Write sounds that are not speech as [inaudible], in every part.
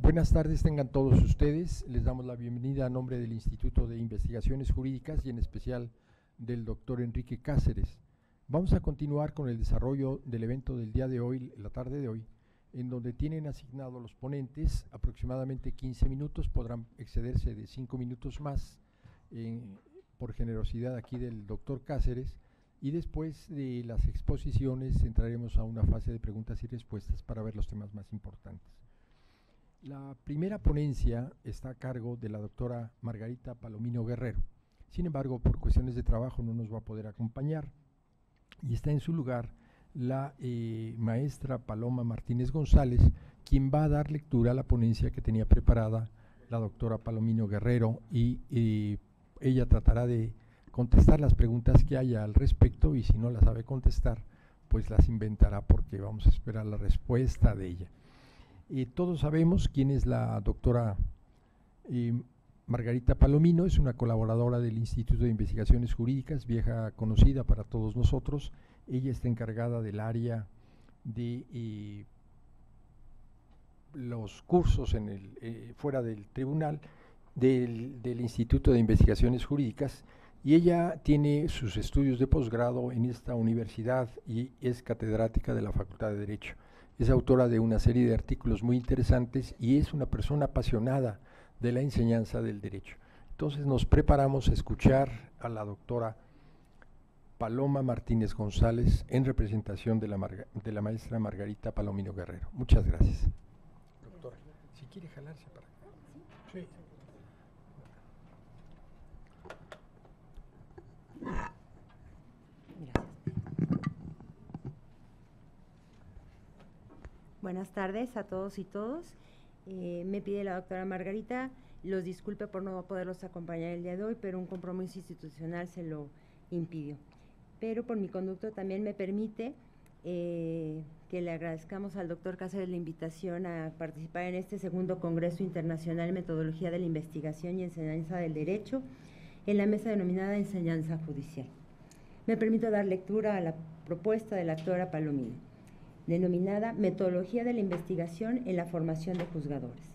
Buenas tardes, tengan todos ustedes. Les damos la bienvenida a nombre del Instituto de Investigaciones Jurídicas y en especial del doctor Enrique Cáceres. Vamos a continuar con el desarrollo del evento del día de hoy, la tarde de hoy, en donde tienen asignado los ponentes aproximadamente 15 minutos, podrán excederse de 5 minutos más por generosidad aquí del doctor Cáceres, y después de las exposiciones entraremos a una fase de preguntas y respuestas para ver los temas más importantes. La primera ponencia está a cargo de la doctora Margarita Palomino Guerrero. Sin embargo, por cuestiones de trabajo no nos va a poder acompañar y está en su lugar la eh, maestra Paloma Martínez González, quien va a dar lectura a la ponencia que tenía preparada la doctora Palomino Guerrero y eh, ella tratará de contestar las preguntas que haya al respecto y si no las sabe contestar, pues las inventará porque vamos a esperar la respuesta de ella todos sabemos quién es la doctora eh, Margarita Palomino, es una colaboradora del Instituto de Investigaciones Jurídicas, vieja conocida para todos nosotros. Ella está encargada del área de eh, los cursos en el, eh, fuera del tribunal del, Instituto de Investigaciones Jurídicas y ella tiene sus estudios de posgrado en esta universidad y es catedrática de la Facultad de Derecho es autora de una serie de artículos muy interesantes y es una persona apasionada de la enseñanza del derecho. Entonces nos preparamos a escuchar a la doctora Paloma Martínez González en representación de la, de la maestra Margarita Palomino Guerrero. Muchas gracias. Doctora, si quiere jalarse para. Sí. Buenas tardes a todos y todos. Eh, me pide la doctora Margarita, los disculpe por no poderlos acompañar el día de hoy, pero un compromiso institucional se lo impidió. Pero por mi conducto también me permite eh, que le agradezcamos al doctor Cáceres la invitación a participar en este segundo Congreso Internacional Metodología de la Investigación y Enseñanza del Derecho en la mesa denominada Enseñanza Judicial. Me permito dar lectura a la propuesta de la doctora Palomino denominada Metodología de la Investigación en la Formación de Juzgadores.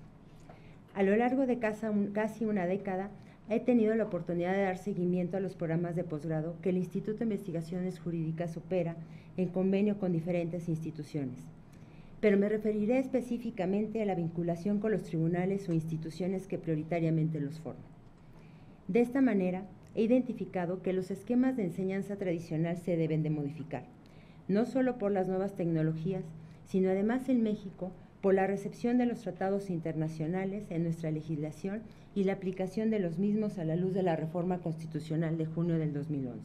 A lo largo de casi una década, he tenido la oportunidad de dar seguimiento a los programas de posgrado que el Instituto de Investigaciones Jurídicas opera en convenio con diferentes instituciones. Pero me referiré específicamente a la vinculación con los tribunales o instituciones que prioritariamente los forman. De esta manera, he identificado que los esquemas de enseñanza tradicional se deben de modificar no solo por las nuevas tecnologías, sino además en México por la recepción de los tratados internacionales en nuestra legislación y la aplicación de los mismos a la luz de la reforma constitucional de junio del 2011,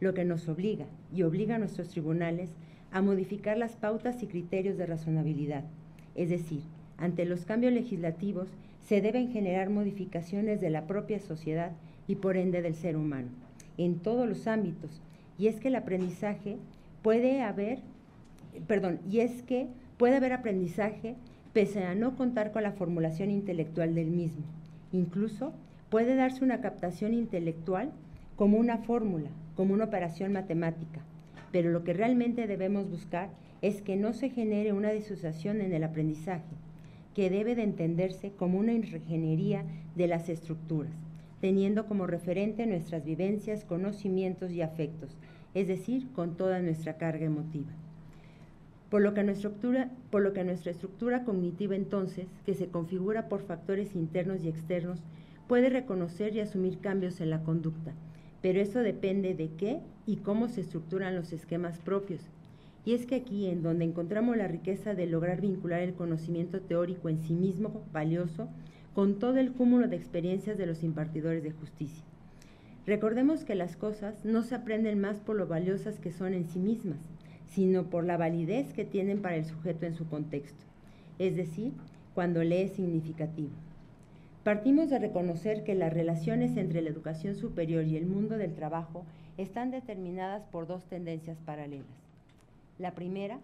lo que nos obliga y obliga a nuestros tribunales a modificar las pautas y criterios de razonabilidad, es decir, ante los cambios legislativos se deben generar modificaciones de la propia sociedad y por ende del ser humano, en todos los ámbitos, y es que el aprendizaje puede haber, perdón, y es que puede haber aprendizaje pese a no contar con la formulación intelectual del mismo. Incluso puede darse una captación intelectual como una fórmula, como una operación matemática, pero lo que realmente debemos buscar es que no se genere una disociación en el aprendizaje, que debe de entenderse como una ingeniería de las estructuras, teniendo como referente nuestras vivencias, conocimientos y afectos, es decir, con toda nuestra carga emotiva. Por lo, que nuestra estructura, por lo que nuestra estructura cognitiva entonces, que se configura por factores internos y externos, puede reconocer y asumir cambios en la conducta, pero eso depende de qué y cómo se estructuran los esquemas propios. Y es que aquí, en donde encontramos la riqueza de lograr vincular el conocimiento teórico en sí mismo valioso con todo el cúmulo de experiencias de los impartidores de justicia. Recordemos que las cosas no se aprenden más por lo valiosas que son en sí mismas, sino por la validez que tienen para el sujeto en su contexto, es decir, cuando le es significativo. Partimos de reconocer que las relaciones entre la educación superior y el mundo del trabajo están determinadas por dos tendencias paralelas. La primera,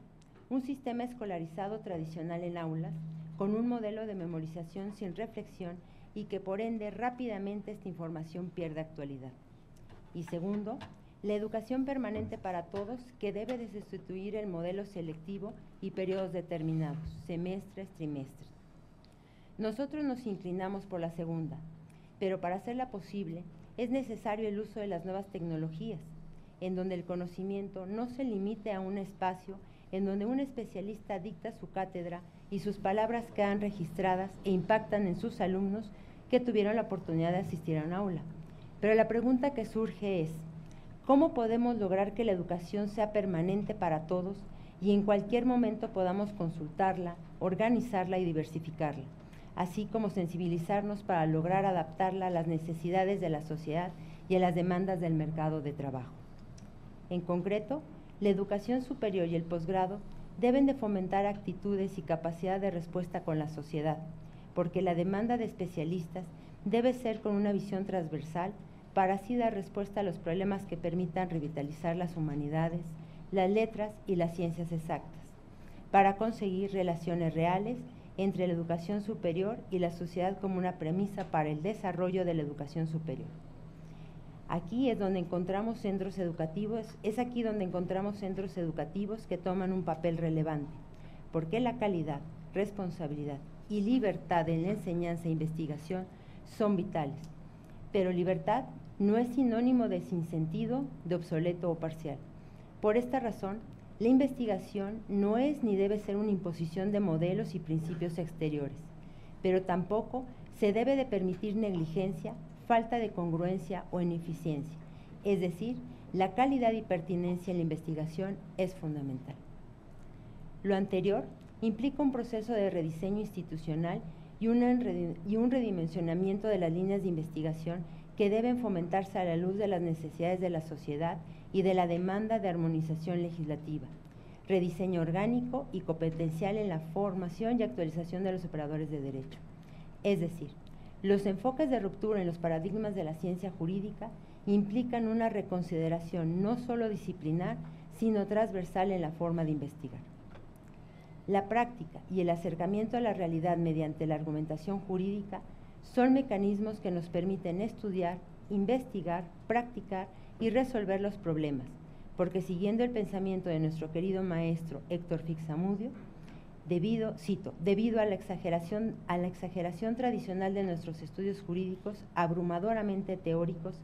un sistema escolarizado tradicional en aulas, con un modelo de memorización sin reflexión y que por ende rápidamente esta información pierde actualidad. Y segundo, la educación permanente para todos que debe de sustituir el modelo selectivo y periodos determinados, semestres, trimestres. Nosotros nos inclinamos por la segunda, pero para hacerla posible es necesario el uso de las nuevas tecnologías, en donde el conocimiento no se limite a un espacio en donde un especialista dicta su cátedra y sus palabras quedan registradas e impactan en sus alumnos que tuvieron la oportunidad de asistir a un aula. Pero la pregunta que surge es, ¿cómo podemos lograr que la educación sea permanente para todos y en cualquier momento podamos consultarla, organizarla y diversificarla, así como sensibilizarnos para lograr adaptarla a las necesidades de la sociedad y a las demandas del mercado de trabajo? En concreto, la educación superior y el posgrado deben de fomentar actitudes y capacidad de respuesta con la sociedad, porque la demanda de especialistas debe ser con una visión transversal para así dar respuesta a los problemas que permitan revitalizar las humanidades, las letras y las ciencias exactas, para conseguir relaciones reales entre la educación superior y la sociedad como una premisa para el desarrollo de la educación superior. Aquí es donde encontramos centros educativos, es aquí donde encontramos centros educativos que toman un papel relevante, porque la calidad, responsabilidad y libertad en la enseñanza e investigación son vitales. Pero libertad no es sinónimo de sinsentido, de obsoleto o parcial. Por esta razón, la investigación no es ni debe ser una imposición de modelos y principios exteriores, pero tampoco se debe de permitir negligencia falta de congruencia o ineficiencia. Es decir, la calidad y pertinencia en la investigación es fundamental. Lo anterior implica un proceso de rediseño institucional y, un redimensionamiento de las líneas de investigación que deben fomentarse a la luz de las necesidades de la sociedad y de la demanda de armonización legislativa, rediseño orgánico y competencial en la formación y actualización de los operadores de derecho. Es decir, los enfoques de ruptura en los paradigmas de la ciencia jurídica implican una reconsideración no solo disciplinar, sino transversal en la forma de investigar. La práctica y el acercamiento a la realidad mediante la argumentación jurídica son mecanismos que nos permiten estudiar, investigar, practicar y resolver los problemas, porque siguiendo el pensamiento de nuestro querido maestro Héctor Fixamudio, debido, cito, debido a la exageración, a la exageración tradicional de nuestros estudios jurídicos, abrumadoramente teóricos,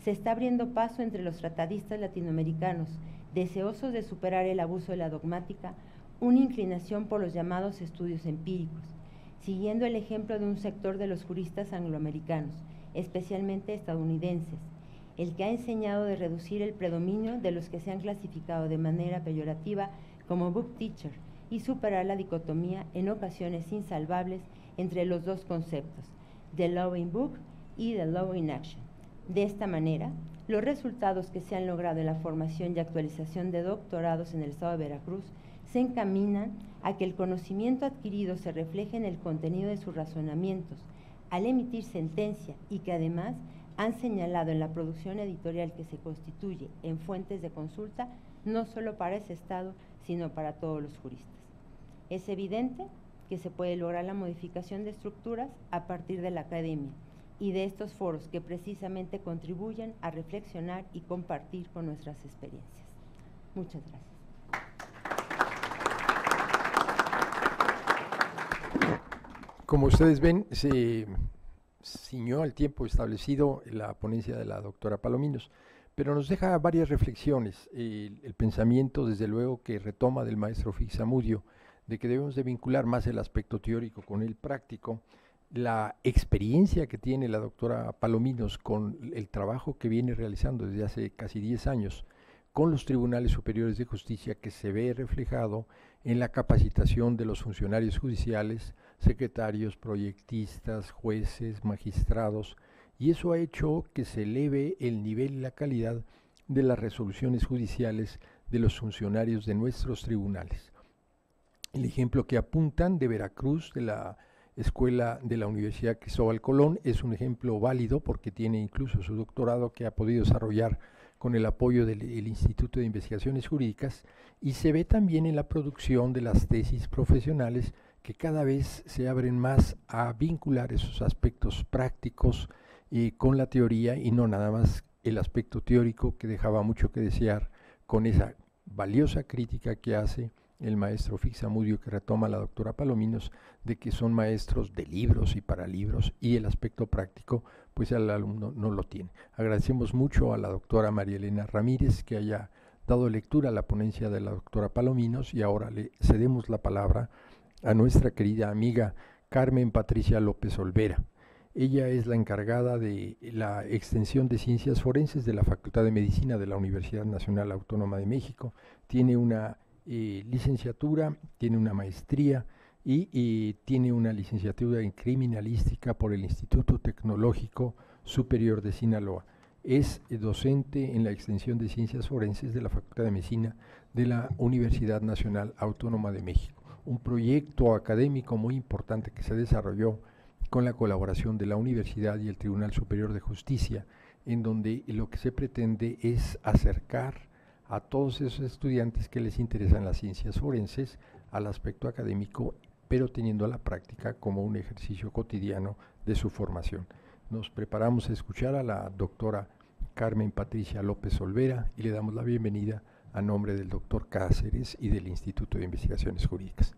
se está abriendo paso entre los tratadistas latinoamericanos, deseosos de superar el abuso de la dogmática, una inclinación por los llamados estudios empíricos, siguiendo el ejemplo de un sector de los juristas angloamericanos, especialmente estadounidenses, el que ha enseñado de reducir el predominio de los que se han clasificado de manera peyorativa como book teacher, y superar la dicotomía en ocasiones insalvables entre los dos conceptos, the law in book y the law in action. De esta manera, los resultados que se han logrado en la formación y actualización de doctorados en el estado de Veracruz se encaminan a que el conocimiento adquirido se refleje en el contenido de sus razonamientos al emitir sentencia y que además han señalado en la producción editorial que se constituye en fuentes de consulta no solo para ese estado, sino para todos los juristas. Es evidente que se puede lograr la modificación de estructuras a partir de la academia y de estos foros que precisamente contribuyen a reflexionar y compartir con nuestras experiencias. Muchas gracias. Como ustedes ven, se ciñó al tiempo establecido la ponencia de la doctora Palominos pero nos deja varias reflexiones. El, pensamiento, desde luego, que retoma del maestro Fixamudio, de que debemos de vincular más el aspecto teórico con el práctico, la experiencia que tiene la doctora Palominos con el trabajo que viene realizando desde hace casi 10 años con los tribunales superiores de justicia que se ve reflejado en la capacitación de los funcionarios judiciales, secretarios, proyectistas, jueces, magistrados, y eso ha hecho que se eleve el nivel y la calidad de las resoluciones judiciales de los funcionarios de nuestros tribunales. El ejemplo que apuntan de Veracruz, de la escuela de la Universidad Cristóbal Colón, es un ejemplo válido porque tiene incluso su doctorado que ha podido desarrollar con el apoyo del Instituto de Investigaciones Jurídicas y se ve también en la producción de las tesis profesionales que cada vez se abren más a vincular esos aspectos prácticos con la teoría y no nada más el aspecto teórico que dejaba mucho que desear con esa valiosa crítica que hace el maestro Fixamudio que retoma la doctora Palominos, de que son maestros de libros y para libros y el aspecto práctico, pues el alumno no lo tiene. Agradecemos mucho a la doctora María Elena Ramírez que haya dado lectura a la ponencia de la doctora Palominos y ahora le cedemos la palabra a nuestra querida amiga Carmen Patricia López Olvera. Ella es la encargada de la extensión de ciencias forenses de la Facultad de Medicina de la Universidad Nacional Autónoma de México. Tiene una licenciatura, tiene una maestría y, tiene una licenciatura en criminalística por el Instituto Tecnológico Superior de Sinaloa. Es eh, docente en la extensión de ciencias forenses de la Facultad de Medicina de la Universidad Nacional Autónoma de México. Un proyecto académico muy importante que se desarrolló con la colaboración de la Universidad y el Tribunal Superior de Justicia, en donde lo que se pretende es acercar a todos esos estudiantes que les interesan las ciencias forenses al aspecto académico, pero teniendo la práctica como un ejercicio cotidiano de su formación. Nos preparamos a escuchar a la doctora Carmen Patricia López Olvera y le damos la bienvenida a nombre del doctor Cáceres y del Instituto de Investigaciones Jurídicas.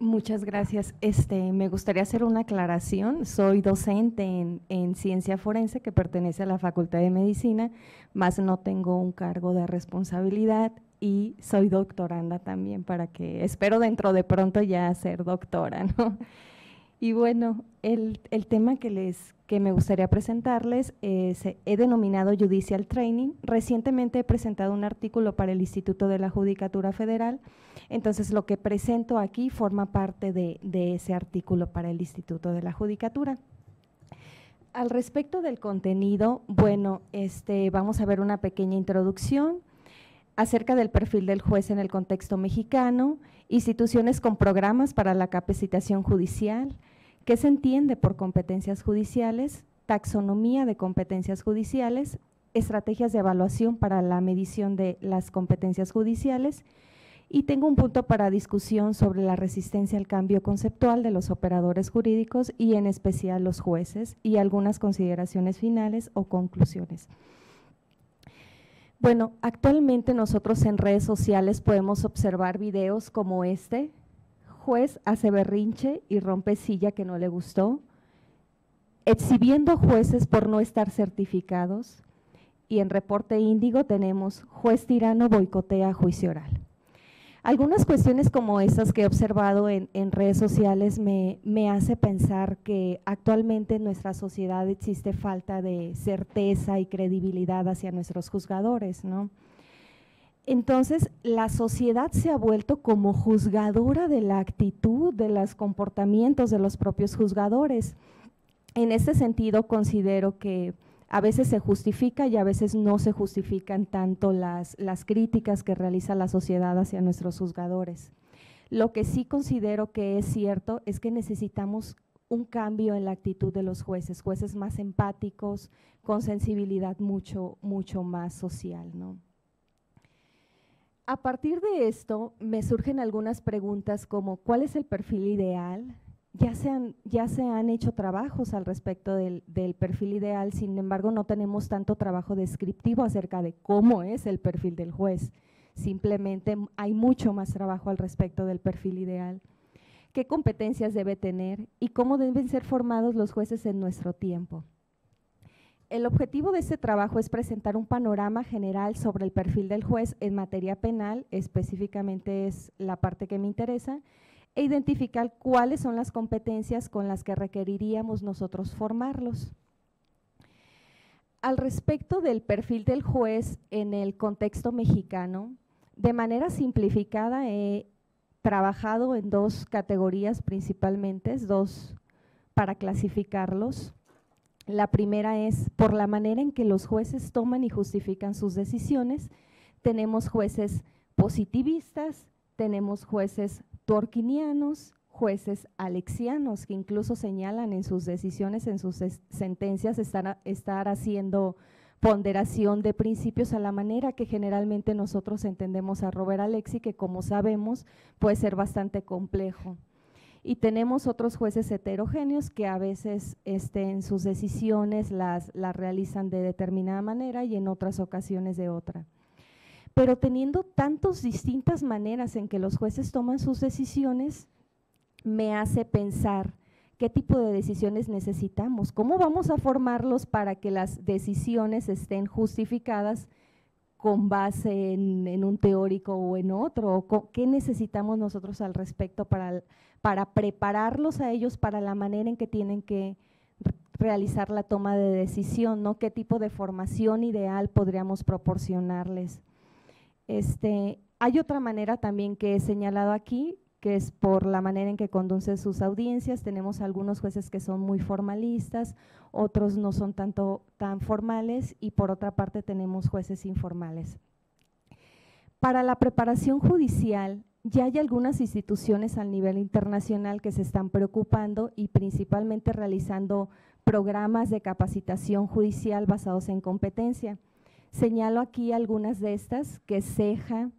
Muchas gracias. Este, me gustaría hacer una aclaración. Soy docente en, en, ciencia forense que pertenece a la Facultad de Medicina, más no tengo un cargo de responsabilidad y soy doctoranda también para que espero dentro de pronto ya ser doctora, [laughs] ¿no? Y bueno, el, el tema que les que me gustaría presentarles es, he denominado Judicial Training. Recientemente he presentado un artículo para el Instituto de la Judicatura Federal, entonces lo que presento aquí forma parte de, de ese artículo para el Instituto de la Judicatura. Al respecto del contenido, bueno, este, vamos a ver una pequeña introducción acerca del perfil del juez en el contexto mexicano, instituciones con programas para la capacitación judicial, ¿Qué se entiende por competencias judiciales? Taxonomía de competencias judiciales, estrategias de evaluación para la medición de las competencias judiciales y tengo un punto para discusión sobre la resistencia al cambio conceptual de los operadores jurídicos y en especial los jueces y algunas consideraciones finales o conclusiones. Bueno, actualmente nosotros en redes sociales podemos observar videos como este, juez hace berrinche y rompe silla que no le gustó, exhibiendo jueces por no estar certificados, y en reporte índigo tenemos juez tirano boicotea juicio oral. Algunas cuestiones como esas que he observado en, redes sociales me, me, hace pensar que actualmente en nuestra sociedad existe falta de certeza y credibilidad hacia nuestros juzgadores, ¿no? Entonces, la sociedad se ha vuelto como juzgadora de la actitud, de los comportamientos de los propios juzgadores. En ese sentido, considero que a veces se justifica y a veces no se justifican tanto las, las críticas que realiza la sociedad hacia nuestros juzgadores. Lo que sí considero que es cierto es que necesitamos un cambio en la actitud de los jueces, jueces más empáticos, con sensibilidad mucho, mucho más social, ¿no? A partir de esto me surgen algunas preguntas como ¿cuál es el perfil ideal? Ya se han, ya se han hecho trabajos al respecto del, del, perfil ideal, sin embargo no tenemos tanto trabajo descriptivo acerca de cómo es el perfil del juez. Simplemente hay mucho más trabajo al respecto del perfil ideal. ¿Qué competencias debe tener y cómo deben ser formados los jueces en nuestro tiempo? El objetivo de este trabajo es presentar un panorama general sobre el perfil del juez en materia penal, específicamente es la parte que me interesa, e identificar cuáles son las competencias con las que requeriríamos nosotros formarlos. Al respecto del perfil del juez en el contexto mexicano, de manera simplificada he trabajado en dos categorías principalmente, dos para clasificarlos. La primera es por la manera en que los jueces toman y justifican sus decisiones. Tenemos jueces positivistas, tenemos jueces torquinianos, jueces alexianos, que incluso señalan en sus decisiones, en sus sentencias, estar, estar haciendo ponderación de principios a la manera que generalmente nosotros entendemos a Robert Alexi, que como sabemos puede ser bastante complejo y tenemos otros jueces heterogéneos que a veces este, en sus decisiones las, las realizan de determinada manera y en otras ocasiones de otra. pero teniendo tantas distintas maneras en que los jueces toman sus decisiones, me hace pensar qué tipo de decisiones necesitamos, cómo vamos a formarlos para que las decisiones estén justificadas con base en, un teórico o en otro, qué necesitamos nosotros al respecto para, para prepararlos a ellos para la manera en que tienen que realizar la toma de decisión, ¿no? ¿Qué tipo de formación ideal podríamos proporcionarles? Este, hay otra manera también que he señalado aquí, que es por la manera en que conducen sus audiencias. Tenemos algunos jueces que son muy formalistas, otros no son tanto tan formales y por otra parte tenemos jueces informales. Para la preparación judicial, ya hay algunas instituciones a nivel internacional que se están preocupando y principalmente realizando programas de capacitación judicial basados en competencia. Señalo aquí algunas de estas, que es CEJA,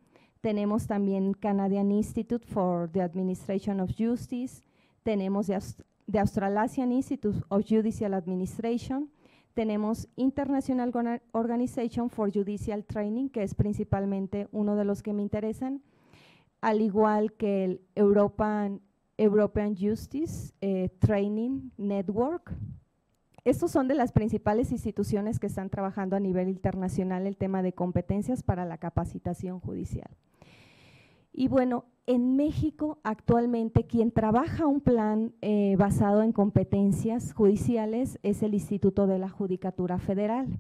tenemos también Canadian Institute for the Administration of Justice, tenemos the Australasian Institute of Judicial Administration, tenemos International Organization for Judicial Training, que es principalmente uno de los que me interesan, al igual que el European, European Justice eh, Training Network. Estos son de las principales instituciones que están trabajando a nivel internacional el tema de competencias para la capacitación judicial. Y bueno, en México actualmente quien trabaja un plan eh, basado en competencias judiciales es el Instituto de la Judicatura Federal.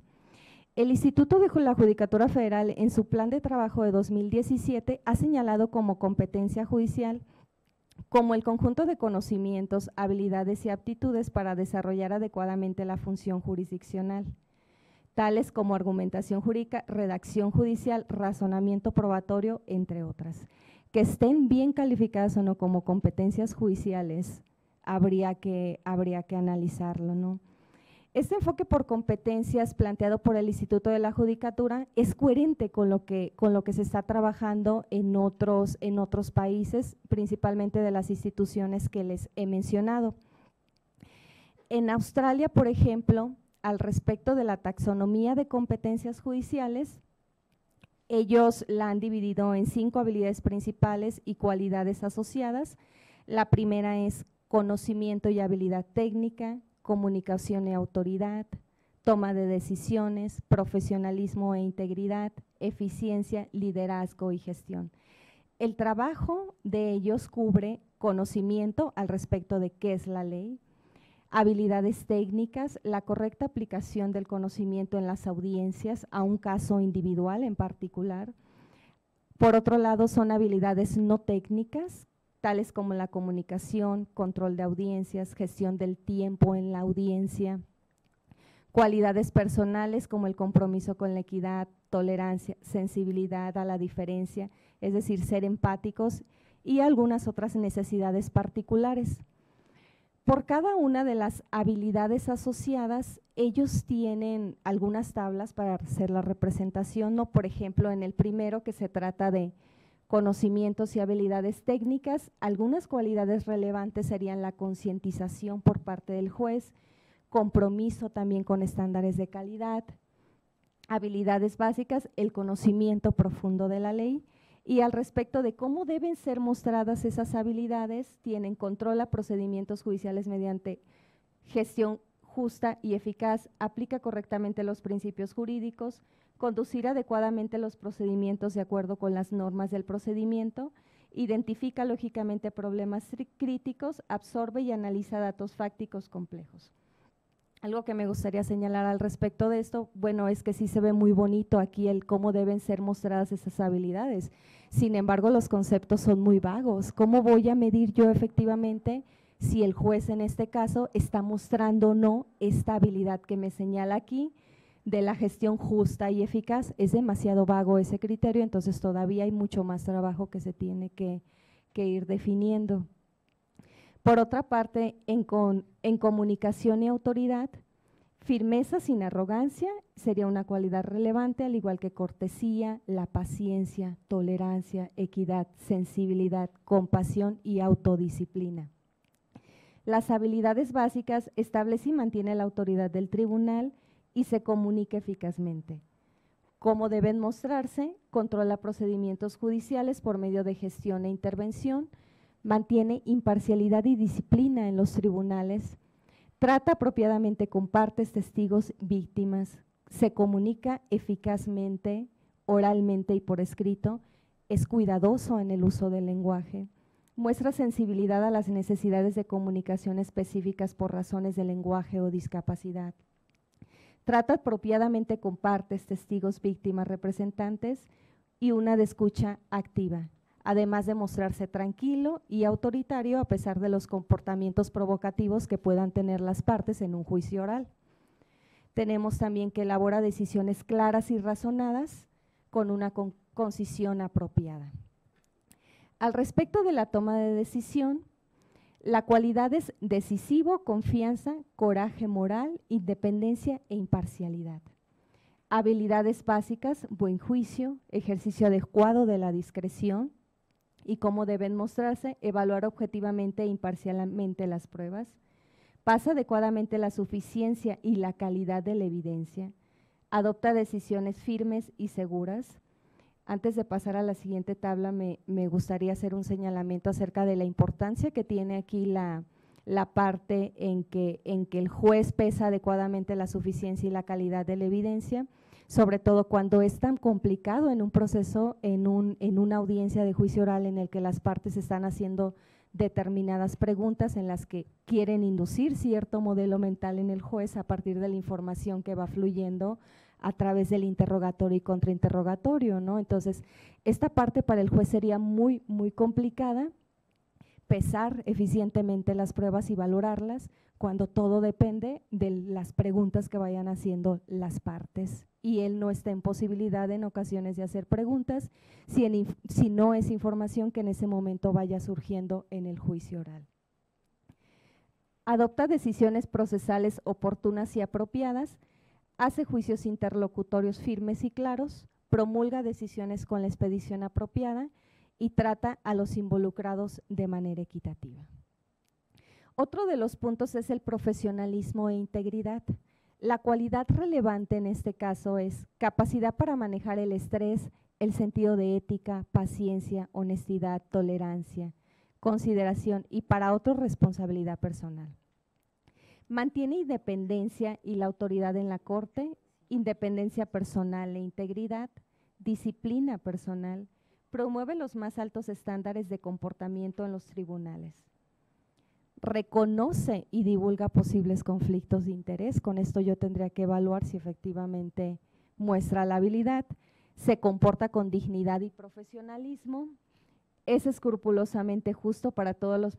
El Instituto de la Judicatura Federal en su plan de trabajo de 2017 ha señalado como competencia judicial como el conjunto de conocimientos, habilidades y aptitudes para desarrollar adecuadamente la función jurisdiccional, tales como argumentación jurídica, redacción judicial, razonamiento probatorio, entre otras que estén bien calificadas o no como competencias judiciales, habría que, habría que analizarlo. ¿no? Este enfoque por competencias planteado por el Instituto de la Judicatura es coherente con lo que, con lo que se está trabajando en otros, en otros países, principalmente de las instituciones que les he mencionado. En Australia, por ejemplo, al respecto de la taxonomía de competencias judiciales, ellos la han dividido en cinco habilidades principales y cualidades asociadas. La primera es conocimiento y habilidad técnica, comunicación y autoridad, toma de decisiones, profesionalismo e integridad, eficiencia, liderazgo y gestión. El trabajo de ellos cubre conocimiento al respecto de qué es la ley, habilidades técnicas, la correcta aplicación del conocimiento en las audiencias a un caso individual en particular. Por otro lado, son habilidades no técnicas, tales como la comunicación, control de audiencias, gestión del tiempo en la audiencia, cualidades personales como el compromiso con la equidad, tolerancia, sensibilidad a la diferencia, es decir, ser empáticos y algunas otras necesidades particulares. Por cada una de las habilidades asociadas, ellos tienen algunas tablas para hacer la representación, ¿no? Por ejemplo, en el primero que se trata de conocimientos y habilidades técnicas, algunas cualidades relevantes serían la concientización por parte del juez, compromiso también con estándares de calidad, habilidades básicas, el conocimiento profundo de la ley, y al respecto de cómo deben ser mostradas esas habilidades, tienen control a procedimientos judiciales mediante gestión justa y eficaz, aplica correctamente los principios jurídicos, conducir adecuadamente los procedimientos de acuerdo con las normas del procedimiento, identifica lógicamente problemas críticos, absorbe y analiza datos fácticos complejos. Algo que me gustaría señalar al respecto de esto, bueno, es que sí se ve muy bonito aquí el cómo deben ser mostradas esas habilidades. Sin embargo, los conceptos son muy vagos. ¿Cómo voy a medir yo efectivamente si el juez en este caso está mostrando o no esta habilidad que me señala aquí de la gestión justa y eficaz? Es demasiado vago ese criterio, entonces todavía hay mucho más trabajo que se tiene que, que ir definiendo. Por otra parte, en, comunicación y autoridad, firmeza sin arrogancia sería una cualidad relevante, al igual que cortesía, la paciencia, tolerancia, equidad, sensibilidad, compasión y autodisciplina. Las habilidades básicas establece y mantiene la autoridad del tribunal y se comunica eficazmente. Cómo deben mostrarse, controla procedimientos judiciales por medio de gestión e intervención, mantiene imparcialidad y disciplina en los tribunales, trata apropiadamente con partes, testigos, víctimas, se comunica eficazmente, oralmente y por escrito, es cuidadoso en el uso del lenguaje, muestra sensibilidad a las necesidades de comunicación específicas por razones de lenguaje o discapacidad. Trata apropiadamente con partes, testigos, víctimas, representantes y una de escucha activa, además de mostrarse tranquilo y autoritario a pesar de los comportamientos provocativos que puedan tener las partes en un juicio oral. Tenemos también que elabora decisiones claras y razonadas con una concisión apropiada. Al respecto de la toma de decisión, la cualidad es decisivo, confianza, coraje moral, independencia e imparcialidad. Habilidades básicas, buen juicio, ejercicio adecuado de la discreción y cómo deben mostrarse, evaluar objetivamente e imparcialmente las pruebas, pasa adecuadamente la suficiencia y la calidad de la evidencia, adopta decisiones firmes y seguras, antes de pasar a la siguiente tabla, me, gustaría hacer un señalamiento acerca de la importancia que tiene aquí la, parte en que, en que el juez pesa adecuadamente la suficiencia y la calidad de la evidencia, sobre todo cuando es tan complicado en un proceso, en, un, en una audiencia de juicio oral en el que las partes están haciendo determinadas preguntas en las que quieren inducir cierto modelo mental en el juez a partir de la información que va fluyendo a través del interrogatorio y contrainterrogatorio, ¿no? Entonces, esta parte para el juez sería muy, muy complicada, pesar eficientemente las pruebas y valorarlas cuando todo depende de las preguntas que vayan haciendo las partes y él no está en posibilidad en ocasiones de hacer preguntas si, no es información que en ese momento vaya surgiendo en el juicio oral. Adopta decisiones procesales oportunas y apropiadas hace juicios interlocutorios firmes y claros, promulga decisiones con la expedición apropiada y trata a los involucrados de manera equitativa. Otro de los puntos es el profesionalismo e integridad. La cualidad relevante en este caso es capacidad para manejar el estrés, el sentido de ética, paciencia, honestidad, tolerancia, consideración y para otros responsabilidad personal. Mantiene independencia y la autoridad en la Corte, independencia personal e integridad, disciplina personal, promueve los más altos estándares de comportamiento en los tribunales. Reconoce y divulga posibles conflictos de interés. Con esto yo tendría que evaluar si efectivamente muestra la habilidad. Se comporta con dignidad y profesionalismo. Es escrupulosamente justo para todos los,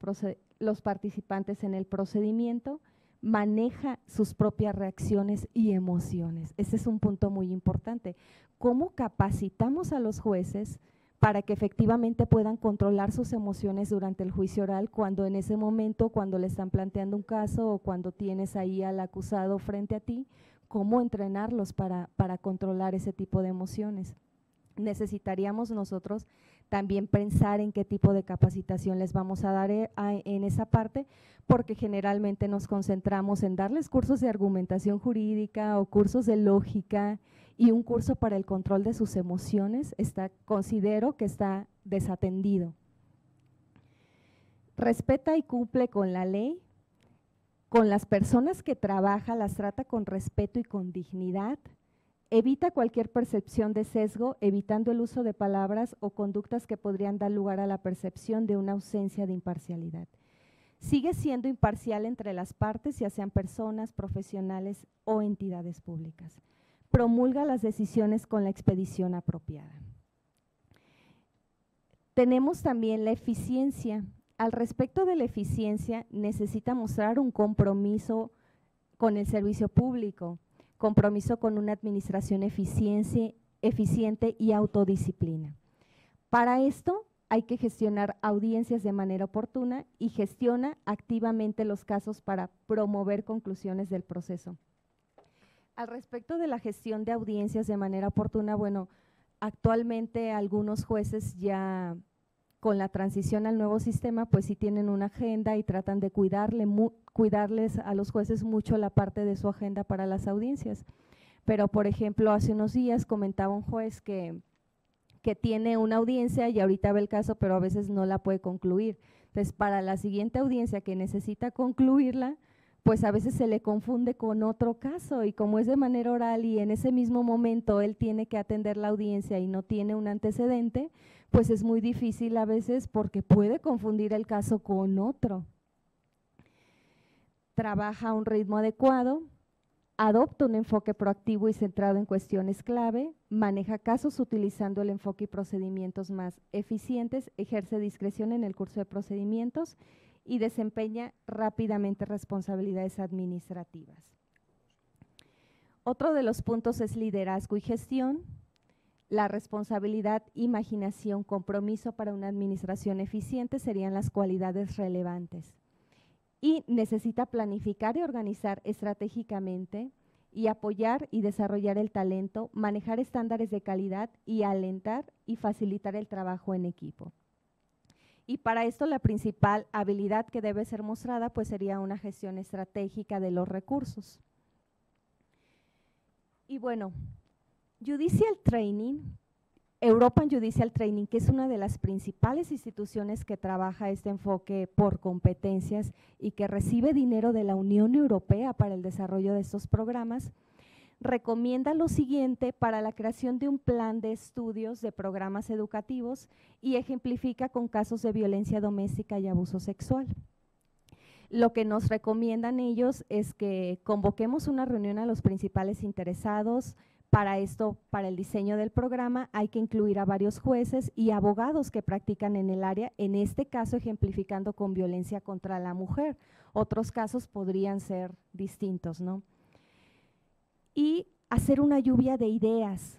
los participantes en el procedimiento maneja sus propias reacciones y emociones. Ese es un punto muy importante. ¿Cómo capacitamos a los jueces para que efectivamente puedan controlar sus emociones durante el juicio oral cuando en ese momento, cuando le están planteando un caso o cuando tienes ahí al acusado frente a ti, cómo entrenarlos para, para controlar ese tipo de emociones? Necesitaríamos nosotros también pensar en qué tipo de capacitación les vamos a dar eh, en esa parte, porque generalmente nos concentramos en darles cursos de argumentación jurídica o cursos de lógica y un curso para el control de sus emociones, está, considero que está desatendido. Respeta y cumple con la ley, con las personas que trabaja las trata con respeto y con dignidad, Evita cualquier percepción de sesgo, evitando el uso de palabras o conductas que podrían dar lugar a la percepción de una ausencia de imparcialidad. Sigue siendo imparcial entre las partes, ya sean personas, profesionales o entidades públicas. Promulga las decisiones con la expedición apropiada. Tenemos también la eficiencia. Al respecto de la eficiencia, necesita mostrar un compromiso con el servicio público compromiso con una administración eficiente y autodisciplina. Para esto hay que gestionar audiencias de manera oportuna y gestiona activamente los casos para promover conclusiones del proceso. Al respecto de la gestión de audiencias de manera oportuna, bueno, actualmente algunos jueces ya con la transición al nuevo sistema, pues sí tienen una agenda y tratan de cuidarle, cuidarles a los jueces mucho la parte de su agenda para las audiencias. pero por ejemplo, hace unos días comentaba un juez que, que tiene una audiencia y ahorita ve el caso, pero a veces no la puede concluir. Entonces, para la siguiente audiencia que necesita concluirla, pues a veces se le confunde con otro caso y como es de manera oral y en ese mismo momento él tiene que atender la audiencia y no tiene un antecedente, pues es muy difícil a veces porque puede confundir el caso con otro. Trabaja a un ritmo adecuado, adopta un enfoque proactivo y centrado en cuestiones clave, maneja casos utilizando el enfoque y procedimientos más eficientes, ejerce discreción en el curso de procedimientos y desempeña rápidamente responsabilidades administrativas. Otro de los puntos es liderazgo y gestión, la responsabilidad, imaginación, compromiso para una administración eficiente serían las cualidades relevantes. Y necesita planificar y organizar estratégicamente y apoyar y desarrollar el talento, manejar estándares de calidad y alentar y facilitar el trabajo en equipo. Y para esto la principal habilidad que debe ser mostrada pues sería una gestión estratégica de los recursos. Y bueno, Judicial Training, European Judicial Training, que es una de las principales instituciones que trabaja este enfoque por competencias y que recibe dinero de la Unión Europea para el desarrollo de estos programas, recomienda lo siguiente para la creación de un plan de estudios de programas educativos y ejemplifica con casos de violencia doméstica y abuso sexual. Lo que nos recomiendan ellos es que convoquemos una reunión a los principales interesados. Para esto, para el diseño del programa, hay que incluir a varios jueces y abogados que practican en el área, en este caso ejemplificando con violencia contra la mujer. Otros casos podrían ser distintos, ¿no? Y hacer una lluvia de ideas,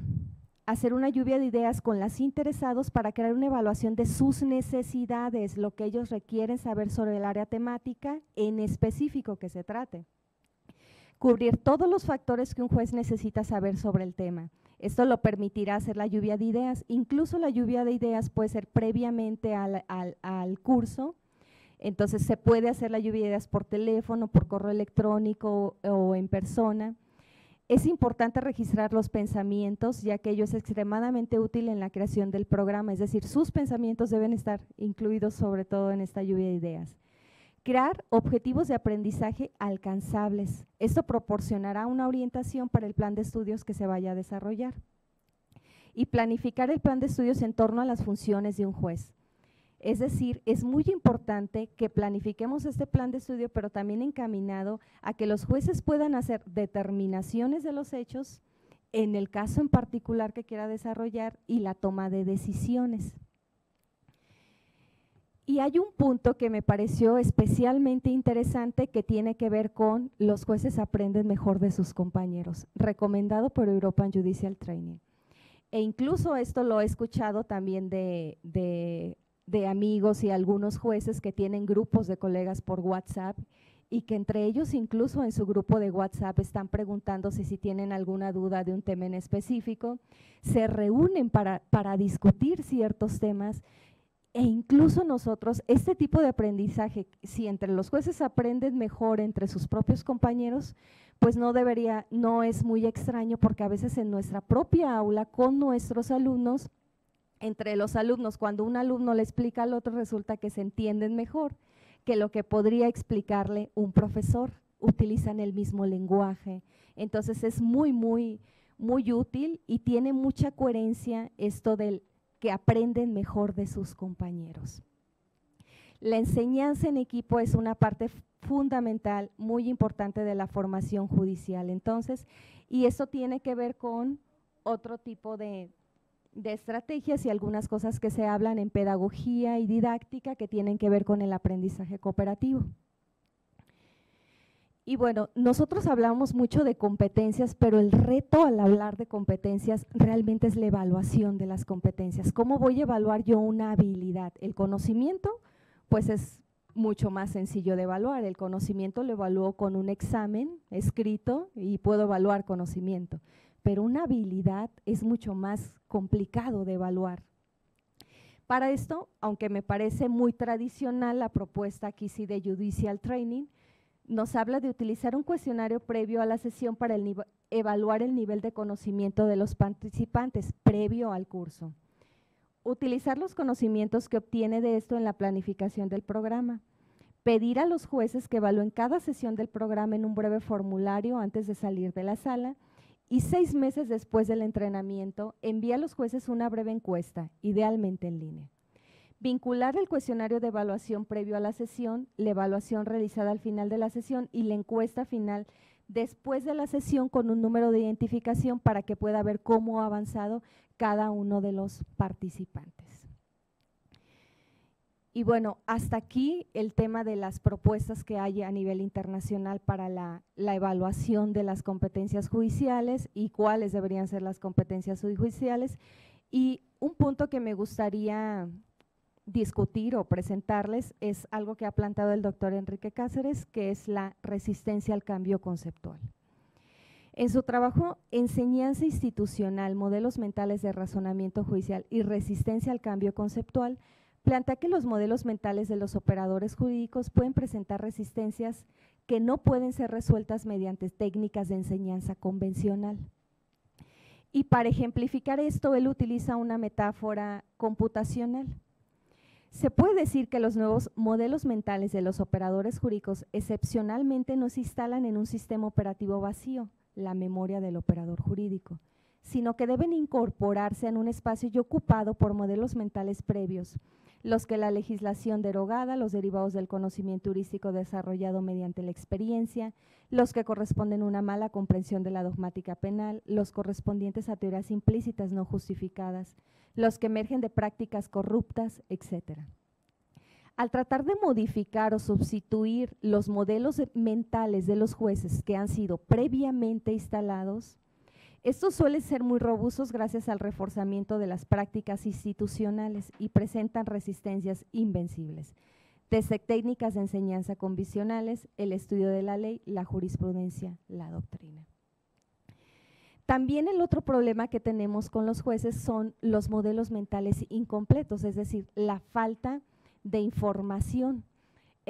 hacer una lluvia de ideas con las interesados para crear una evaluación de sus necesidades, lo que ellos requieren saber sobre el área temática en específico que se trate. Cubrir todos los factores que un juez necesita saber sobre el tema. Esto lo permitirá hacer la lluvia de ideas. Incluso la lluvia de ideas puede ser previamente al, al curso. Entonces se puede hacer la lluvia de ideas por teléfono, por correo electrónico o en persona. Es importante registrar los pensamientos, ya que ello es extremadamente útil en la creación del programa, es decir, sus pensamientos deben estar incluidos sobre todo en esta lluvia de ideas. Crear objetivos de aprendizaje alcanzables. Esto proporcionará una orientación para el plan de estudios que se vaya a desarrollar. Y planificar el plan de estudios en torno a las funciones de un juez. Es decir, es muy importante que planifiquemos este plan de estudio, pero también encaminado a que los jueces puedan hacer determinaciones de los hechos en el caso en particular que quiera desarrollar y la toma de decisiones. Y hay un punto que me pareció especialmente interesante que tiene que ver con los jueces aprenden mejor de sus compañeros, recomendado por European Judicial Training. E incluso esto lo he escuchado también de, de de amigos y algunos jueces que tienen grupos de colegas por WhatsApp y que entre ellos incluso en su grupo de WhatsApp están preguntándose si tienen alguna duda de un tema en específico, se reúnen para, para discutir ciertos temas e incluso nosotros, este tipo de aprendizaje, si entre los jueces aprenden mejor entre sus propios compañeros, pues no debería, no es muy extraño porque a veces en nuestra propia aula con nuestros alumnos entre los alumnos, cuando un alumno le explica al otro, resulta que se entienden mejor que lo que podría explicarle un profesor. Utilizan el mismo lenguaje. Entonces es muy, muy, muy útil y tiene mucha coherencia esto del que aprenden mejor de sus compañeros. La enseñanza en equipo es una parte fundamental, muy importante de la formación judicial. Entonces, y eso tiene que ver con otro tipo de, de estrategias y algunas cosas que se hablan en pedagogía y didáctica que tienen que ver con el aprendizaje cooperativo. Y bueno, nosotros hablamos mucho de competencias, pero el reto al hablar de competencias realmente es la evaluación de las competencias. ¿Cómo voy a evaluar yo una habilidad? El conocimiento, pues es mucho más sencillo de evaluar. El conocimiento lo evalúo con un examen escrito y puedo evaluar conocimiento pero una habilidad es mucho más complicado de evaluar. Para esto, aunque me parece muy tradicional la propuesta aquí sí de Judicial Training, nos habla de utilizar un cuestionario previo a la sesión para evaluar el nivel de conocimiento de los participantes previo al curso. Utilizar los conocimientos que obtiene de esto en la planificación del programa. Pedir a los jueces que evalúen cada sesión del programa en un breve formulario antes de salir de la sala y seis meses después del entrenamiento envía a los jueces una breve encuesta, idealmente en línea. Vincular el cuestionario de evaluación previo a la sesión, la evaluación realizada al final de la sesión y la encuesta final después de la sesión con un número de identificación para que pueda ver cómo ha avanzado cada uno de los participantes. Y bueno, hasta aquí el tema de las propuestas que hay a nivel internacional para la, evaluación de las competencias judiciales y cuáles deberían ser las competencias judiciales. Y un punto que me gustaría discutir o presentarles es algo que ha plantado el doctor Enrique Cáceres, que es la resistencia al cambio conceptual. En su trabajo Enseñanza institucional, modelos mentales de razonamiento judicial y resistencia al cambio conceptual, plantea que los modelos mentales de los operadores jurídicos pueden presentar resistencias que no pueden ser resueltas mediante técnicas de enseñanza convencional. Y para ejemplificar esto, él utiliza una metáfora computacional. Se puede decir que los nuevos modelos mentales de los operadores jurídicos excepcionalmente no se instalan en un sistema operativo vacío, la memoria del operador jurídico, sino que deben incorporarse en un espacio ya ocupado por modelos mentales previos, los que la legislación derogada, los derivados del conocimiento heurístico desarrollado mediante la experiencia, los que corresponden a una mala comprensión de la dogmática penal, los correspondientes a teorías implícitas no justificadas, los que emergen de prácticas corruptas, etc. Al tratar de modificar o sustituir los modelos mentales de los jueces que han sido previamente instalados, estos suelen ser muy robustos gracias al reforzamiento de las prácticas institucionales y presentan resistencias invencibles, desde técnicas de enseñanza convisionales, el estudio de la ley, la jurisprudencia, la doctrina. También el otro problema que tenemos con los jueces son los modelos mentales incompletos, es decir, la falta de información.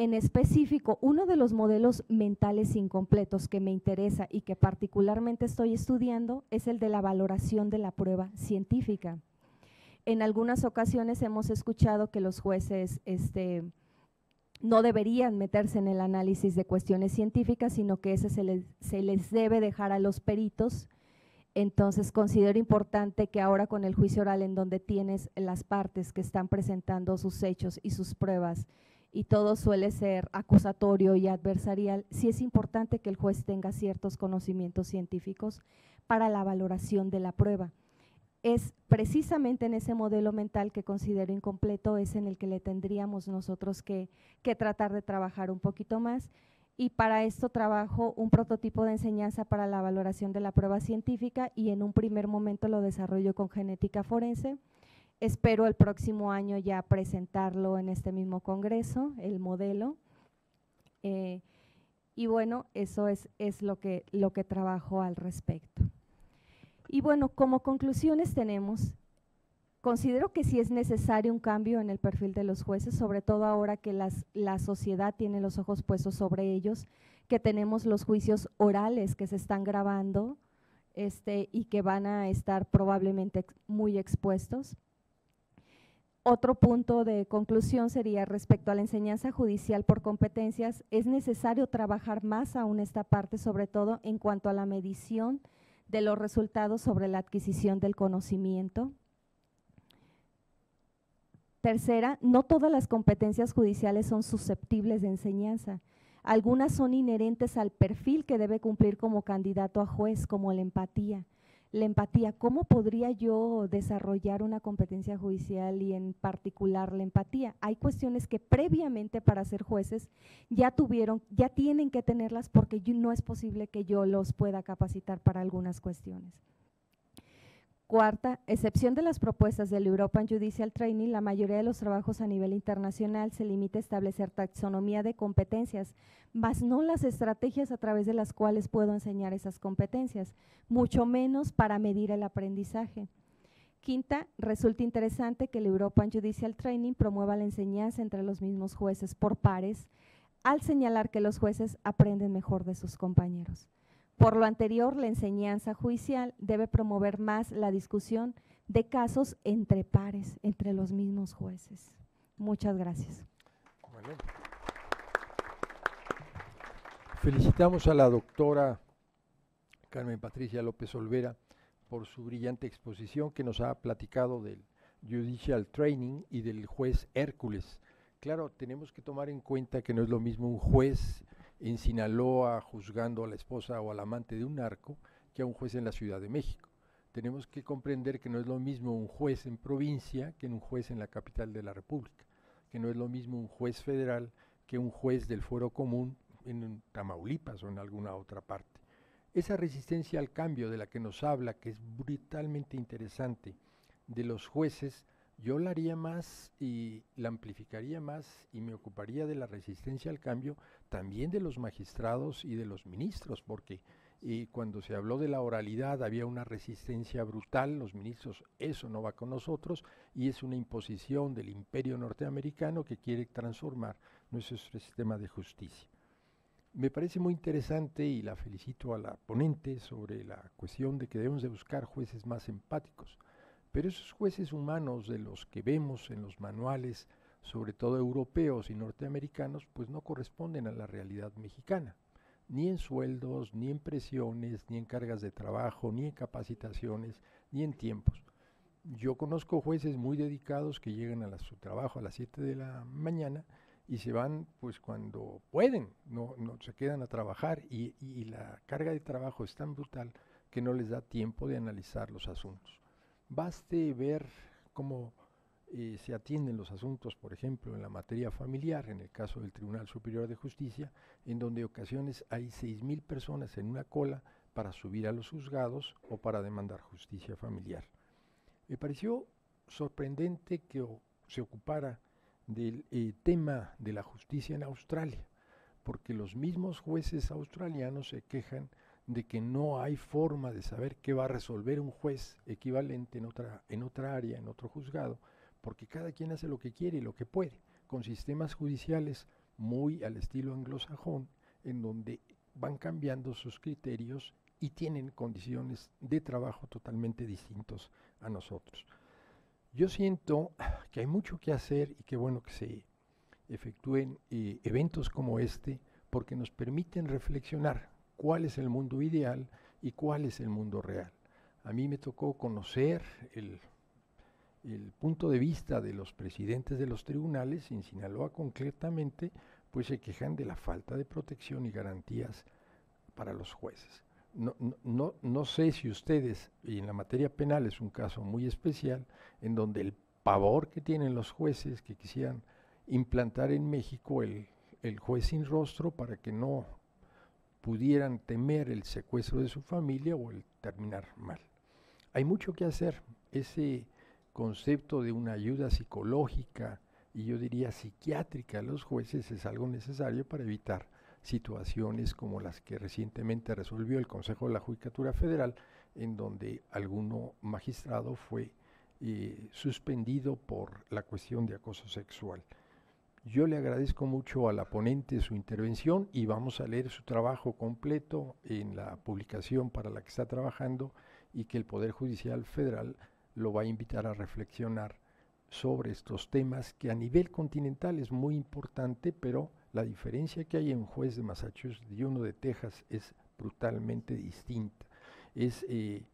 En específico, uno de los modelos mentales incompletos que me interesa y que particularmente estoy estudiando es el de la valoración de la prueba científica. En algunas ocasiones hemos escuchado que los jueces este, no deberían meterse en el análisis de cuestiones científicas, sino que ese se les, se les debe dejar a los peritos entonces considero importante que ahora con el juicio oral en donde tienes las partes que están presentando sus hechos y sus pruebas y todo suele ser acusatorio y adversarial, sí es importante que el juez tenga ciertos conocimientos científicos para la valoración de la prueba. Es precisamente en ese modelo mental que considero incompleto, es en el que le tendríamos nosotros que, que tratar de trabajar un poquito más y para esto trabajo un prototipo de enseñanza para la valoración de la prueba científica y en un primer momento lo desarrollo con genética forense. Espero el próximo año ya presentarlo en este mismo congreso, el modelo. Eh, y bueno, eso es, lo, que, trabajo al respecto. Y bueno, como conclusiones tenemos Considero que sí es necesario un cambio en el perfil de los jueces, sobre todo ahora que la sociedad tiene los ojos puestos sobre ellos, que tenemos los juicios orales que se están grabando este, y que van a estar probablemente muy expuestos. Otro punto de conclusión sería respecto a la enseñanza judicial por competencias, es necesario trabajar más aún esta parte, sobre todo en cuanto a la medición de los resultados sobre la adquisición del conocimiento Tercera, no todas las competencias judiciales son susceptibles de enseñanza. Algunas son inherentes al perfil que debe cumplir como candidato a juez, como la empatía. La empatía, ¿cómo podría yo desarrollar una competencia judicial y en particular la empatía? Hay cuestiones que previamente para ser jueces ya tuvieron, ya tienen que tenerlas porque no es posible que yo los pueda capacitar para algunas cuestiones. Cuarta, excepción de las propuestas del European Judicial Training, la mayoría de los trabajos a nivel internacional se limita a establecer taxonomía de competencias, mas no las estrategias a través de las cuales puedo enseñar esas competencias, mucho menos para medir el aprendizaje. Quinta, resulta interesante que el European Judicial Training promueva la enseñanza entre los mismos jueces por pares, al señalar que los jueces aprenden mejor de sus compañeros. Por lo anterior, la enseñanza judicial debe promover más la discusión de casos entre pares, entre los mismos jueces. Muchas gracias. Felicitamos a la doctora Carmen Patricia López Olvera por su brillante exposición que nos ha platicado del Judicial Training y del juez Hércules. Claro, tenemos que tomar en cuenta que no es lo mismo un juez en Sinaloa juzgando a la esposa o al amante de un narco que a un juez en la Ciudad de México. Tenemos que comprender que no es lo mismo un juez en provincia que un juez en la capital de la República, que no es lo mismo un juez federal que un juez del fuero común en Tamaulipas o en alguna otra parte. Esa resistencia al cambio de la que nos habla, que es brutalmente interesante, de los jueces, yo la haría más y la amplificaría más y me ocuparía de la resistencia al cambio también de los magistrados y de los ministros, porque y cuando se habló de la oralidad había una resistencia brutal, los ministros, eso no va con nosotros, y es una imposición del imperio norteamericano que quiere transformar nuestro sistema de justicia. Me parece muy interesante y la felicito a la ponente sobre la cuestión de que debemos de buscar jueces más empáticos. Pero esos jueces humanos de los que vemos en los manuales, sobre todo europeos y norteamericanos, pues no corresponden a la realidad mexicana, ni en sueldos, ni en presiones, ni en cargas de trabajo, ni en capacitaciones, ni en tiempos. Yo conozco jueces muy dedicados que llegan a su trabajo a las 7 de la mañana y se van pues cuando pueden, no, se quedan a trabajar y, la carga de trabajo es tan brutal que no les da tiempo de analizar los asuntos. Baste ver cómo eh, se atienden los asuntos, por ejemplo, en la materia familiar, en el caso del Tribunal Superior de Justicia, en donde ocasiones hay 6.000 personas en una cola para subir a los juzgados o para demandar justicia familiar. Me pareció sorprendente que se ocupara del eh, tema de la justicia en Australia, porque los mismos jueces australianos se quejan de que no hay forma de saber qué va a resolver un juez equivalente en otra, en otra área, en otro juzgado, porque cada quien hace lo que quiere y lo que puede, con sistemas judiciales muy al estilo anglosajón, en donde van cambiando sus criterios y tienen condiciones de trabajo totalmente distintos a nosotros. Yo siento que hay mucho que hacer y que bueno que se efectúen eh, eventos como este porque nos permiten reflexionar cuál es el mundo ideal y cuál es el mundo real. A mí me tocó conocer el, el punto de vista de los presidentes de los tribunales, en Sinaloa concretamente, pues se quejan de la falta de protección y garantías para los jueces no, no, no sé si ustedes, y en la materia penal es un caso muy especial, en donde el pavor que tienen los jueces que quisieran implantar en México el, el juez sin rostro para que no pudieran temer el secuestro de su familia o el terminar mal. Hay mucho que hacer. Ese concepto de una ayuda psicológica y yo diría psiquiátrica a los jueces es algo necesario para evitar situaciones como las que recientemente resolvió el Consejo de la Judicatura Federal, en donde alguno magistrado fue eh, suspendido por la cuestión de acoso sexual. Yo le agradezco mucho a la ponente su intervención y vamos a leer su trabajo completo en la publicación para la que está trabajando y que el Poder Judicial Federal lo va a invitar a reflexionar sobre estos temas que a nivel continental es muy importante, pero la diferencia que hay en un juez de Massachusetts y uno de Texas es brutalmente distinta. Es eh,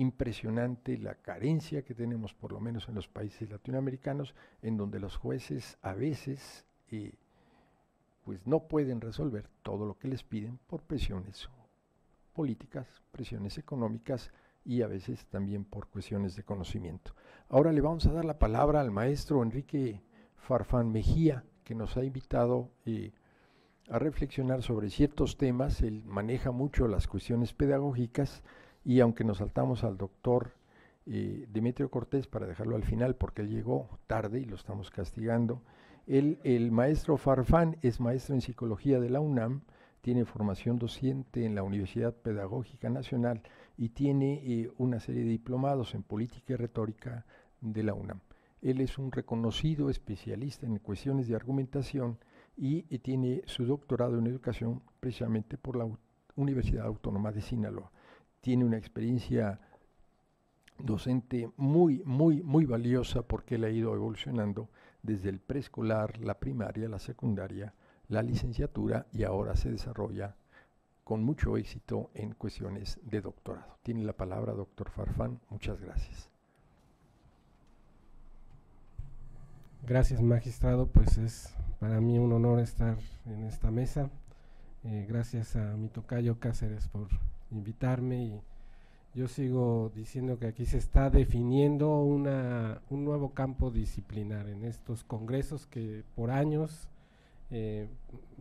impresionante la carencia que tenemos, por lo menos en los países latinoamericanos, en donde los jueces a veces eh, pues no pueden resolver todo lo que les piden por presiones políticas, presiones económicas y a veces también por cuestiones de conocimiento. Ahora le vamos a dar la palabra al maestro Enrique Farfán Mejía, que nos ha invitado eh, a reflexionar sobre ciertos temas. Él maneja mucho las cuestiones pedagógicas y aunque nos saltamos al doctor eh, Demetrio Cortés para dejarlo al final porque él llegó tarde y lo estamos castigando, el maestro Farfán es maestro en psicología de la UNAM, tiene formación docente en la Universidad Pedagógica Nacional y tiene eh, una serie de diplomados en política y retórica de la UNAM. Él es un reconocido especialista en cuestiones de argumentación y, tiene su doctorado en educación precisamente por la Universidad Autónoma de Sinaloa. Tiene una experiencia docente muy, muy, muy valiosa porque él ha ido evolucionando desde el preescolar, la primaria, la secundaria, la licenciatura y ahora se desarrolla con mucho éxito en cuestiones de doctorado. Tiene la palabra doctor Farfán. Muchas gracias. Gracias, magistrado. Pues es para mí un honor estar en esta mesa. Eh, gracias a mi tocayo Cáceres por invitarme y yo sigo diciendo que aquí se está definiendo una, un nuevo campo disciplinar en estos congresos que por años eh,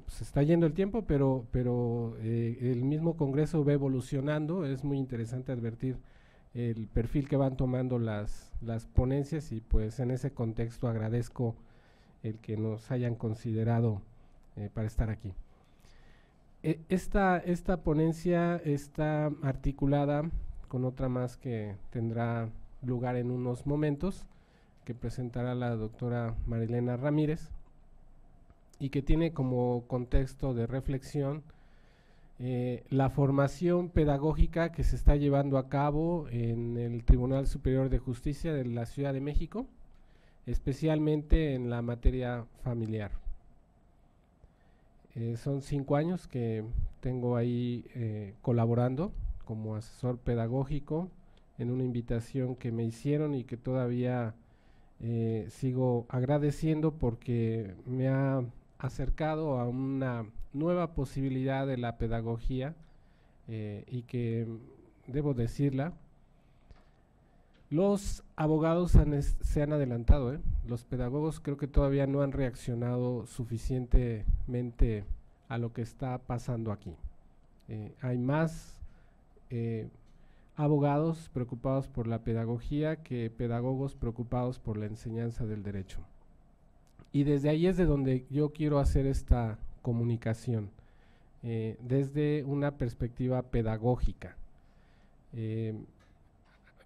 se está yendo el tiempo, pero, pero eh, el mismo congreso va evolucionando. Es muy interesante advertir el perfil que van tomando las, las ponencias y pues en ese contexto agradezco el que nos hayan considerado eh, para estar aquí. E, esta, esta ponencia está articulada con otra más que tendrá lugar en unos momentos, que presentará la doctora Marilena Ramírez, y que tiene como contexto de reflexión eh, la formación pedagógica que se está llevando a cabo en el Tribunal Superior de Justicia de la Ciudad de México, especialmente en la materia familiar. Eh, son cinco años que tengo ahí eh, colaborando como asesor pedagógico en una invitación que me hicieron y que todavía sigo agradeciendo porque me ha acercado a una nueva posibilidad de la pedagogía eh, y que, debo decirla, los abogados se han adelantado, ¿eh? los pedagogos creo que todavía no han reaccionado suficientemente a lo que está pasando aquí. Eh, hay más abogados preocupados por la pedagogía que pedagogos preocupados por la enseñanza del derecho. Y desde ahí es de donde yo quiero hacer esta comunicación, eh, desde una perspectiva pedagógica.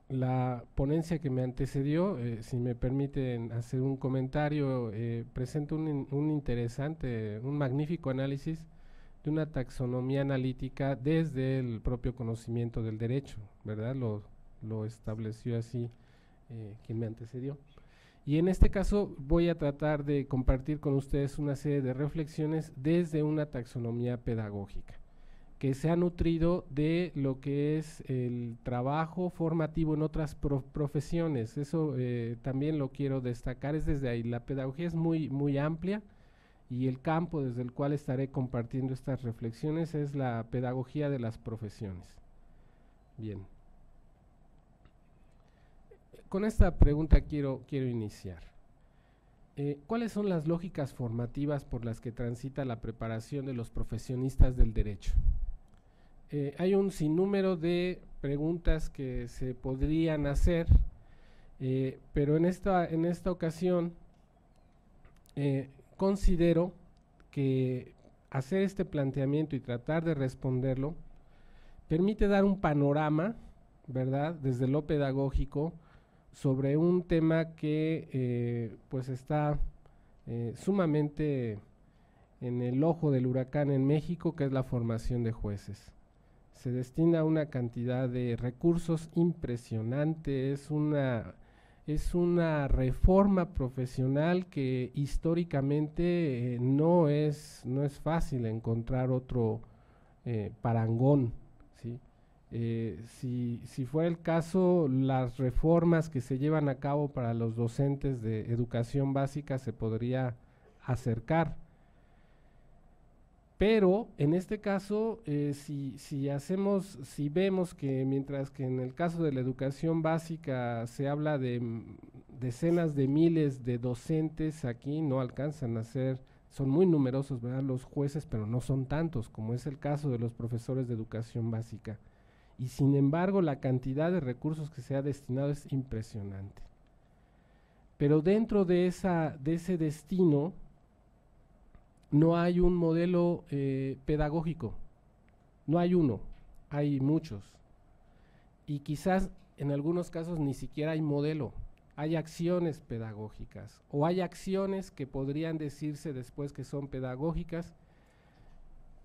Eh, la ponencia que me antecedió, eh, si me permiten hacer un comentario, presenta un, un, interesante, un magnífico análisis de una taxonomía analítica desde el propio conocimiento del derecho, ¿verdad? Lo, lo estableció así quien me antecedió. Y en este caso voy a tratar de compartir con ustedes una serie de reflexiones desde una taxonomía pedagógica que se ha nutrido de lo que es el trabajo formativo en otras profesiones. Eso eh, también lo quiero destacar, es desde ahí. La pedagogía es muy, muy amplia y el campo desde el cual estaré compartiendo estas reflexiones es la pedagogía de las profesiones. Bien con esta pregunta quiero, quiero iniciar. Eh, ¿Cuáles son las lógicas formativas por las que transita la preparación de los profesionistas del derecho? Eh, hay un sinnúmero de preguntas que se podrían hacer, eh, pero en esta, en esta ocasión considero que hacer este planteamiento y tratar de responderlo permite dar un panorama, ¿verdad?, desde lo pedagógico, sobre un tema que eh, pues está eh, sumamente en el ojo del huracán en México, que es la formación de jueces. Se destina una cantidad de recursos impresionante, es una, es una reforma profesional que históricamente eh, no, es, no es fácil encontrar otro parangón eh, si, si fuera el caso, las reformas que se llevan a cabo para los docentes de educación básica se podría acercar. Pero en este caso, eh, si, si, hacemos, si vemos que mientras que en el caso de la educación básica se habla de decenas de miles de docentes, aquí no alcanzan a ser, son muy numerosos. Los jueces, pero no son tantos, como es el caso de los profesores de educación básica y sin embargo la cantidad de recursos que se ha destinado es impresionante. Pero dentro de, esa, de ese destino no hay un modelo eh, pedagógico, no hay uno, hay muchos. Y quizás en algunos casos ni siquiera hay modelo. hay acciones pedagógicas o hay acciones que podrían decirse después que son pedagógicas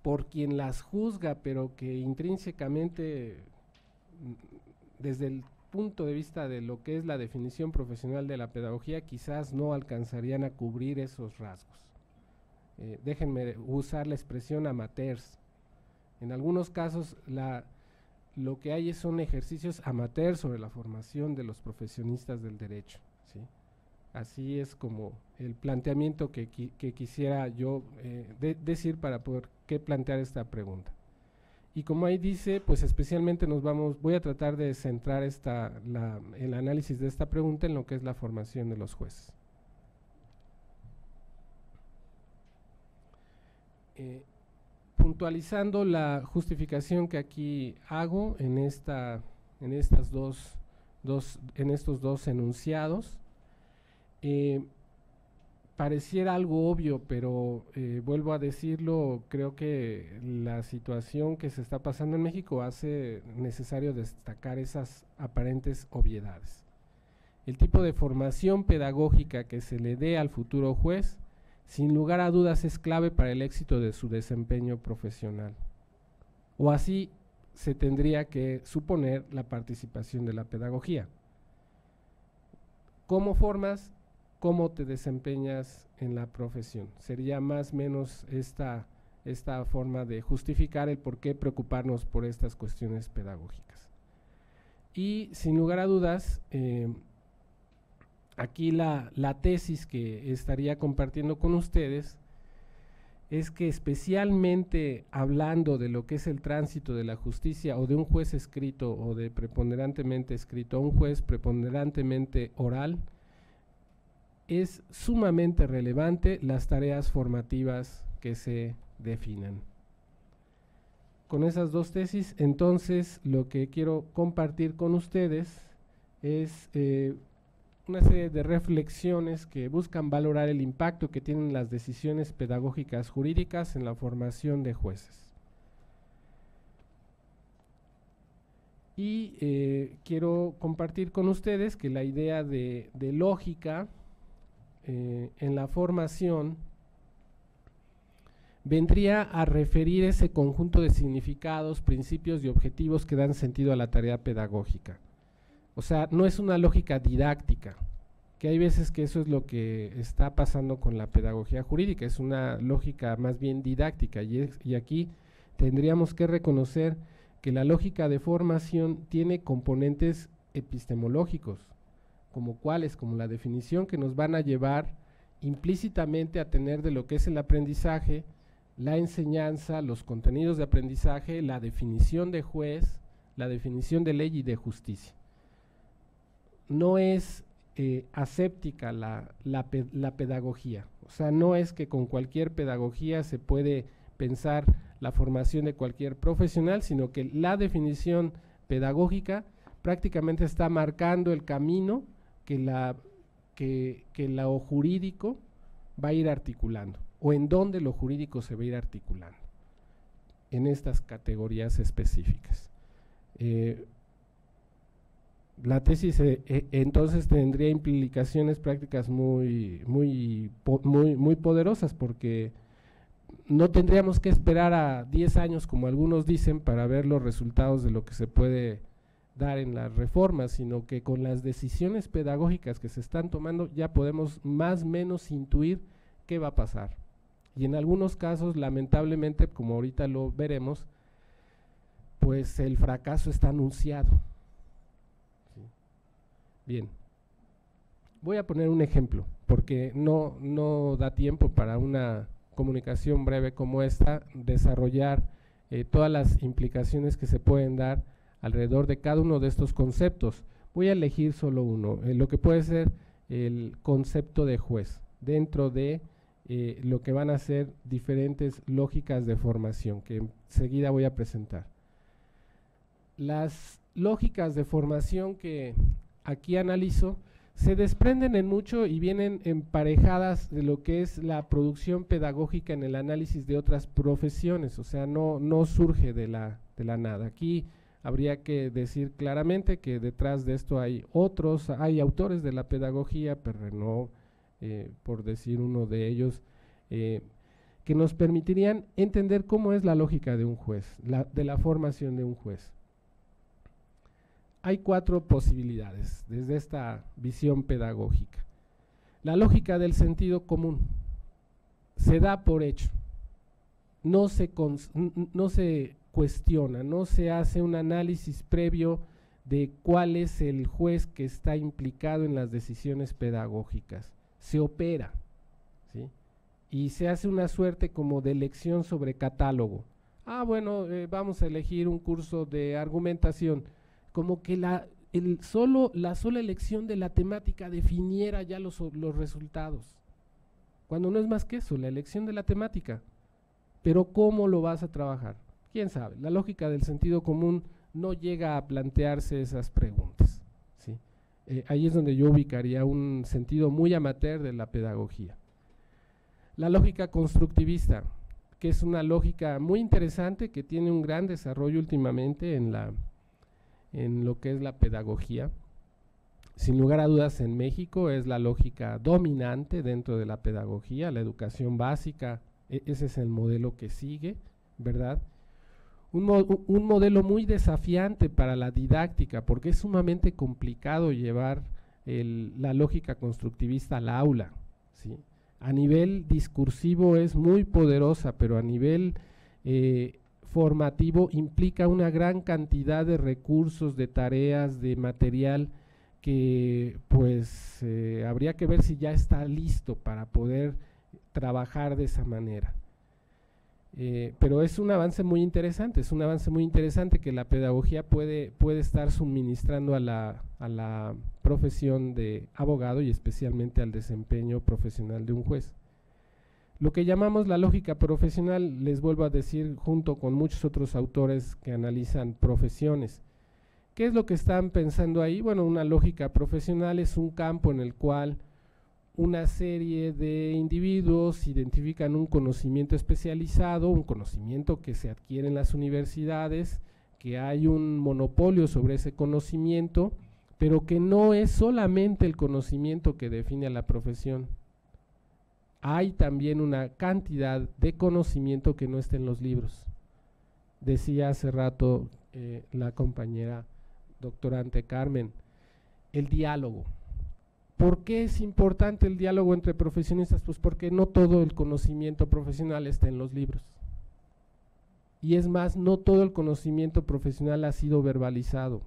por quien las juzga, pero que intrínsecamente, mm, desde el punto de vista de lo que es la definición profesional de la pedagogía, quizás no alcanzarían a cubrir esos rasgos. Eh, déjenme usar la expresión amateurs. En algunos casos lo que hay son ejercicios amateurs sobre la formación de los profesionistas del derecho. Así es como el planteamiento que, quisiera yo eh, decir para poder que plantear esta pregunta. Y como ahí dice, pues especialmente nos vamos, voy a tratar de centrar el análisis de esta pregunta en lo que es la formación de los jueces. Eh, puntualizando la justificación que aquí hago en, esta, en, estas dos, dos, en estos dos enunciados, eh, pareciera algo obvio, pero eh, vuelvo a decirlo, creo que la situación que se está pasando en México hace necesario destacar esas aparentes obviedades. El tipo de formación pedagógica que se le dé al futuro juez, sin lugar a dudas, es clave para el éxito de su desempeño profesional. O así se tendría que suponer la participación de la pedagogía. ¿Cómo formas? cómo te desempeñas en la profesión. Sería más o menos esta, esta forma de justificar el por qué preocuparnos por estas cuestiones pedagógicas. Y sin lugar a dudas, eh, aquí la, la tesis que estaría compartiendo con ustedes es que especialmente hablando de lo que es el tránsito de la justicia o de un juez escrito o de preponderantemente escrito a un juez preponderantemente oral, es sumamente relevante las tareas formativas que se definan. Con esas dos tesis, entonces, lo que quiero compartir con ustedes es eh, una serie de reflexiones que buscan valorar el impacto que tienen las decisiones pedagógicas jurídicas en la formación de jueces. Y eh, quiero compartir con ustedes que la idea de lógica eh, en la formación vendría a referir ese conjunto de significados, principios y objetivos que dan sentido a la tarea pedagógica. O sea, no es una lógica didáctica, que hay veces que eso es lo que está pasando con la pedagogía jurídica, es una lógica más bien didáctica y, aquí tendríamos que reconocer que la lógica de formación tiene componentes epistemológicos, como cuáles, como la definición que nos van a llevar implícitamente a tener de lo que es el aprendizaje, la enseñanza, los contenidos de aprendizaje, la definición de juez, la definición de ley y de justicia. No es eh, aséptica la, la pedagogía, o sea, no es que con cualquier pedagogía se puede pensar la formación de cualquier profesional, sino que la definición pedagógica prácticamente está marcando el camino que, la, que, lo jurídico va a ir articulando o en dónde lo jurídico se va a ir articulando en estas categorías específicas. Eh, la tesis eh, eh, entonces tendría implicaciones prácticas muy, muy, muy, muy poderosas porque no tendríamos que esperar a 10 años como algunos dicen para ver los resultados de lo que se puede dar en las reformas, sino que con las decisiones pedagógicas que se están tomando ya podemos más o menos intuir qué va a pasar. Y en algunos casos, lamentablemente, como ahorita lo veremos, pues el fracaso está anunciado. Bien, voy a poner un ejemplo, porque no, no da tiempo para una comunicación breve como esta, desarrollar eh, todas las implicaciones que se pueden dar alrededor de cada uno de estos conceptos. Voy a elegir solo uno, eh, lo que puede ser el concepto de juez, dentro de eh, lo que van a ser diferentes lógicas de formación, que enseguida voy a presentar. Las lógicas de formación que aquí analizo se desprenden en mucho y vienen emparejadas de lo que es la producción pedagógica en el análisis de otras profesiones, o sea, no, no surge de la, de la nada. Aquí habría que decir claramente que detrás de esto hay otros, hay autores de la pedagogía, pero no, eh, por decir uno de ellos, eh, que nos permitirían entender cómo es la lógica de un juez, de la formación de un juez. Hay cuatro posibilidades desde esta visión pedagógica. La lógica del sentido común se da por hecho, no se, no se cuestiona, no se hace un análisis previo de cuál es el juez que está implicado en las decisiones pedagógicas. Se opera, ¿sí? Y se hace una suerte como de elección sobre catálogo. Ah, bueno, eh, vamos a elegir un curso de argumentación. Como que la, el solo, la sola elección de la temática definiera ya los, los resultados. Cuando no es más que eso, la elección de la temática. Pero ¿cómo lo vas a trabajar? quién sabe, la lógica del sentido común no llega a plantearse esas preguntas. ¿sí? Eh, ahí es donde yo ubicaría un sentido muy amateur de la pedagogía. La lógica constructivista, que es una lógica muy interesante que tiene un gran desarrollo últimamente en, la, en lo que es la pedagogía. Sin lugar a dudas en México es la lógica dominante dentro de la pedagogía, la educación básica, e, ese es el modelo que sigue, ¿verdad? un, modelo muy desafiante para la didáctica, porque es sumamente complicado llevar la lógica constructivista al aula. ¿sí? A nivel discursivo es muy poderosa, pero a nivel eh, formativo implica una gran cantidad de recursos, de tareas, de material que pues eh, habría que ver si ya está listo para poder trabajar de esa manera. Eh, pero es un avance muy interesante, es un avance muy interesante que la pedagogía puede, puede estar suministrando a la, a la profesión de abogado y especialmente al desempeño profesional de un juez. Lo que llamamos la lógica profesional, les vuelvo a decir, junto con muchos otros autores que analizan profesiones. ¿Qué es lo que están pensando ahí? Bueno, una lógica profesional es un campo en el cual una serie de individuos identifican un conocimiento especializado, un conocimiento que se adquiere en las universidades, que hay un monopolio sobre ese conocimiento, pero que no es solamente el conocimiento que define a la profesión. Hay también una cantidad de conocimiento que no está en los libros. Decía hace rato eh, la compañera doctorante Carmen, el diálogo ¿Por qué es importante el diálogo entre profesionistas? Pues porque no todo el conocimiento profesional está en los libros. Y es más, no todo el conocimiento profesional ha sido verbalizado.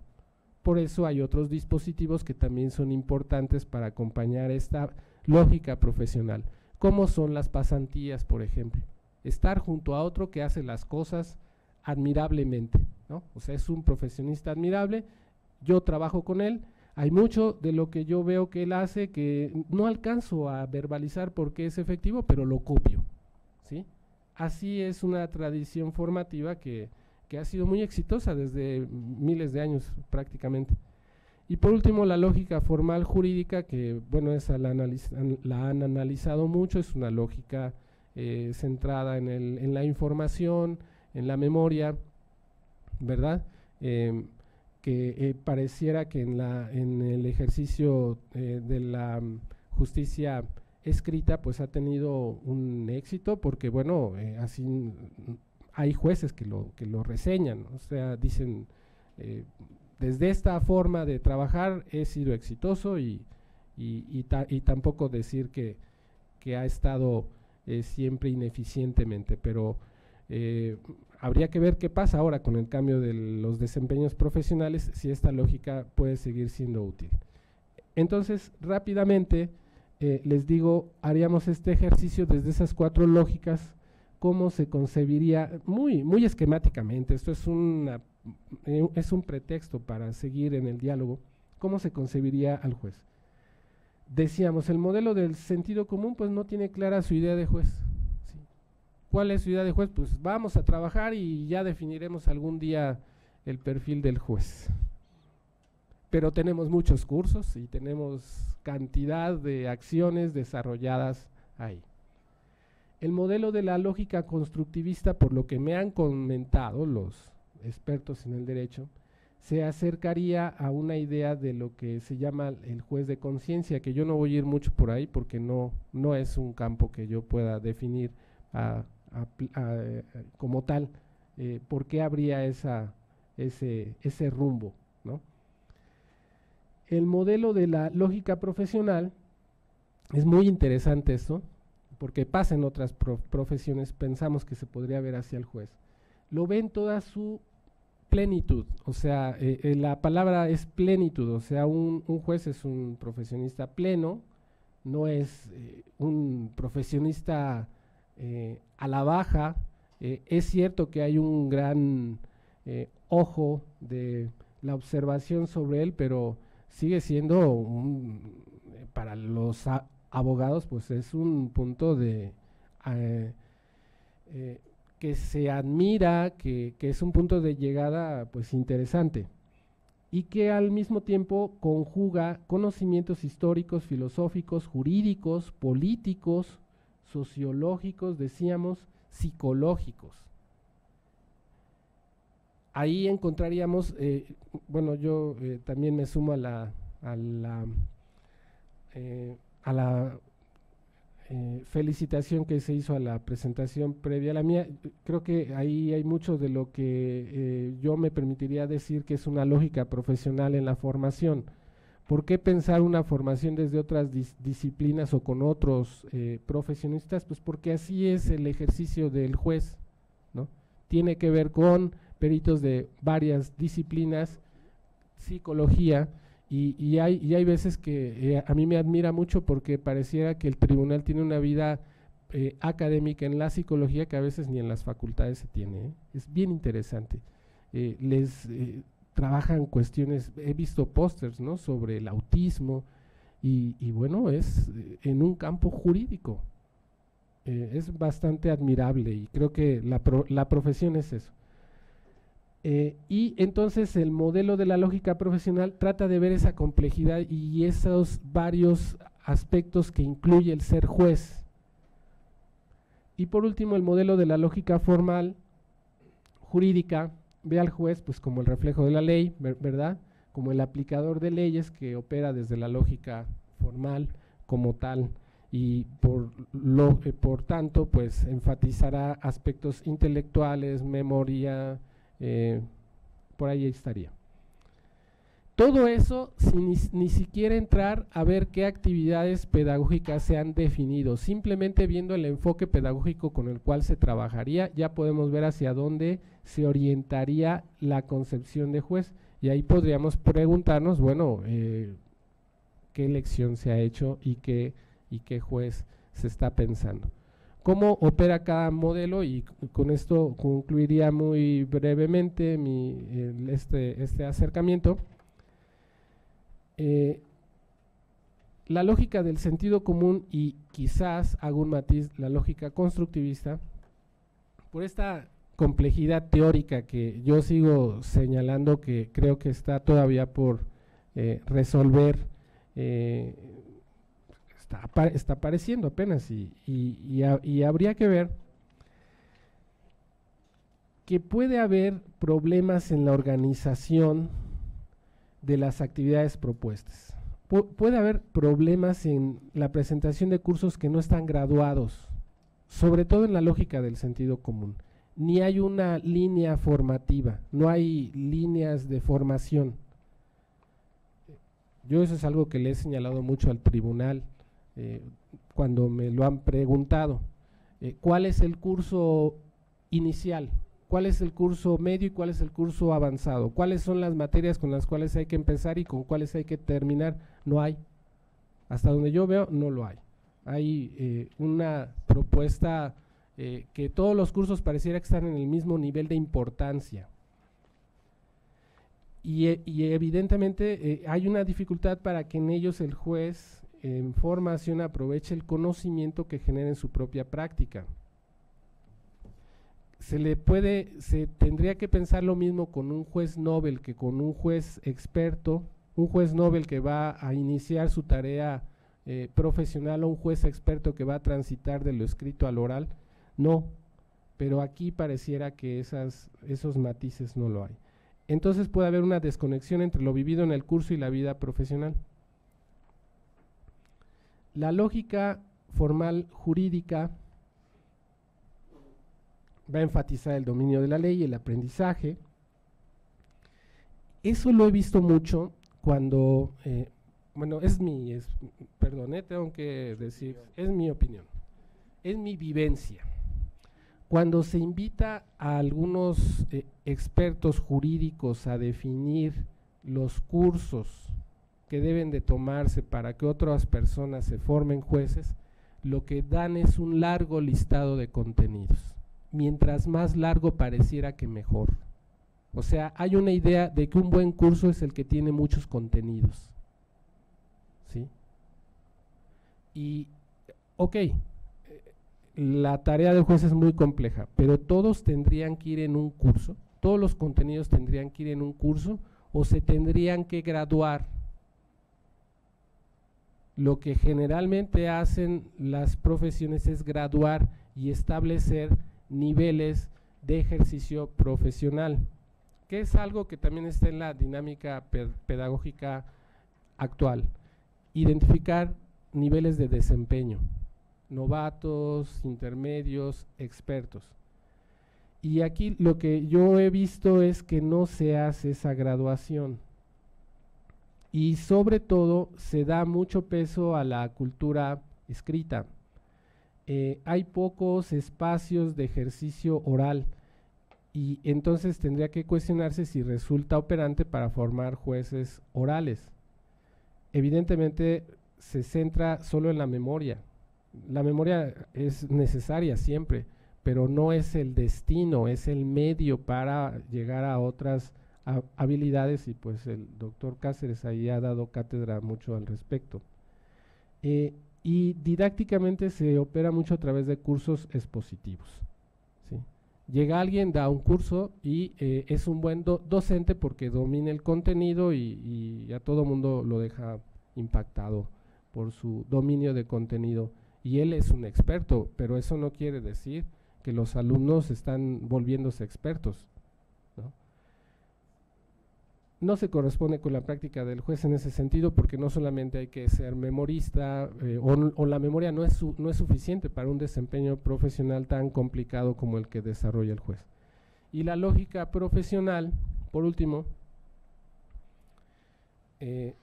Por eso hay otros dispositivos que también son importantes para acompañar esta lógica profesional, como son las pasantías, por ejemplo. Estar junto a otro que hace las cosas admirablemente, ¿no? O sea, es un profesionista admirable, yo trabajo con él, hay mucho de lo que yo veo que él hace que no alcanzo a verbalizar porque es efectivo, pero lo copio. ¿sí? Así es una tradición formativa que, ha sido muy exitosa desde miles de años prácticamente. Y por último, la lógica formal jurídica, que bueno, esa la, la han analizado mucho, es una lógica eh, centrada en, el, en, la información, en la memoria, ¿verdad? Eh, que eh, pareciera que en, la, en el ejercicio eh, de la justicia escrita pues ha tenido un éxito porque bueno, así hay jueces que lo, que lo reseñan, o sea, dicen, desde esta forma de trabajar he sido exitoso y, y, y, tampoco decir que, que ha estado siempre ineficientemente, pero habría que ver qué pasa ahora con el cambio de los desempeños profesionales, si esta lógica puede seguir siendo útil. Entonces, rápidamente, eh, les digo, haríamos este ejercicio desde esas cuatro lógicas, cómo se concebiría, muy, muy esquemáticamente, esto es, una, eh, es un pretexto para seguir en el diálogo, cómo se concebiría al juez. Decíamos, el modelo del sentido común pues no tiene clara su idea de juez, ¿Cuál es su idea de juez? Pues vamos a trabajar y ya definiremos algún día el perfil del juez. Pero tenemos muchos cursos y tenemos cantidad de acciones desarrolladas ahí. El modelo de la lógica constructivista, por lo que me han comentado los expertos en el derecho, se acercaría a una idea de lo que se llama el juez de conciencia, que yo no voy a ir mucho por ahí porque no, no es un campo que yo pueda definir como tal. Eh, ¿Por qué habría esa, ese, ese rumbo? ¿no? El modelo de la lógica profesional es muy interesante esto, porque pasa en otras profesiones, pensamos que se podría ver hacia el juez. Lo ve en toda su plenitud, o sea, eh, eh, la palabra es plenitud, o sea, un, juez es un profesionista pleno, no es eh, un profesionista a la baja. es cierto que hay un gran ojo de la observación sobre él, pero sigue siendo para los abogados, pues es un punto de que se admira, que, es un punto de llegada pues interesante y que al mismo tiempo conjuga conocimientos históricos, filosóficos, jurídicos, políticos, sociológicos, decíamos, psicológicos. Ahí encontraríamos, eh, bueno, yo eh, también me sumo a la, a la, eh, a la eh, felicitación que se hizo a la presentación previa a la mía. Creo que ahí hay mucho de lo que eh, yo me permitiría decir que es una lógica profesional en la formación. ¿Por qué pensar una formación desde otras disciplinas o con otros eh, profesionistas? Pues porque así es el ejercicio del juez, ¿no? Tiene que ver con peritos de varias disciplinas, psicología, y, hay, y hay veces que eh, a mí me admira mucho porque pareciera que el tribunal tiene una vida eh, académica en la psicología que a veces ni en las facultades se tiene. ¿eh? Es bien interesante. les trabajan cuestiones, he visto pósters ¿no? sobre el autismo y, y, bueno, es en un campo jurídico. es bastante admirable y creo que la, la profesión es eso. Eh, y entonces el modelo de la lógica profesional trata de ver esa complejidad y esos varios aspectos que incluye el ser juez. Y por último, el modelo de la lógica formal jurídica ve al juez pues como el reflejo de la ley, ¿verdad? Como el aplicador de leyes que opera desde la lógica formal como tal y por, lo, eh, por tanto pues enfatizará aspectos intelectuales, memoria, eh, por ahí estaría. Todo eso sin ni, siquiera entrar a ver qué actividades pedagógicas se han definido. Simplemente viendo el enfoque pedagógico con el cual se trabajaría, ya podemos ver hacia dónde se orientaría la concepción de juez. Y ahí podríamos preguntarnos, bueno, eh, qué elección se ha hecho y qué, y qué juez se está pensando cómo opera cada modelo y con esto concluiría muy brevemente mi, este, este, acercamiento. Eh, la lógica del sentido común y quizás hago un matiz, la lógica constructivista, por esta complejidad teórica que yo sigo señalando que creo que está todavía por eh, resolver eh, está, apareciendo apenas y, habría que ver que puede haber problemas en la organización de las actividades propuestas. puede haber problemas en la presentación de cursos que no están graduados, sobre todo en la lógica del sentido común. Ni hay una línea formativa, no hay líneas de formación. Yo eso es algo que le he señalado mucho al tribunal eh, cuando me lo han preguntado. Eh, ¿Cuál es el curso inicial? ¿Cuál es el curso medio y cuál es el curso avanzado? ¿Cuáles son las materias con las cuales hay que empezar y con cuáles hay que terminar? No hay. Hasta donde yo veo, no lo hay. Hay eh, una propuesta que todos los cursos pareciera que están en el mismo nivel de importancia. Y, y evidentemente hay una dificultad para que en ellos el juez en formación aproveche el conocimiento que genera en su propia práctica. Se le puede, se tendría que pensar lo mismo con un juez Nobel que con un juez experto, un juez Nobel que va a iniciar su tarea eh, profesional o un juez experto que va a transitar de lo escrito al oral. No, pero aquí pareciera que esos matices no lo hay. entonces puede haber una desconexión entre lo vivido en el curso y la vida profesional. La lógica formal jurídica va a enfatizar el dominio de la ley el aprendizaje. Eso lo he visto mucho cuando, eh, bueno, es mi, es, perdón, eh, tengo que decir, es mi opinión, es mi vivencia. Cuando se invita a algunos eh, expertos jurídicos a definir los cursos que deben de tomarse para que otras personas se formen jueces, lo que dan es un largo listado de contenidos. Mientras más largo pareciera que mejor. O sea, hay una idea de que un buen curso es el que tiene muchos contenidos. ¿Sí? Y, ok, la tarea del juez es muy compleja, pero todos tendrían que ir en un curso, todos los contenidos tendrían que ir en un curso o se tendrían que graduar. Lo que generalmente hacen las profesiones es graduar y establecer niveles de ejercicio profesional, que es algo que también está en la dinámica pedagógica actual. Identificar niveles de desempeño novatos, intermedios, expertos. Y aquí lo que yo he visto es que no se hace esa graduación. Y sobre todo se da mucho peso a la cultura escrita. Eh, hay pocos espacios de ejercicio oral y entonces tendría que cuestionarse si resulta operante para formar jueces orales. Evidentemente se centra solo en la memoria, la memoria es necesaria siempre, pero no es el destino, es el medio para llegar a otras habilidades y pues el doctor Cáceres ahí ha dado cátedra mucho al respecto. Eh, y didácticamente se opera mucho a través de cursos expositivos. Llega alguien, da un curso y eh, es un buen docente porque domina el contenido y, y a todo mundo lo deja impactado por su dominio de contenido y él es un experto, pero eso no quiere decir que los alumnos están volviéndose expertos. ¿No? se corresponde con la práctica del juez en ese sentido porque no solamente hay que ser memorista eh, o, la memoria no es, no es suficiente para un desempeño profesional tan complicado como el que desarrolla el juez. Y la lógica profesional, por último, eh,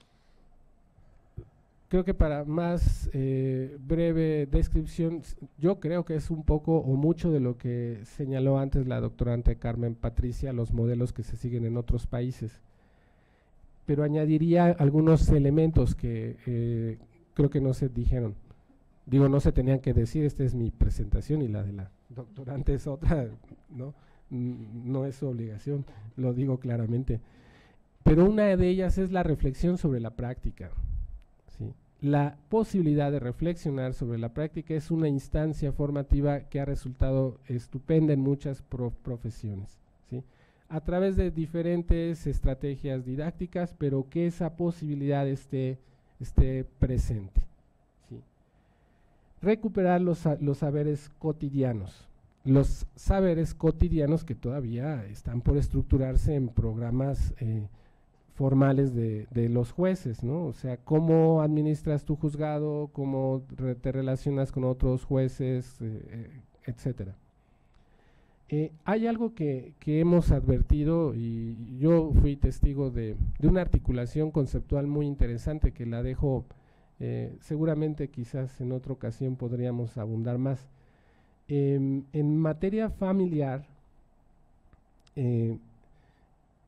creo que para más eh, breve descripción, yo creo que es un poco o mucho de lo que señaló antes la doctorante Carmen Patricia, los modelos que se siguen en otros países. Pero añadiría algunos elementos que eh, creo que no se dijeron. Digo, no se tenían que decir, esta es mi presentación y la de la doctorante es otra, ¿no? no es su obligación, lo digo claramente. Pero una de ellas es la reflexión sobre la práctica la posibilidad de reflexionar sobre la práctica es una instancia formativa que ha resultado estupenda en muchas profesiones, a través de diferentes estrategias didácticas, pero que esa posibilidad esté, esté presente. Recuperar los, los saberes cotidianos, los saberes cotidianos que todavía están por estructurarse en programas eh, formales de, los jueces, ¿no? O sea, cómo administras tu juzgado, cómo te relacionas con otros jueces, eh, eh, etcétera. Eh, hay algo que, hemos advertido y yo fui testigo de, una articulación conceptual muy interesante que la dejo, seguramente quizás en otra ocasión podríamos abundar más. Em, en materia familiar,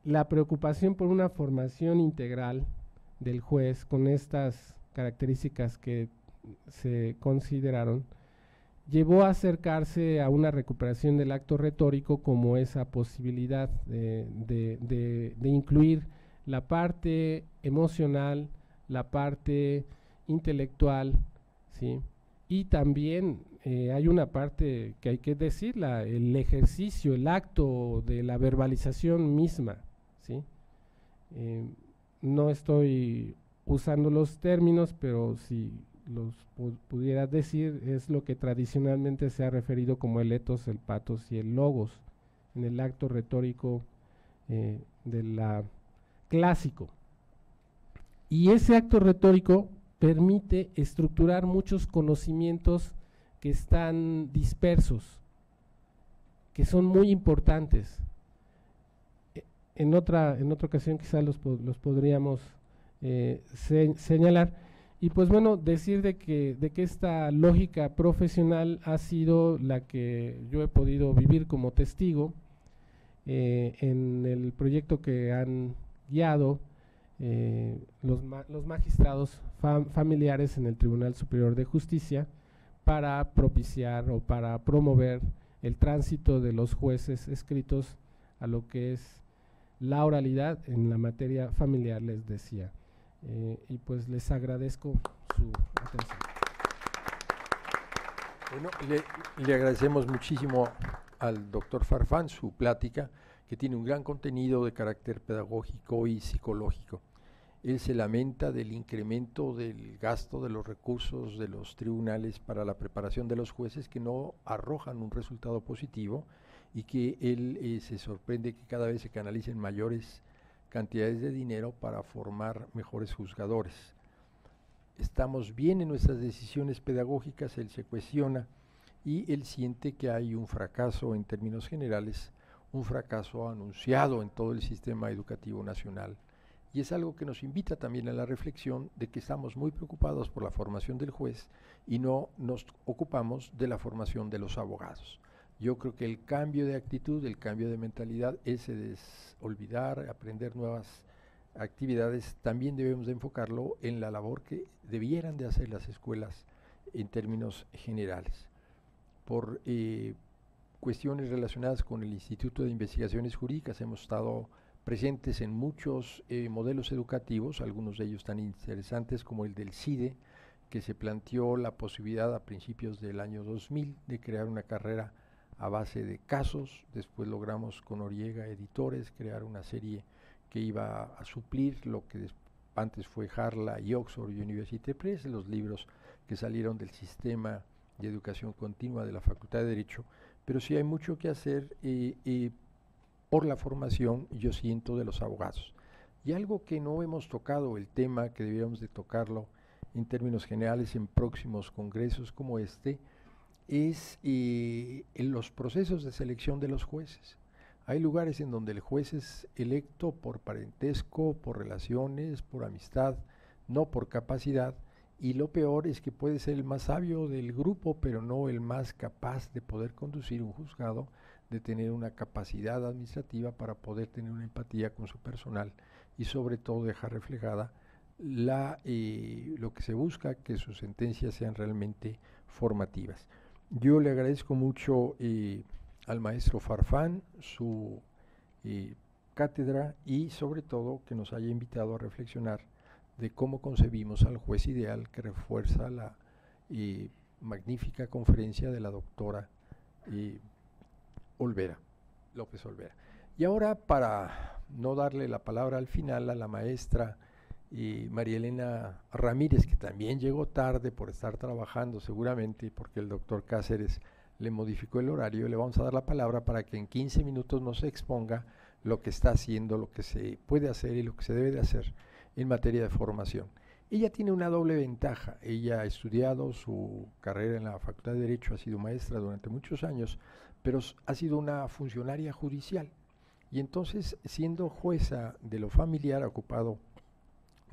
la preocupación por una formación integral del juez con estas características que se consideraron llevó a acercarse a una recuperación del acto retórico como esa posibilidad de, incluir la parte emocional, la parte intelectual, ¿sí? y también eh, hay una parte que hay que decirla, el ejercicio, el acto de la verbalización misma, ¿sí? Eh, no estoy usando los términos, pero si los pudiera decir, es lo que tradicionalmente se ha referido como el etos, el patos y el logos. En el acto retórico eh, clásico. Y ese acto retórico permite estructurar muchos conocimientos que están dispersos, que son muy importantes. E, en otra, en otra ocasión quizás los, los podríamos eh, señalar. Y pues bueno, decir de que, de que esta lógica profesional ha sido la que yo he podido vivir como testigo eh, en el proyecto que han guiado eh, los, los, magistrados familiares en el Tribunal Superior de Justicia para propiciar o para promover el tránsito de los jueces escritos a lo que es la oralidad en la materia familiar, les decía. Eh, y pues les agradezco su atención. Bueno, le, agradecemos muchísimo al doctor Farfán su plática, que tiene un gran contenido de carácter pedagógico y psicológico. Él se lamenta del incremento del gasto de los recursos de los tribunales para la preparación de los jueces que no arrojan un resultado positivo y que él eh, se sorprende que cada vez se canalicen mayores cantidades de dinero para formar mejores juzgadores. Estamos bien en nuestras decisiones pedagógicas, él se cuestiona y él siente que hay un fracaso en términos generales, un fracaso anunciado en todo el sistema educativo nacional. Y es algo que nos invita también a la reflexión de que estamos muy preocupados por la formación del juez y no nos ocupamos de la formación de los abogados. Yo creo que el cambio de actitud, el cambio de mentalidad, ese de olvidar, aprender nuevas actividades, también debemos de enfocarlo en la labor que debieran de hacer las escuelas en términos generales. Por eh, cuestiones relacionadas con el Instituto de Investigaciones Jurídicas hemos estado presentes en muchos eh, modelos educativos, algunos de ellos tan interesantes como el del CIDE, que se planteó la posibilidad a principios del año 2000 de crear una carrera a base de casos, después logramos con Oriega Editores crear una serie que iba a suplir lo que antes fue Harla y Oxford University Press, los libros que salieron del sistema de educación continua de la Facultad de Derecho, pero sí hay mucho que hacer eh, por la formación, yo siento, de los abogados. Y algo que no hemos tocado, el tema que deberíamos de tocarlo en términos generales en próximos congresos como este, es eh, en los procesos de selección de los jueces. Hay lugares en donde el juez es electo por parentesco, por relaciones, por amistad, no por capacidad, y lo peor es que puede ser el más sabio del grupo, pero no el más capaz de poder conducir un juzgado, de tener una capacidad administrativa para poder tener una empatía con su personal y sobre todo dejar reflejada la, eh, lo que se busca, que sus sentencias sean realmente formativas. Yo le agradezco mucho eh, al maestro Farfán su eh, cátedra y sobre todo que nos haya invitado a reflexionar de cómo concebimos al juez ideal que refuerza la eh, magnífica conferencia de la doctora Olvera, López Olvera. Y ahora para no darle la palabra al final a la maestra y María Elena Ramírez, que también llegó tarde por estar trabajando seguramente, porque el doctor Cáceres le modificó el horario, le vamos a dar la palabra para que en 15 minutos nos exponga lo que está haciendo, lo que se puede hacer y lo que se debe de hacer en materia de formación. Ella tiene una doble ventaja. Ella ha estudiado su carrera en la Facultad de Derecho, ha sido maestra durante muchos años, pero ha sido una funcionaria judicial. Y entonces, siendo jueza de lo familiar, ha ocupado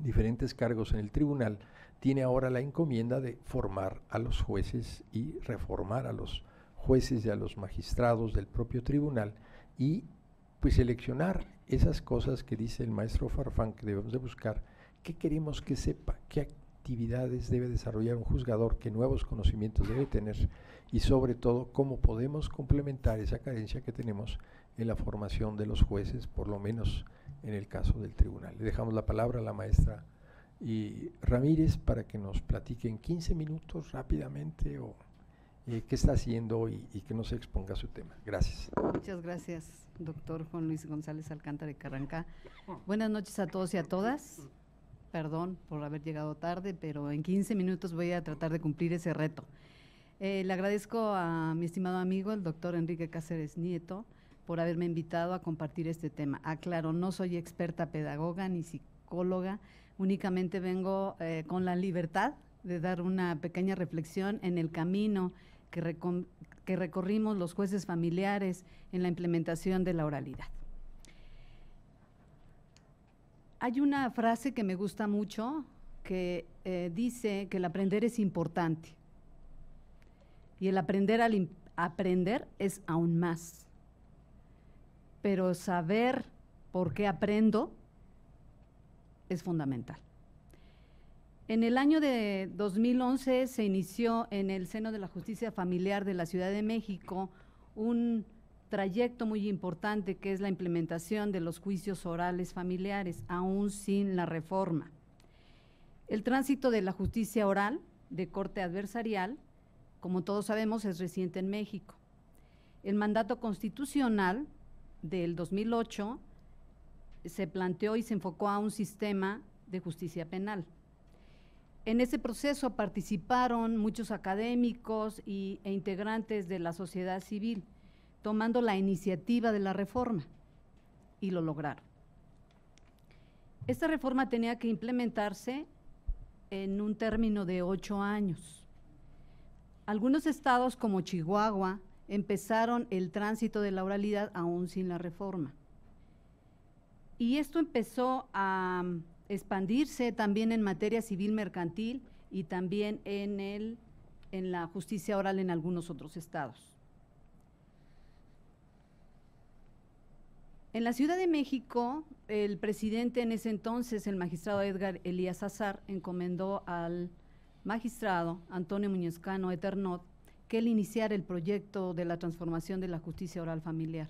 diferentes cargos en el tribunal, tiene ahora la encomienda de formar a los jueces y reformar a los jueces y a los magistrados del propio tribunal y pues seleccionar esas cosas que dice el maestro Farfán que debemos de buscar, qué queremos que sepa, qué actividades debe desarrollar un juzgador, qué nuevos conocimientos debe tener y sobre todo cómo podemos complementar esa carencia que tenemos en la formación de los jueces, por lo menos en el caso del tribunal. Le dejamos la palabra a la maestra y Ramírez para que nos platique en 15 minutos rápidamente o eh, qué está haciendo y, que nos exponga su tema. Gracias. Muchas gracias, doctor Juan Luis González Alcántara de Carranca. Buenas noches a todos y a todas. Perdón por haber llegado tarde, pero en 15 minutos voy a tratar de cumplir ese reto. Eh, le agradezco a mi estimado amigo, el doctor Enrique Cáceres Nieto, por haberme invitado a compartir este tema. Aclaro, no soy experta pedagoga ni psicóloga, únicamente vengo eh, con la libertad de dar una pequeña reflexión en el camino que, recorrimos los jueces familiares en la implementación de la oralidad. Hay una frase que me gusta mucho que eh, dice que el aprender es importante y el aprender al aprender es aún más. Pero saber por qué aprendo es fundamental. En el año de 2011 se inició en el seno de la justicia familiar de la Ciudad de México un trayecto muy importante que es la implementación de los juicios orales familiares, aún sin la reforma. El tránsito de la justicia oral de corte adversarial, como todos sabemos, es reciente en México. El mandato constitucional del 2008 se planteó y se enfocó a un sistema de justicia penal. En ese proceso participaron muchos académicos y, e integrantes de la sociedad civil, tomando la iniciativa de la reforma, y lo lograron. Esta reforma tenía que implementarse en un término de ocho años. Algunos estados como Chihuahua empezaron el tránsito de la oralidad aún sin la reforma. Y esto empezó a expandirse también en materia civil mercantil y también en, el, en la justicia oral en algunos otros estados. En la Ciudad de México, el presidente en ese entonces, el magistrado Edgar Elías Azar, encomendó al magistrado Antonio Muñezcano Eternot que él iniciara el proyecto de la transformación de la justicia oral familiar.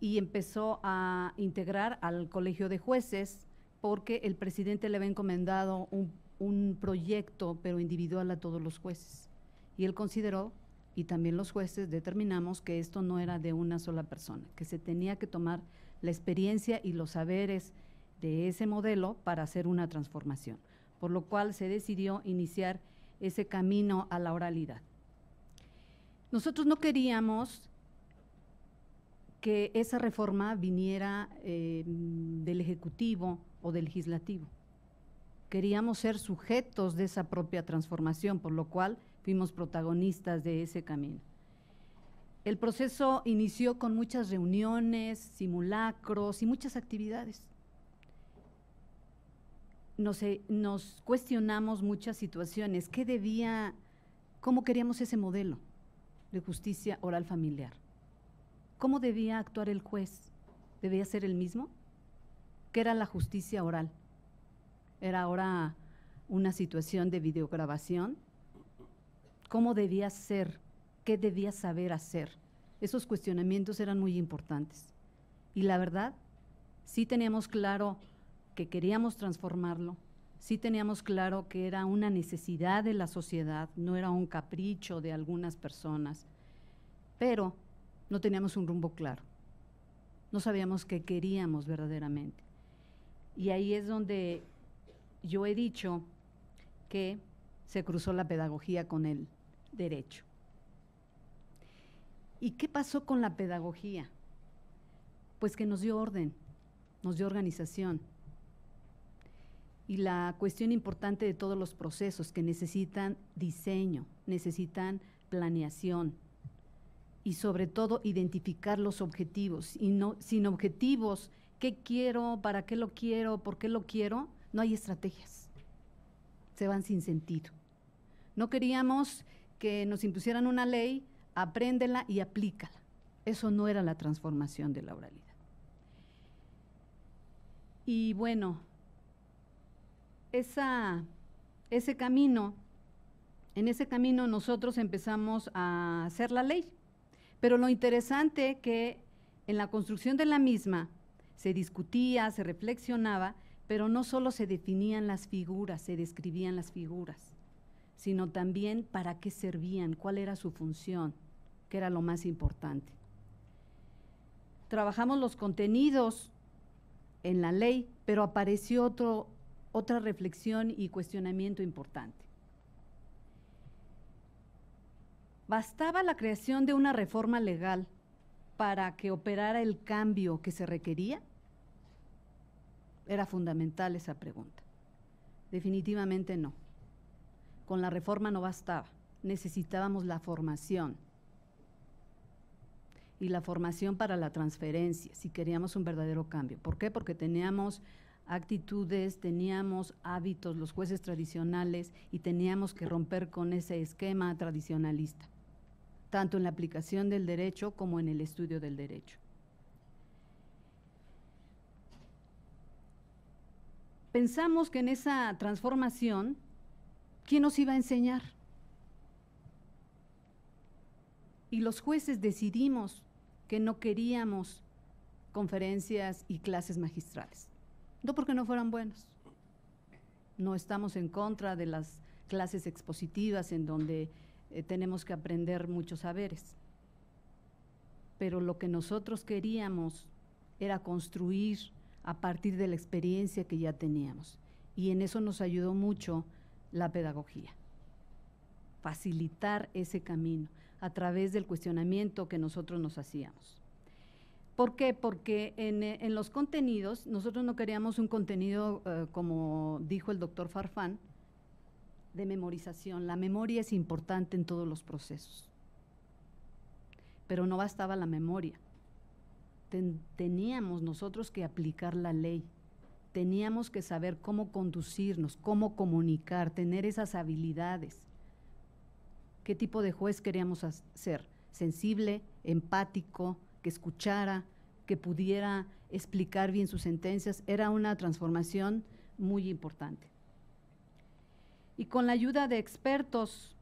Y empezó a integrar al colegio de jueces porque el presidente le había encomendado un, proyecto, pero individual a todos los jueces. Y él consideró, y también los jueces determinamos, que esto no era de una sola persona, que se tenía que tomar la experiencia y los saberes de ese modelo para hacer una transformación, por lo cual se decidió iniciar ese camino a la oralidad. Nosotros no queríamos que esa reforma viniera eh, del Ejecutivo o del legislativo. Queríamos ser sujetos de esa propia transformación, por lo cual fuimos protagonistas de ese camino. El proceso inició con muchas reuniones, simulacros y muchas actividades. Nos, eh, nos cuestionamos muchas situaciones. ¿Qué debía, cómo queríamos ese modelo de justicia oral familiar? ¿Cómo debía actuar el juez? ¿Debía ser el mismo? ¿Qué era la justicia oral? ¿Era ahora una situación de videograbación? ¿Cómo debía ser? ¿Qué debía saber hacer? Esos cuestionamientos eran muy importantes. Y la verdad, sí teníamos claro que queríamos transformarlo, sí teníamos claro que era una necesidad de la sociedad, no era un capricho de algunas personas, pero no teníamos un rumbo claro. No sabíamos qué queríamos verdaderamente. Y ahí es donde yo he dicho que se cruzó la pedagogía con el derecho. ¿Y qué pasó con la pedagogía? Pues que nos dio orden, nos dio organización. Y la cuestión importante de todos los procesos que necesitan diseño, necesitan planeación y sobre todo identificar los objetivos. Y no, sin objetivos qué quiero, para qué lo quiero, por qué lo quiero, no hay estrategias. Se van sin sentido. No queríamos que nos impusieran una ley, apréndela y aplícala. Eso no era la transformación de la oralidad. Y bueno, esa, ese camino, en ese camino nosotros empezamos a hacer la ley. Pero lo interesante que en la construcción de la misma se discutía, se reflexionaba, pero no solo se definían las figuras, se describían las figuras, sino también para qué servían, cuál era su función, que era lo más importante. Trabajamos los contenidos en la ley, pero apareció otro, otra reflexión y cuestionamiento importante. ¿Bastaba la creación de una reforma legal para que operara el cambio que se requería? Era fundamental esa pregunta. Definitivamente no. Con la reforma no bastaba. Necesitábamos la formación. Y la formación para la transferencia, si queríamos un verdadero cambio. ¿Por qué? Porque teníamos actitudes, teníamos hábitos, los jueces tradicionales, y teníamos que romper con ese esquema tradicionalista, tanto en la aplicación del derecho como en el estudio del derecho. Pensamos que en esa transformación, ¿quién nos iba a enseñar? Y los jueces decidimos que no queríamos conferencias y clases magistrales. No porque no fueran buenos. No estamos en contra de las clases expositivas en donde eh, tenemos que aprender muchos saberes. Pero lo que nosotros queríamos era construir a partir de la experiencia que ya teníamos. Y en eso nos ayudó mucho la pedagogía. Facilitar ese camino a través del cuestionamiento que nosotros nos hacíamos. ¿Por qué? Porque eh, en, los contenidos, nosotros no queríamos un contenido, eh, como dijo el doctor Farfán, de memorización. La memoria es importante en todos los procesos. Pero no bastaba la memoria. teníamos nosotros que aplicar la ley. Teníamos que saber cómo conducirnos, cómo comunicar, tener esas habilidades. ¿Qué tipo de juez queríamos ser? Sensible, empático, que escuchara, que pudiera explicar bien sus sentencias, era una transformación muy importante. Y con la ayuda de expertos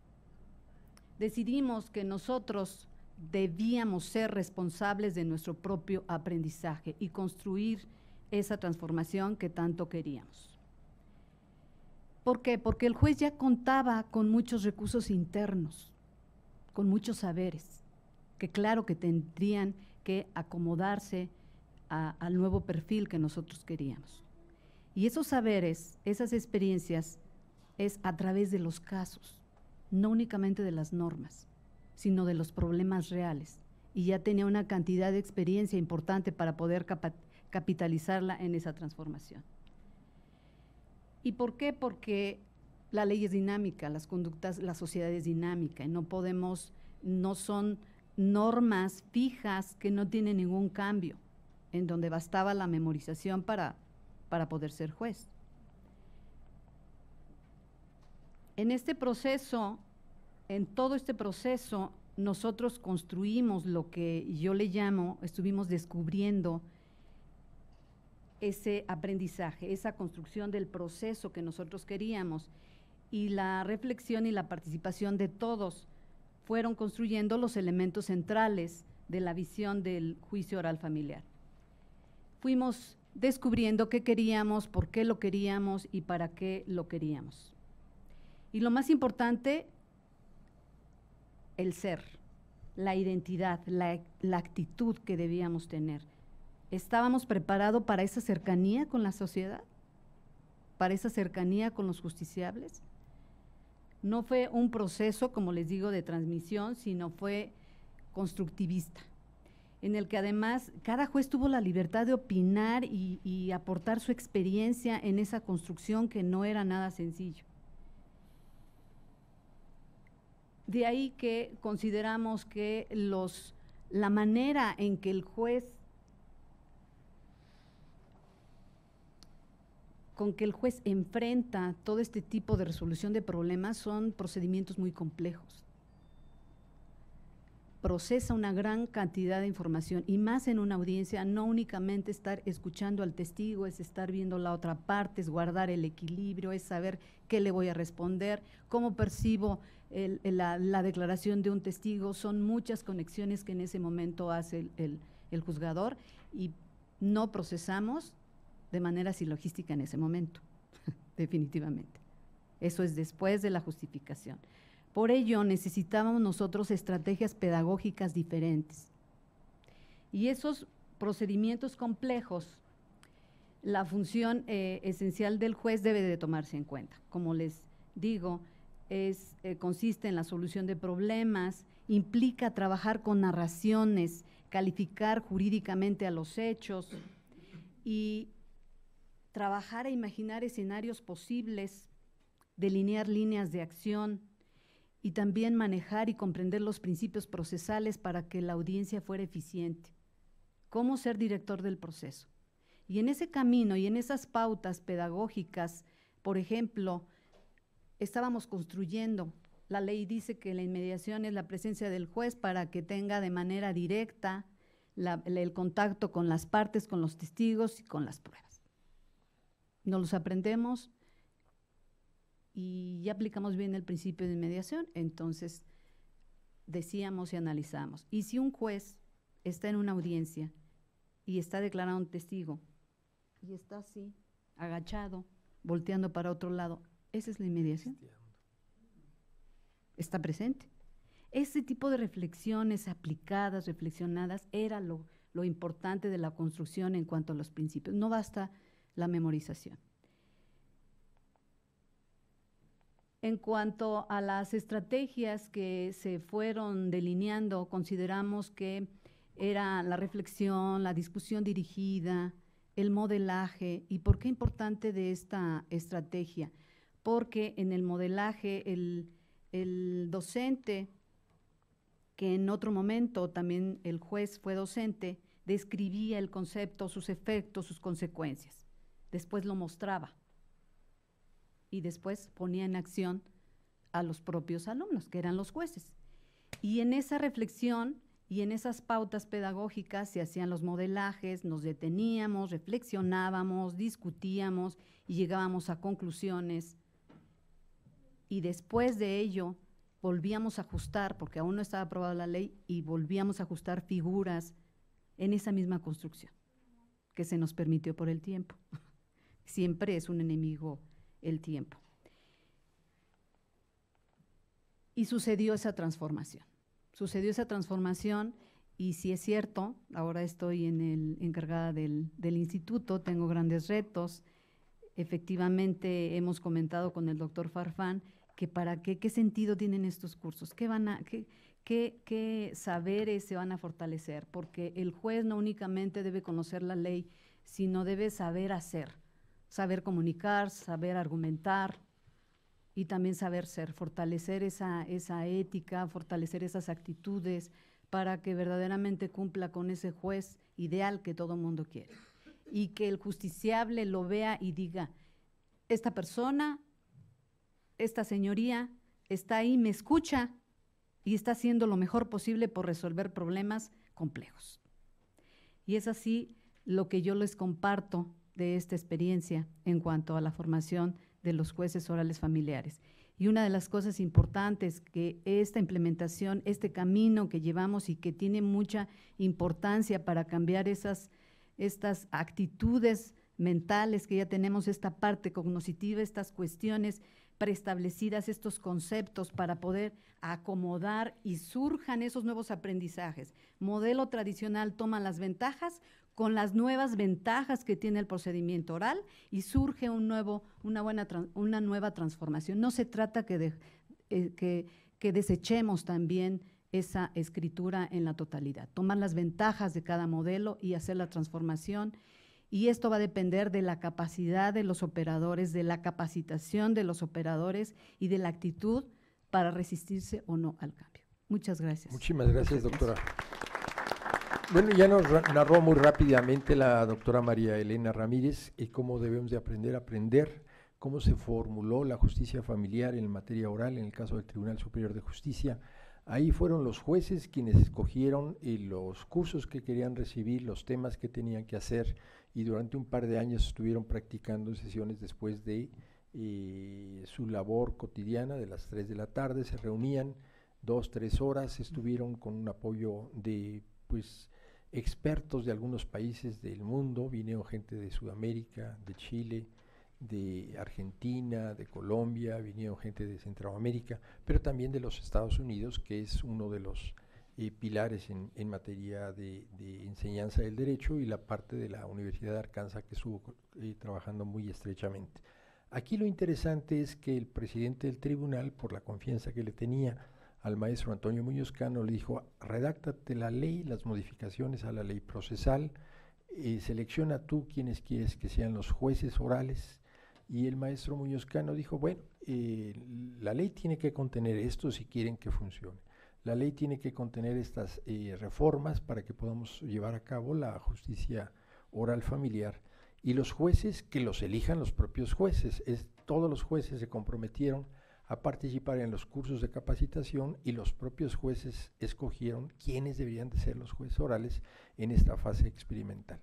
decidimos que nosotros debíamos ser responsables de nuestro propio aprendizaje y construir esa transformación que tanto queríamos. ¿Por qué? Porque el juez ya contaba con muchos recursos internos, con muchos saberes, que claro que tendrían que acomodarse al nuevo perfil que nosotros queríamos. Y esos saberes, esas experiencias, es a través de los casos, no únicamente de las normas, sino de los problemas reales. Y ya tenía una cantidad de experiencia importante para poder capitalizarla en esa transformación. ¿Y por qué? Porque la ley es dinámica, las conductas, la sociedad es dinámica y no podemos, no son normas fijas que no tienen ningún cambio, en donde bastaba la memorización para, para poder ser juez. En este proceso, en todo este proceso, nosotros construimos lo que yo le llamo, estuvimos descubriendo ese aprendizaje, esa construcción del proceso que nosotros queríamos y la reflexión y la participación de todos fueron construyendo los elementos centrales de la visión del juicio oral familiar. Fuimos descubriendo qué queríamos, por qué lo queríamos y para qué lo queríamos. Y lo más importante, el ser, la identidad, la, actitud que debíamos tener. ¿Estábamos preparados para esa cercanía con la sociedad? ¿Para esa cercanía con los justiciables? No fue un proceso, como les digo, de transmisión, sino fue constructivista, en el que además cada juez tuvo la libertad de opinar y, aportar su experiencia en esa construcción que no era nada sencillo. De ahí que consideramos que los, la manera en que el juez con que el juez enfrenta todo este tipo de resolución de problemas son procedimientos muy complejos. Procesa una gran cantidad de información y más en una audiencia, no únicamente estar escuchando al testigo, es estar viendo la otra parte, es guardar el equilibrio, es saber qué le voy a responder, cómo percibo la, declaración de un testigo. Son muchas conexiones que en ese momento hace el juzgador y no procesamos de manera silogística en ese momento, [laughs] definitivamente. Eso es después de la justificación. Por ello necesitábamos nosotros estrategias pedagógicas diferentes. Y esos procedimientos complejos, la función eh, esencial del juez debe de tomarse en cuenta. Como les digo, es, eh, consiste en la solución de problemas, implica trabajar con narraciones calificar jurídicamente a los hechos y trabajar e imaginar escenarios posibles, delinear líneas de acción y también manejar y comprender los principios procesales para que la audiencia fuera eficiente. Cómo ser director del proceso. Y en ese camino y en esas pautas pedagógicas, por ejemplo, estábamos construyendo la ley dice que la inmediación es la presencia del juez para que tenga de manera directa el contacto con las partes, con los testigos y con las pruebas. Nos los aprendemos y ya aplicamos bien el principio de inmediación, entonces decíamos y analizamos. Y si un juez está en una audiencia y está declarando un testigo y está así, agachado, volteando para otro lado, esa es la inmediación está presente. Ese tipo de reflexiones aplicadas, reflexionadas, era lo, lo importante de la construcción en cuanto a los principios. No basta la memorización. En cuanto a las estrategias que se fueron delineando, consideramos que era la reflexión, la discusión dirigida, el modelaje. ¿Y por qué importante de esta estrategia? Porque en el modelaje el, el docente, que en otro momento también el juez fue docente, describía el concepto, sus efectos, sus consecuencias. Después lo mostraba y después ponía en acción a los propios alumnos, que eran los jueces. Y en esa reflexión y en esas pautas pedagógicas se hacían los modelajes, nos deteníamos, reflexionábamos, discutíamos y llegábamos a conclusiones y después de ello volvíamos a ajustar, porque aún no estaba aprobada la ley, y volvíamos a ajustar figuras en esa misma construcción que se nos permitió por el tiempo. [laughs] Siempre es un enemigo el tiempo. Y sucedió esa transformación. Sucedió esa transformación y si es cierto, ahora estoy en el, encargada del, del instituto, tengo grandes retos. Efectivamente, hemos comentado con el doctor Farfán que para qué, qué sentido tienen estos cursos, qué, van a, qué, qué, qué saberes se van a fortalecer, porque el juez no únicamente debe conocer la ley, sino debe saber hacer, saber comunicar, saber argumentar y también saber ser, fortalecer esa, esa ética, fortalecer esas actitudes para que verdaderamente cumpla con ese juez ideal que todo mundo quiere. Y que el justiciable lo vea y diga, esta persona esta señoría está ahí, me escucha y está haciendo lo mejor posible por resolver problemas complejos. Y es así lo que yo les comparto de esta experiencia en cuanto a la formación de los jueces orales familiares. Y una de las cosas importantes que esta implementación, este camino que llevamos y que tiene mucha importancia para cambiar esas, estas actitudes mentales que ya tenemos, esta parte cognoscitiva, estas cuestiones preestablecidas estos conceptos para poder acomodar y surjan esos nuevos aprendizajes. Modelo tradicional toma las ventajas con las nuevas ventajas que tiene el procedimiento oral y surge un nuevo, una, buena, una nueva transformación. No se trata que, eh, que, que desechemos también esa escritura en la totalidad, tomar las ventajas de cada modelo y hacer la transformación y esto va a depender de la capacidad de los operadores, de la capacitación de los operadores y de la actitud para resistirse o no al cambio. Muchas gracias. Muchísimas gracias, doctora. Bueno, ya nos narró muy rápidamente la doctora María Elena Ramírez y cómo debemos de aprender a aprender, cómo se formuló la justicia familiar en materia oral en el caso del Tribunal Superior de Justicia. Ahí fueron los jueces quienes escogieron eh, los cursos que querían recibir, los temas que tenían que hacer y durante un par de años estuvieron practicando sesiones después de eh, su labor cotidiana de las 3 de la tarde, se reunían dos, tres horas, estuvieron con un apoyo de pues expertos de algunos países del mundo, vinieron gente de Sudamérica, de Chile, de Argentina, de Colombia, vinieron gente de Centroamérica, pero también de los Estados Unidos, que es uno de los pilares en, materia de, de, enseñanza del derecho y la parte de la Universidad de Arkansas que estuvo eh, trabajando muy estrechamente. Aquí lo interesante es que el presidente del tribunal, por la confianza que le tenía al maestro Antonio Muñoz Cano, le dijo, redáctate la ley, las modificaciones a la ley procesal, eh, selecciona tú quienes quieres que sean los jueces orales. Y el maestro Muñoz Cano dijo, bueno, eh, la ley tiene que contener esto si quieren que funcione. La ley tiene que contener estas eh, reformas para que podamos llevar a cabo la justicia oral familiar. Y los jueces, que los elijan los propios jueces. Es, todos los jueces se comprometieron a participar en los cursos de capacitación y los propios jueces escogieron quiénes deberían de ser los jueces orales en esta fase experimental.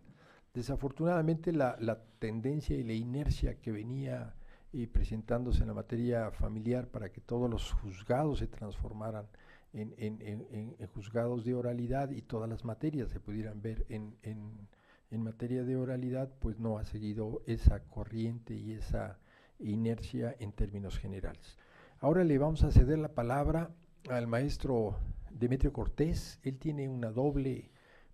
Desafortunadamente la, tendencia y la inercia que venía eh, presentándose en la materia familiar para que todos los juzgados se transformaran en, en, juzgados de oralidad y todas las materias se pudieran ver en, en materia de oralidad, pues no ha seguido esa corriente y esa inercia en términos generales. Ahora le vamos a ceder la palabra al maestro Demetrio Cortés. Él tiene una doble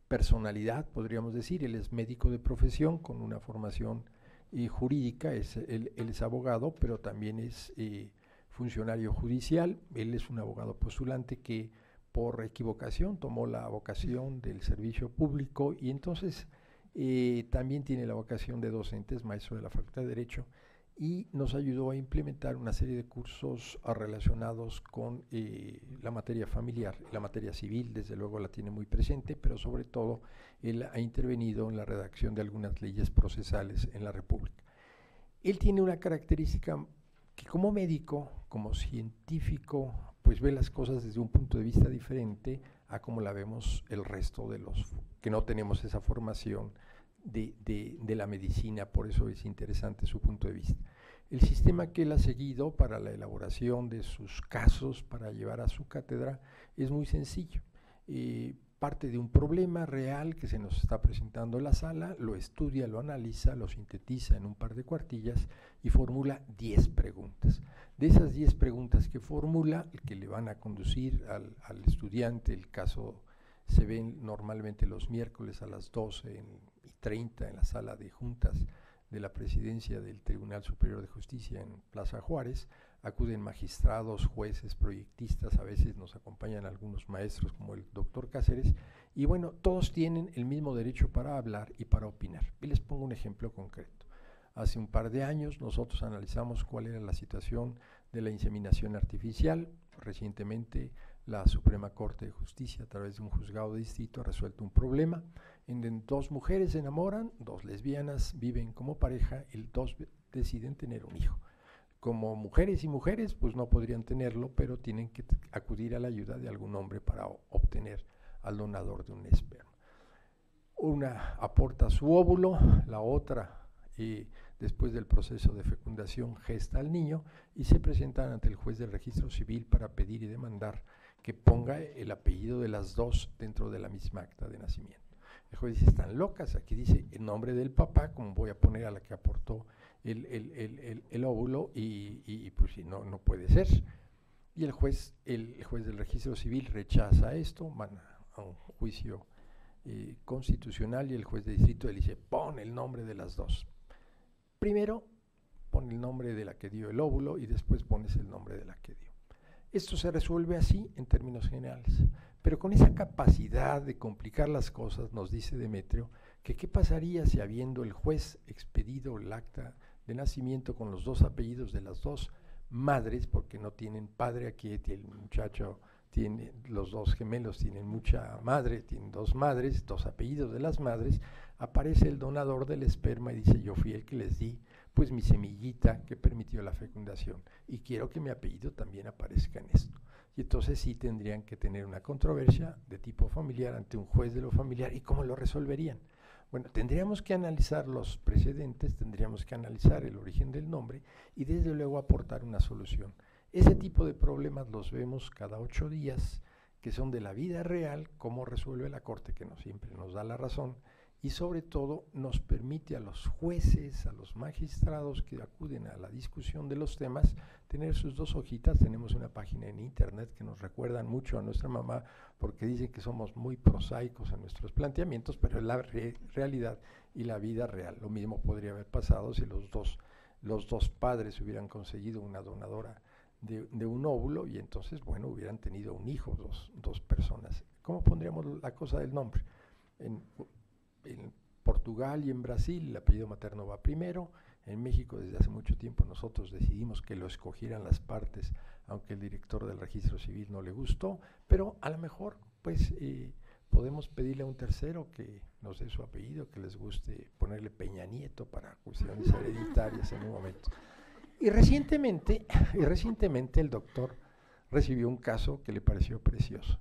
personalidad, podríamos decir. Él es médico de profesión con una formación eh, jurídica, es, él, es abogado, pero también es eh, funcionario judicial. Él es un abogado postulante que por equivocación tomó la vocación del servicio público y entonces eh, también tiene la vocación de docentes, maestro de la Facultad de Derecho y nos ayudó a implementar una serie de cursos ah, relacionados con eh, la materia familiar. La materia civil, desde luego, la tiene muy presente, pero sobre todo él ha intervenido en la redacción de algunas leyes procesales en la República. Él tiene una característica que como médico, como científico, pues ve las cosas desde un punto de vista diferente a como la vemos el resto de los que no tenemos esa formación de, la medicina, por eso es interesante su punto de vista. El sistema que él ha seguido para la elaboración de sus casos, para llevar a su cátedra, es muy sencillo. Eh, parte de un problema real que se nos está presentando en la sala, lo estudia, lo analiza, lo sintetiza en un par de cuartillas y formula 10 preguntas. De esas 10 preguntas que formula, que le van a conducir al, al estudiante, el caso se ven normalmente los miércoles a las 12 y 30 en la sala de juntas de la presidencia del Tribunal Superior de Justicia en Plaza Juárez. Acuden magistrados, jueces, proyectistas, a veces nos acompañan algunos maestros como el doctor Cáceres, y bueno, todos tienen el mismo derecho para hablar y para opinar. Y les pongo un ejemplo concreto. Hace un par de años nosotros analizamos cuál era la situación de la inseminación artificial. Recientemente la Suprema Corte de Justicia, a través de un juzgado de distrito, ha resuelto un problema en donde dos mujeres se enamoran, dos lesbianas viven como pareja y dos deciden tener un hijo. Como mujeres y mujeres, pues no podrían tenerlo, pero tienen que acudir a la ayuda de algún hombre para obtener al donador de un esperma. Una aporta su óvulo, la otra, y después del proceso de fecundación, gesta al niño y se presentan ante el juez del registro civil para pedir y demandar que ponga el apellido de las dos dentro de la misma acta de nacimiento. El juez dice, están locas, aquí dice el nombre del papá, como voy a poner a la que aportó el, óvulo, y, pues si no, no puede ser. Y el juez, el, juez del registro civil rechaza esto, van a, un juicio eh, constitucional y el juez de distrito le dice, pon el nombre de las dos. Primero, pon el nombre de la que dio el óvulo y después pones el nombre de la que dio. Esto se resuelve así en términos generales, pero con esa capacidad de complicar las cosas, nos dice Demetrio, que qué pasaría si habiendo el juez expedido el acta de nacimiento con los dos apellidos de las dos madres, porque no tienen padre aquí, el muchacho tiene, los dos gemelos tienen mucha madre, tienen dos madres, dos apellidos de las madres, aparece el donador del esperma y dice, yo fui el que les di pues mi semillita que permitió la fecundación. Y quiero que mi apellido también aparezca en esto. Y entonces sí tendrían que tener una controversia de tipo familiar ante un juez de lo familiar. ¿Y cómo lo resolverían? Bueno, tendríamos que analizar los precedentes, tendríamos que analizar el origen del nombre y desde luego aportar una solución. Ese tipo de problemas los vemos cada ocho días, que son de la vida real, cómo resuelve la Corte, que no siempre nos da la razón, y sobre todo nos permite a los jueces, a los magistrados que acuden a la discusión de los temas, tener sus dos hojitas. Tenemos una página en internet que nos recuerdan mucho a nuestra mamá porque dicen que somos muy prosaicos en nuestros planteamientos, pero es la realidad y la vida real. Lo mismo podría haber pasado si los dos, los dos padres hubieran conseguido una donadora de, un óvulo y entonces, bueno, hubieran tenido un hijo, dos, dos personas. ¿Cómo pondríamos la cosa del nombre? En, en, Portugal y en Brasil el apellido materno va primero. En México desde hace mucho tiempo nosotros decidimos que lo escogieran las partes, aunque el director del registro civil no le gustó, pero a lo mejor pues eh, podemos pedirle a un tercero que nos dé su apellido, que les guste ponerle Peña Nieto para cuestiones hereditarias en un momento. Y recientemente, y recientemente el doctor recibió un caso que le pareció precioso.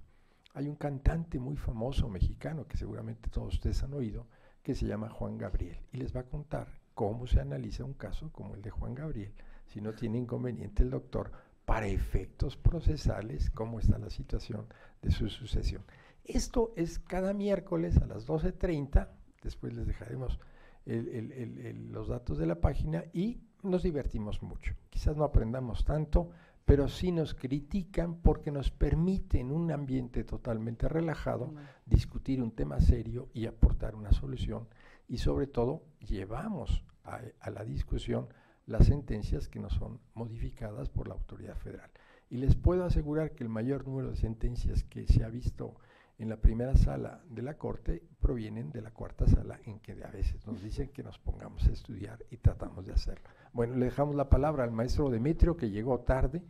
Hay un cantante muy famoso mexicano que seguramente todos ustedes han oído, que se llama Juan Gabriel, y les va a contar cómo se analiza un caso como el de Juan Gabriel, si no tiene inconveniente el doctor, para efectos procesales, cómo está la situación de su sucesión. Esto es cada miércoles a las 12.30, después les dejaremos los datos de la página y nos divertimos mucho. Quizás no aprendamos tanto, pero sí nos critican porque nos permite en un ambiente totalmente relajado discutir un tema serio y aportar una solución y sobre todo llevamos a, a la discusión las sentencias que no son modificadas por la autoridad federal. Y les puedo asegurar que el mayor número de sentencias que se ha visto en la primera sala de la Corte provienen de la cuarta sala en que a veces nos dicen que nos pongamos a estudiar y tratamos de hacerlo. Bueno, le dejamos la palabra al maestro Demetrio que llegó tarde.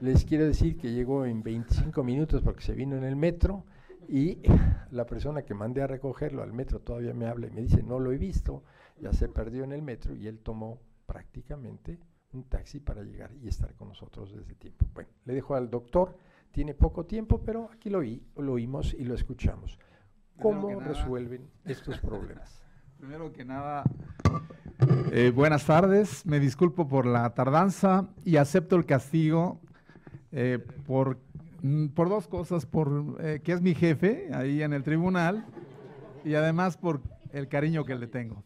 Les quiero decir que llegó en 25 minutos porque se vino en el metro y [laughs] la persona que mandé a recogerlo al metro todavía me habla y me dice, no lo he visto, ya se perdió en el metro y él tomó prácticamente un taxi para llegar y estar con nosotros desde tiempo. Bueno, le dejo al doctor tiene poco tiempo, pero aquí lo, oí, lo oímos y lo escuchamos. ¿Cómo resuelven estos problemas? [laughs] Primero que nada, eh, buenas tardes. Me disculpo por la tardanza y acepto el castigo eh, por, mm, por dos cosas, por eh, que es mi jefe ahí en el tribunal y además por el cariño que le tengo.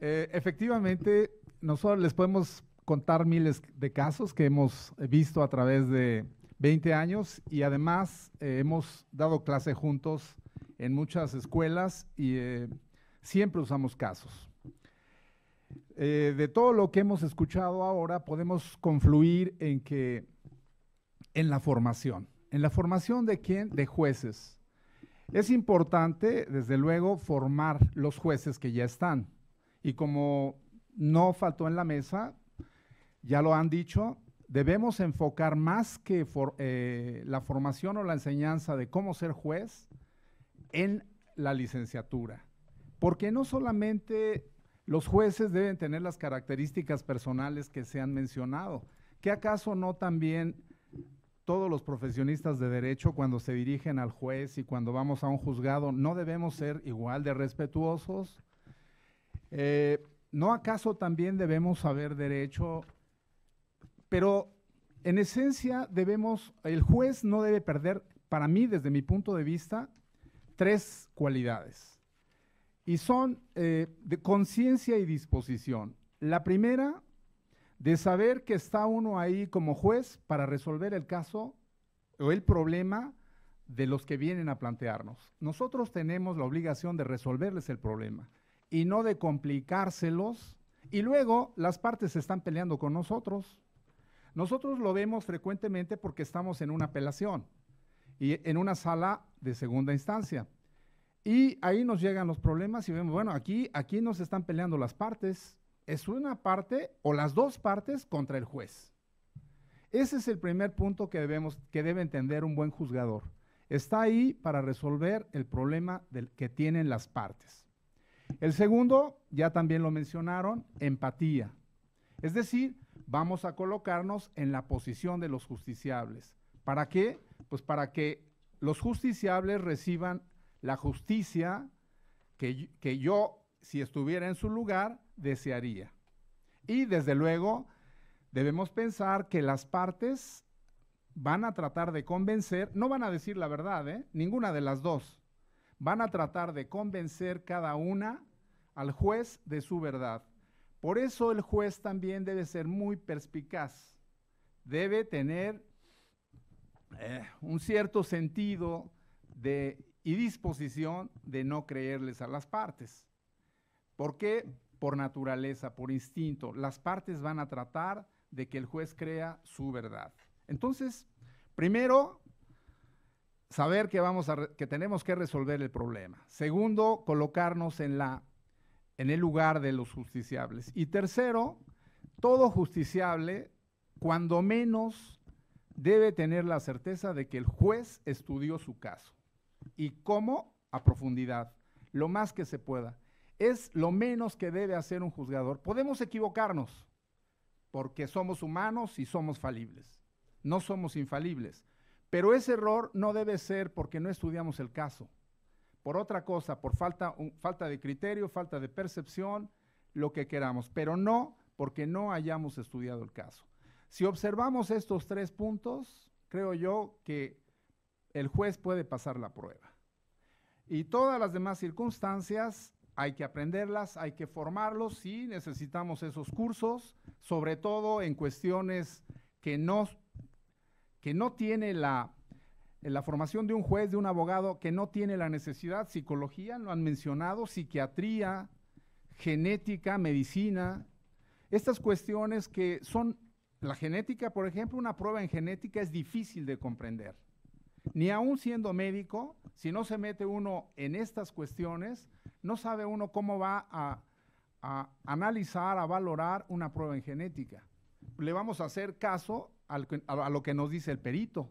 efectivamente, nosotros les podemos contar miles de casos que hemos visto a través de 20 años y además hemos dado clase juntos en muchas escuelas y siempre usamos casos. Eh, de todo lo que hemos escuchado ahora podemos confluir en que en la formación, en la formación de quién? De jueces. Es importante, desde luego, formar los jueces que ya están. Y como no faltó en la mesa, ya lo han dicho, debemos enfocar más que eh, la formación o la enseñanza de cómo ser juez en la licenciatura. Porque no solamente los jueces deben tener las características personales que se han mencionado, ¿qué acaso no también todos los profesionistas de derecho cuando se dirigen al juez y cuando vamos a un juzgado no debemos ser igual de respetuosos? Eh, ¿No acaso también debemos saber derecho pero en esencia debemos, el juez no debe perder, para mí, desde mi punto de vista, tres cualidades. Y son eh, de conciencia y disposición. La primera, de saber que está uno ahí como juez para resolver el caso o el problema de los que vienen a plantearnos. Nosotros tenemos la obligación de resolverles el problema y no de complicárselos. Y luego las partes están peleando con nosotros nosotros lo vemos frecuentemente porque estamos en una apelación y en una sala de segunda instancia. Y ahí nos llegan los problemas y vemos, bueno, aquí, aquí nos están peleando las partes. Es una parte o las dos partes contra el juez. Ese es el primer punto que, debemos, que debe entender un buen juzgador. Está ahí para resolver el problema del, que tienen las partes. El segundo, ya también lo mencionaron, empatía. Es decir, vamos a colocarnos en la posición de los justiciables. ¿Para qué? Pues para que los justiciables reciban la justicia que, que yo, si estuviera en su lugar, desearía. Y desde luego, debemos pensar que las partes van a tratar de convencer, no van a decir la verdad, ¿eh? ninguna de las dos, van a tratar de convencer cada una al juez de su verdad. Por eso el juez también debe ser muy perspicaz, debe tener eh, un cierto sentido de, y disposición de no creerles a las partes. ¿Por qué? Por naturaleza, por instinto. Las partes van a tratar de que el juez crea su verdad. Entonces, primero, saber que, vamos a que tenemos que resolver el problema. Segundo, colocarnos en, la, en el lugar de los justiciables. Y tercero, todo justiciable, cuando menos, debe tener la certeza de que el juez estudió su caso. ¿Y cómo? A profundidad, lo más que se pueda. Es lo menos que debe hacer un juzgador. Podemos equivocarnos, porque somos humanos y somos falibles. No somos infalibles. Pero ese error no debe ser porque no estudiamos el caso. Por otra cosa, por falta, falta de criterio, falta de percepción, lo que queramos. Pero no porque no hayamos estudiado el caso. Si observamos estos tres puntos, creo yo que el juez puede pasar la prueba. Y todas las demás circunstancias hay que aprenderlas, hay que formarlos, sí, necesitamos esos cursos, sobre todo en cuestiones que no, que no tiene la, la formación de un juez, de un abogado, que no tiene la necesidad, psicología, lo han mencionado, psiquiatría, genética, medicina, estas cuestiones que son, la genética, por ejemplo, una prueba en genética es difícil de comprender. Ni aún siendo médico, si no se mete uno en estas cuestiones, no sabe uno cómo va a, analizar, a valorar una prueba en genética. Le vamos a hacer caso a lo que nos dice el perito.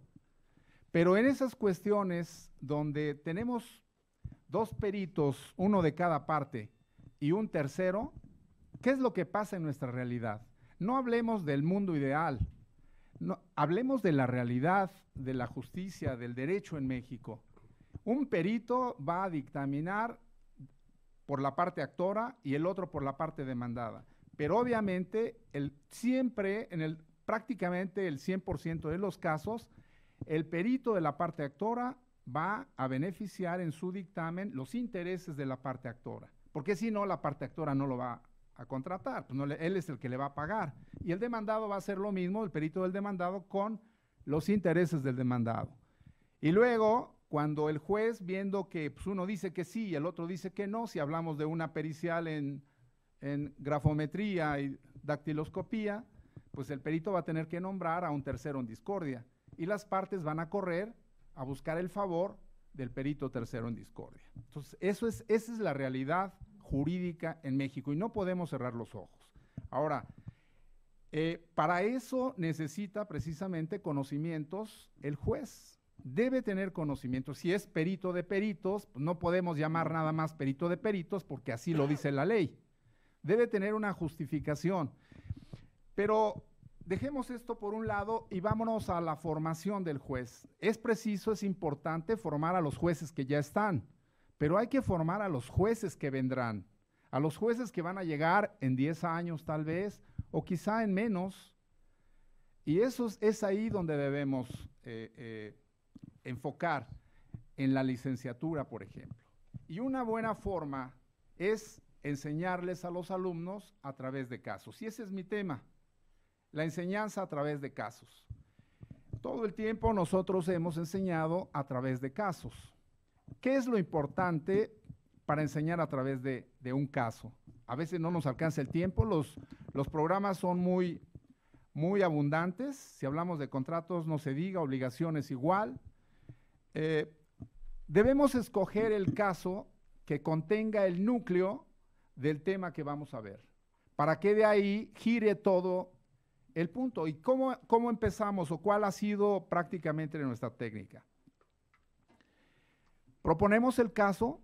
Pero en esas cuestiones donde tenemos dos peritos, uno de cada parte, y un tercero, ¿qué es lo que pasa en nuestra realidad? No hablemos del mundo ideal, no, hablemos de la realidad, de la justicia, del derecho en México. Un perito va a dictaminar por la parte actora y el otro por la parte demandada. Pero obviamente, siempre, en el, prácticamente el 100% de los casos, el perito de la parte actora va a beneficiar en su dictamen los intereses de la parte actora. Porque si no, la parte actora no lo va a contratar, pues él es el que le va a pagar. Y el demandado va a hacer lo mismo, el perito del demandado, con los intereses del demandado. Y luego, cuando el juez, viendo que pues, uno dice que sí y el otro dice que no, si hablamos de una pericial en, en grafometría y dactiloscopía, pues el perito va a tener que nombrar a un tercero en discordia. Y las partes van a correr a buscar el favor del perito tercero en discordia. Entonces, eso es, esa es la realidad jurídica en México y no podemos cerrar los ojos. Ahora, eh, para eso necesita precisamente conocimientos el juez. Debe tener conocimientos. Si es perito de peritos, pues no podemos llamar nada más perito de peritos porque así lo dice la ley. Debe tener una justificación. Pero dejemos esto por un lado y vámonos a la formación del juez. Es preciso, es importante formar a los jueces que ya están. Pero hay que formar a los jueces que vendrán, a los jueces que van a llegar en 10 años tal vez, o quizá en menos. Y eso es, ahí donde debemos eh, eh, enfocar en la licenciatura, por ejemplo. Y una buena forma es enseñarles a los alumnos a través de casos. Y ese es mi tema, la enseñanza a través de casos. Todo el tiempo nosotros hemos enseñado a través de casos. ¿Qué es lo importante para enseñar a través de, un caso? A veces no nos alcanza el tiempo, los, programas son muy, muy abundantes. Si hablamos de contratos, no se diga, obligaciones igual. Eh, debemos escoger el caso que contenga el núcleo del tema que vamos a ver, para que de ahí gire todo el punto. ¿Y cómo, cómo empezamos o cuál ha sido prácticamente nuestra técnica? Proponemos el caso.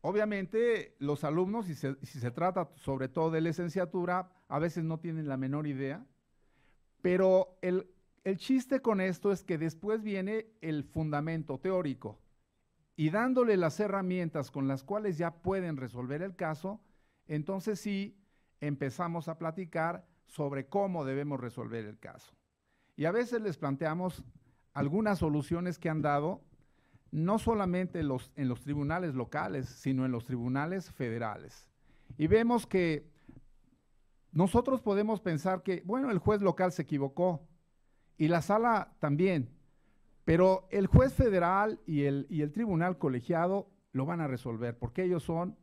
Obviamente los alumnos, si se, trata sobre todo de licenciatura, a veces no tienen la menor idea, pero el, el chiste con esto es que después viene el fundamento teórico y dándole las herramientas con las cuales ya pueden resolver el caso, entonces sí empezamos a platicar sobre cómo debemos resolver el caso. Y a veces les planteamos algunas soluciones que han dado no solamente en los tribunales locales, sino en los tribunales federales. Y vemos que nosotros podemos pensar que, bueno, el juez local se equivocó y la sala también, pero el juez federal y el, y el tribunal colegiado lo van a resolver porque ellos son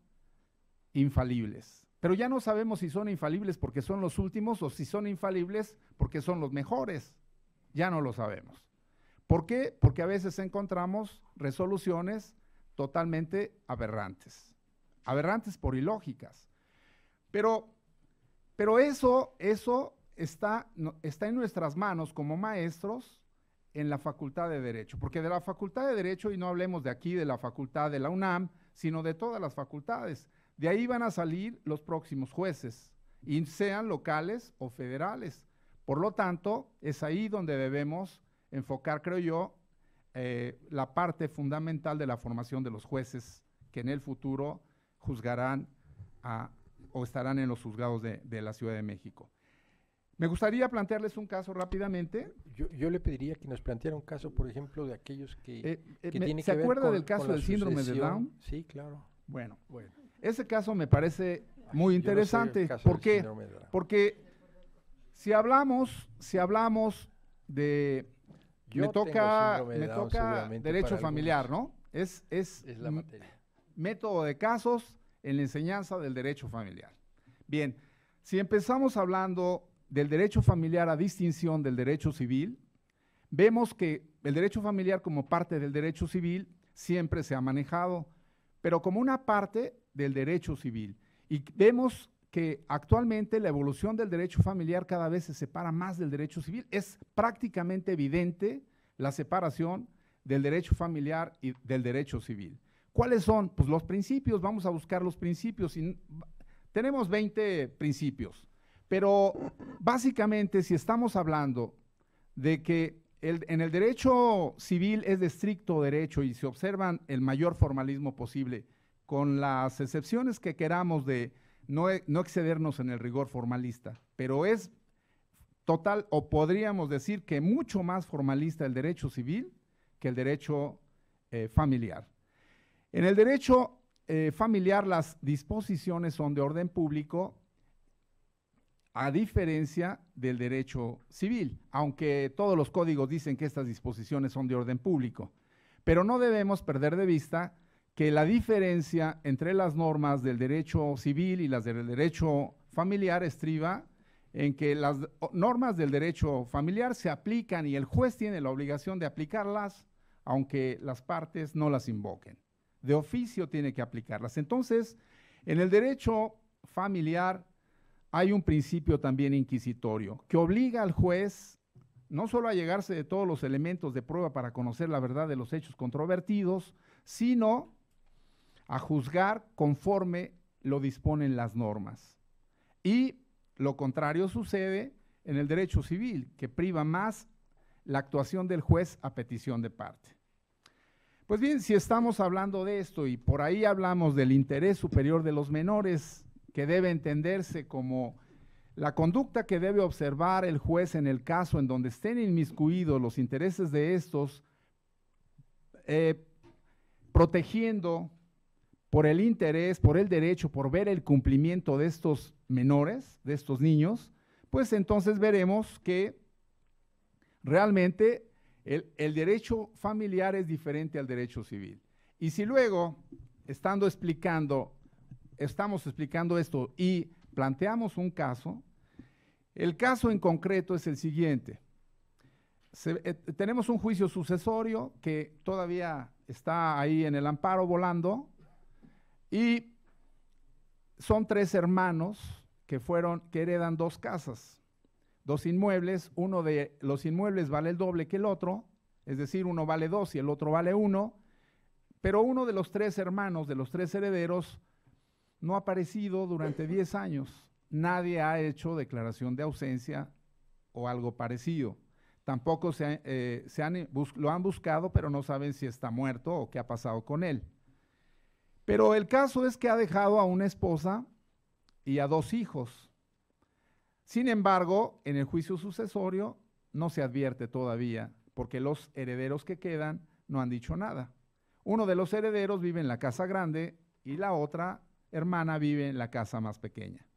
infalibles. Pero ya no sabemos si son infalibles porque son los últimos o si son infalibles porque son los mejores. Ya no lo sabemos. ¿Por qué? Porque a veces encontramos resoluciones totalmente aberrantes. Aberrantes por ilógicas. Pero, pero eso, eso está, está en nuestras manos como maestros en la Facultad de Derecho. Porque de la Facultad de Derecho, y no hablemos de aquí, de la Facultad de la UNAM, sino de todas las facultades. De ahí van a salir los próximos jueces, y sean locales o federales. Por lo tanto, es ahí donde debemos enfocar, creo yo, eh, la parte fundamental de la formación de los jueces que en el futuro juzgarán o estarán en los juzgados de, la Ciudad de México. Me gustaría plantearles un caso rápidamente. Yo, le pediría que nos planteara un caso, por ejemplo, de aquellos que, eh, eh, ¿Se acuerda del caso del síndrome de Down? Sí, claro. Bueno, bueno. ese caso me parece muy interesante. ¿Por qué? Porque si hablamos, si hablamos de me toca, me toca derecho familiar, ¿no? Es, es, la materia. método de casos en la enseñanza del derecho familiar. Bien, si empezamos hablando del derecho familiar a distinción del derecho civil, vemos que el derecho familiar como parte del derecho civil siempre se ha manejado, pero como una parte del derecho civil. Y vemos que actualmente la evolución del derecho familiar cada vez se separa más del derecho civil. Es prácticamente evidente la separación del derecho familiar y del derecho civil. ¿Cuáles son? Pues los principios, vamos a buscar los principios. tenemos 20 principios, pero básicamente si estamos hablando de que en el derecho civil es de estricto derecho y se observan el mayor formalismo posible, con las excepciones que queramos de no, no excedernos en el rigor formalista, pero es total, o podríamos decir que mucho más formalista el derecho civil que el derecho eh, familiar. En el derecho eh, familiar las disposiciones son de orden público, a diferencia del derecho civil, aunque todos los códigos dicen que estas disposiciones son de orden público. Pero no debemos perder de vista que la diferencia entre las normas del derecho civil y las del derecho familiar estriba en que las normas del derecho familiar se aplican y el juez tiene la obligación de aplicarlas, aunque las partes no las invoquen. De oficio tiene que aplicarlas. Entonces, en el derecho familiar hay un principio también inquisitorio que obliga al juez no solo a llegarse de todos los elementos de prueba para conocer la verdad de los hechos controvertidos, sino a juzgar conforme lo disponen las normas. Y lo contrario sucede en el derecho civil, que priva más la actuación del juez a petición de parte. Pues bien, si estamos hablando de esto y por ahí hablamos del interés superior de los menores, que debe entenderse como la conducta que debe observar el juez en el caso en donde estén inmiscuidos los intereses de estos, eh, protegiendo por el interés, por el derecho, por ver el cumplimiento de estos menores, de estos niños, pues entonces veremos que realmente el, derecho familiar es diferente al derecho civil. Y si luego, estando explicando, estamos explicando esto y planteamos un caso, el caso en concreto es el siguiente. Eh, tenemos un juicio sucesorio que todavía está ahí en el amparo volando, y son tres hermanos que fueron, que heredan dos casas, dos inmuebles, uno de los inmuebles vale el doble que el otro, es decir, uno vale dos y el otro vale uno, pero uno de los tres hermanos, de los tres herederos, no ha aparecido durante diez años. Nadie ha hecho declaración de ausencia o algo parecido. Tampoco se, eh, han, lo han buscado, pero no saben si está muerto o qué ha pasado con él. Pero el caso es que ha dejado a una esposa y a dos hijos. Sin embargo, en el juicio sucesorio no se advierte todavía, porque los herederos que quedan no han dicho nada. Uno de los herederos vive en la casa grande y la otra hermana vive en la casa más pequeña.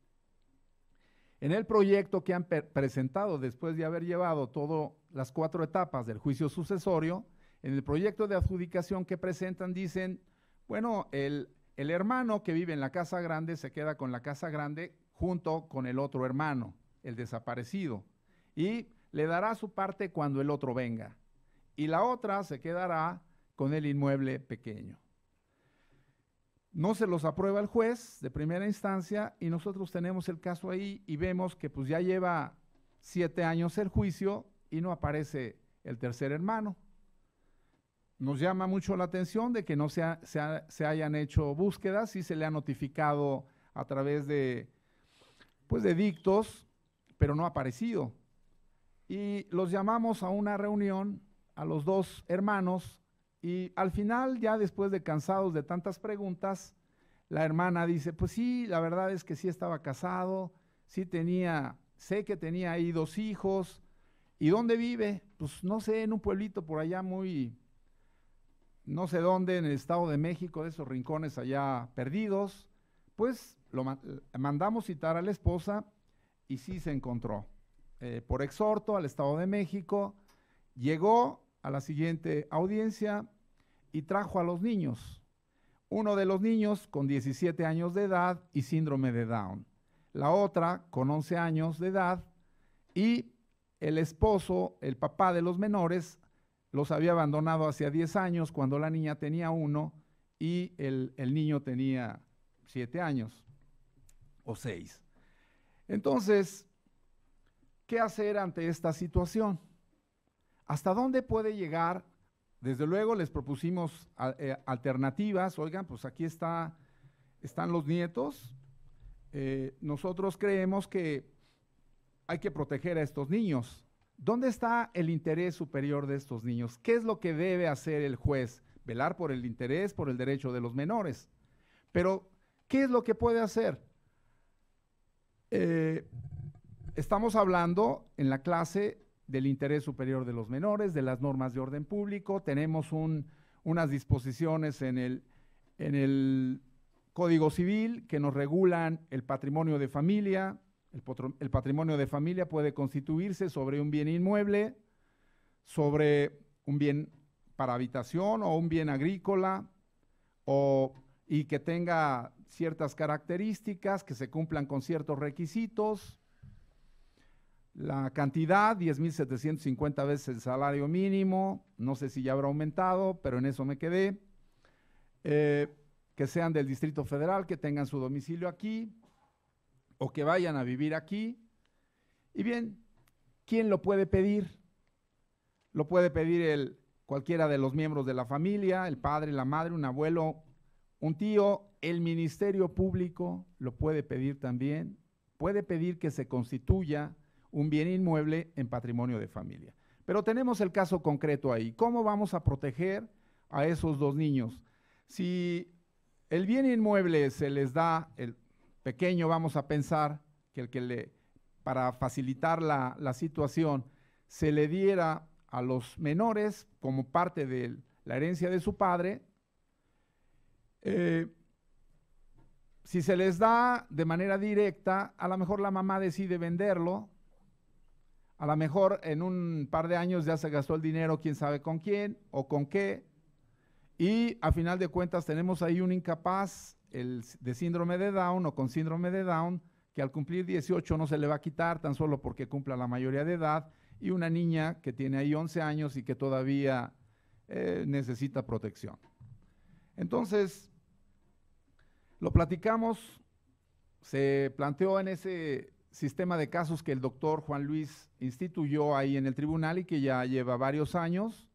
En el proyecto que han presentado después de haber llevado todas las cuatro etapas del juicio sucesorio, en el proyecto de adjudicación que presentan dicen bueno, el, el hermano que vive en la casa grande se queda con la casa grande junto con el otro hermano, el desaparecido, y le dará su parte cuando el otro venga. Y la otra se quedará con el inmueble pequeño. No se los aprueba el juez de primera instancia y nosotros tenemos el caso ahí y vemos que pues ya lleva siete años el juicio y no aparece el tercer hermano. Nos llama mucho la atención de que no se, se, hayan hecho búsquedas y se le ha notificado a través de, pues de dictos, pero no ha aparecido. Y los llamamos a una reunión a los dos hermanos y al final, ya después de cansados de tantas preguntas, la hermana dice, pues sí, la verdad es que sí estaba casado, sí tenía, sé que tenía ahí dos hijos, ¿y dónde vive? Pues no sé, en un pueblito por allá muy, no sé dónde, en el Estado de México, de esos rincones allá perdidos, pues lo mandamos citar a la esposa y sí se encontró. Eh, por exhorto al Estado de México, llegó a la siguiente audiencia y trajo a los niños. Uno de los niños con 17 años de edad y síndrome de Down. La otra con 11 años de edad y el esposo, el papá de los menores, los había abandonado hace 10 años cuando la niña tenía uno y el, el niño tenía 7 años o 6. Entonces, ¿qué hacer ante esta situación? ¿Hasta dónde puede llegar? Desde luego les propusimos eh, alternativas. Oigan, pues aquí está, están los nietos. Eh, nosotros creemos que hay que proteger a estos niños. ¿Dónde está el interés superior de estos niños? ¿Qué es lo que debe hacer el juez? Velar por el interés, por el derecho de los menores. Pero, ¿qué es lo que puede hacer? Eh, estamos hablando en la clase del interés superior de los menores, de las normas de orden público. Tenemos unas disposiciones en el, en el Código Civil que nos regulan el patrimonio de familia. El, patrimonio de familia puede constituirse sobre un bien inmueble, sobre un bien para habitación o un bien agrícola, o, y que tenga ciertas características, que se cumplan con ciertos requisitos, la cantidad, 10.750 veces el salario mínimo, no sé si ya habrá aumentado, pero en eso me quedé. Eh, que sean del Distrito Federal, que tengan su domicilio aquí o que vayan a vivir aquí. Y bien, ¿quién lo puede pedir? Lo puede pedir el, cualquiera de los miembros de la familia, el padre, la madre, un abuelo, un tío, el Ministerio Público lo puede pedir también. Puede pedir que se constituya un bien inmueble en patrimonio de familia. Pero tenemos el caso concreto ahí. ¿Cómo vamos a proteger a esos dos niños? Si el bien inmueble se les da, pequeño vamos a pensar que el que le, para facilitar la, situación, se le diera a los menores como parte de la herencia de su padre, eh, si se les da de manera directa, a lo mejor la mamá decide venderlo a lo mejor en un par de años ya se gastó el dinero, quién sabe con quién o con qué. Y a final de cuentas tenemos ahí un incapaz el, de síndrome de Down o con síndrome de Down que al cumplir 18 no se le va a quitar tan solo porque cumpla la mayoría de edad y una niña que tiene ahí 11 años y que todavía eh, necesita protección. Entonces, lo platicamos, se planteó en ese sistema de casos que el doctor Juan Luis instituyó ahí en el tribunal y que ya lleva varios años.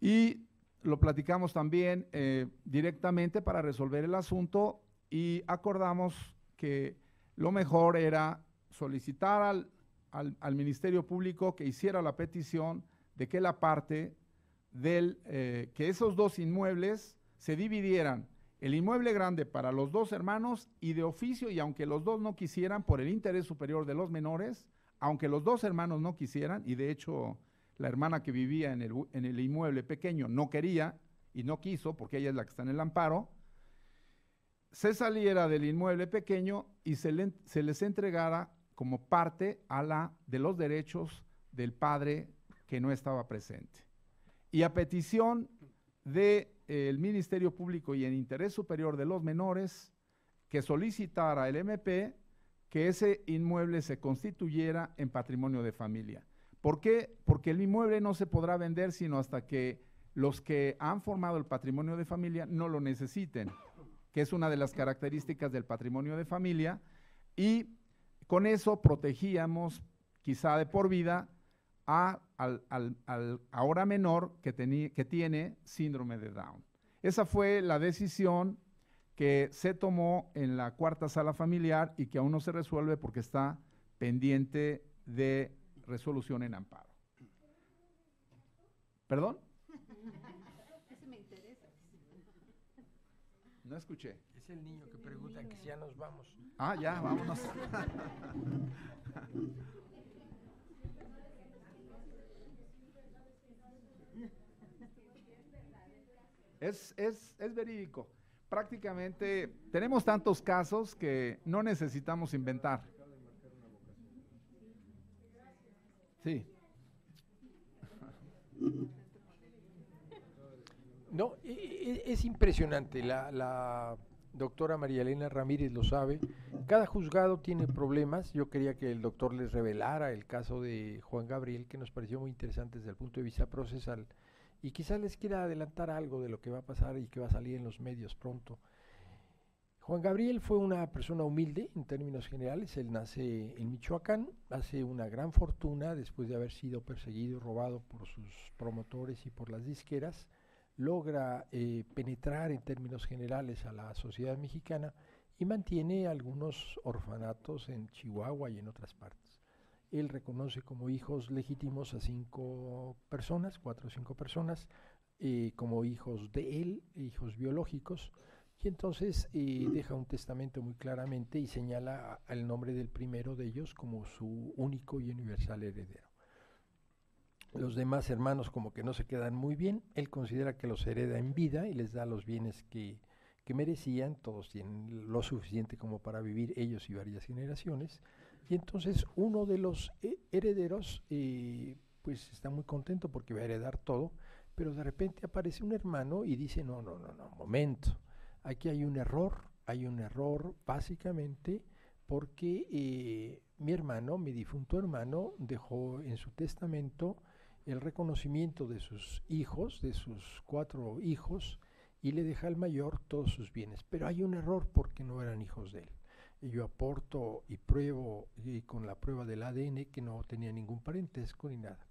Y lo platicamos también eh, directamente para resolver el asunto y acordamos que lo mejor era solicitar al, al, Ministerio Público que hiciera la petición de que la parte del, eh, que esos dos inmuebles se dividieran el inmueble grande para los dos hermanos y de oficio, y aunque los dos no quisieran, por el interés superior de los menores, aunque los dos hermanos no quisieran, y de hecho la hermana que vivía en el, en el inmueble pequeño no quería y no quiso, porque ella es la que está en el amparo, se saliera del inmueble pequeño y se, se les entregara como parte a la de los derechos del padre que no estaba presente. Y a petición de el Ministerio Público y en interés superior de los menores que solicitara el MP que ese inmueble se constituyera en patrimonio de familia. ¿Por qué? Porque el inmueble no se podrá vender sino hasta que los que han formado el patrimonio de familia no lo necesiten, que es una de las características del patrimonio de familia, y con eso protegíamos, quizá de por vida, a, al, ahora menor que, que tiene síndrome de Down. Esa fue la decisión que se tomó en la cuarta sala familiar y que aún no se resuelve porque está pendiente de resolución en amparo. ¿Perdón? No escuché. Es el niño que pregunta que si ya nos vamos. Ah, ya, vámonos. es, es, es verídico. Prácticamente tenemos tantos casos que no necesitamos inventar. Sí. No, es impresionante. La, doctora María Elena Ramírez lo sabe. Cada juzgado tiene problemas. Yo quería que el doctor les revelara el caso de Juan Gabriel, que nos pareció muy interesante desde el punto de vista procesal. Y quizás les quiera adelantar algo de lo que va a pasar y que va a salir en los medios pronto. Juan Gabriel fue una persona humilde en términos generales. Él nace en Michoacán, hace una gran fortuna después de haber sido perseguido y robado por sus promotores y por las disqueras logra eh, penetrar en términos generales a la sociedad mexicana y mantiene algunos orfanatos en Chihuahua y en otras partes. Él reconoce como hijos legítimos a cinco personas, cuatro o cinco personas, eh, como hijos de él, hijos biológicos, y entonces eh, deja un testamento muy claramente y señala el nombre del primero de ellos como su único y universal heredero. Los demás hermanos como que no se quedan muy bien. Él considera que los hereda en vida y les da los bienes que, merecían. Todos tienen lo suficiente como para vivir ellos y varias generaciones. Y entonces uno de los eh, herederos eh, pues está muy contento porque va a heredar todo, pero de repente aparece un hermano y dice, no, no, no, no, momento, aquí hay un error, hay un error básicamente porque eh, mi hermano, mi difunto hermano, dejó en su testamento el reconocimiento de sus hijos, de sus cuatro hijos, y le deja al mayor todos sus bienes. Pero hay un error porque no eran hijos de él. Y yo aporto y pruebo y con la prueba del ADN que no tenía ningún parentesco ni nada.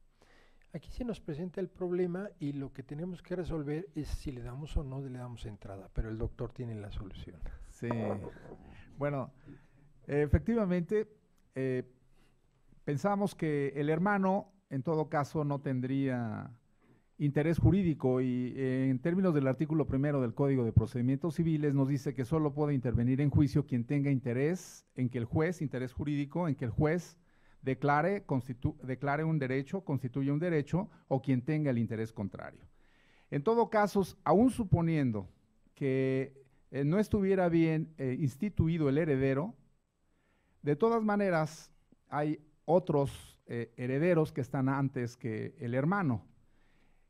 Aquí se nos presenta el problema y lo que tenemos que resolver es si le damos o no le damos entrada, pero el doctor tiene la solución. Sí. Bueno, efectivamente, eh, pensamos que el hermano en todo caso no tendría interés jurídico y eh, en términos del artículo primero del Código de Procedimientos Civiles nos dice que solo puede intervenir en juicio quien tenga interés en que el juez, interés jurídico, en que el juez declare, declare un derecho, constituye un derecho o quien tenga el interés contrario. En todo caso, aún suponiendo que eh, no estuviera bien eh, instituido el heredero, de todas maneras hay otros eh, herederos que están antes que el hermano.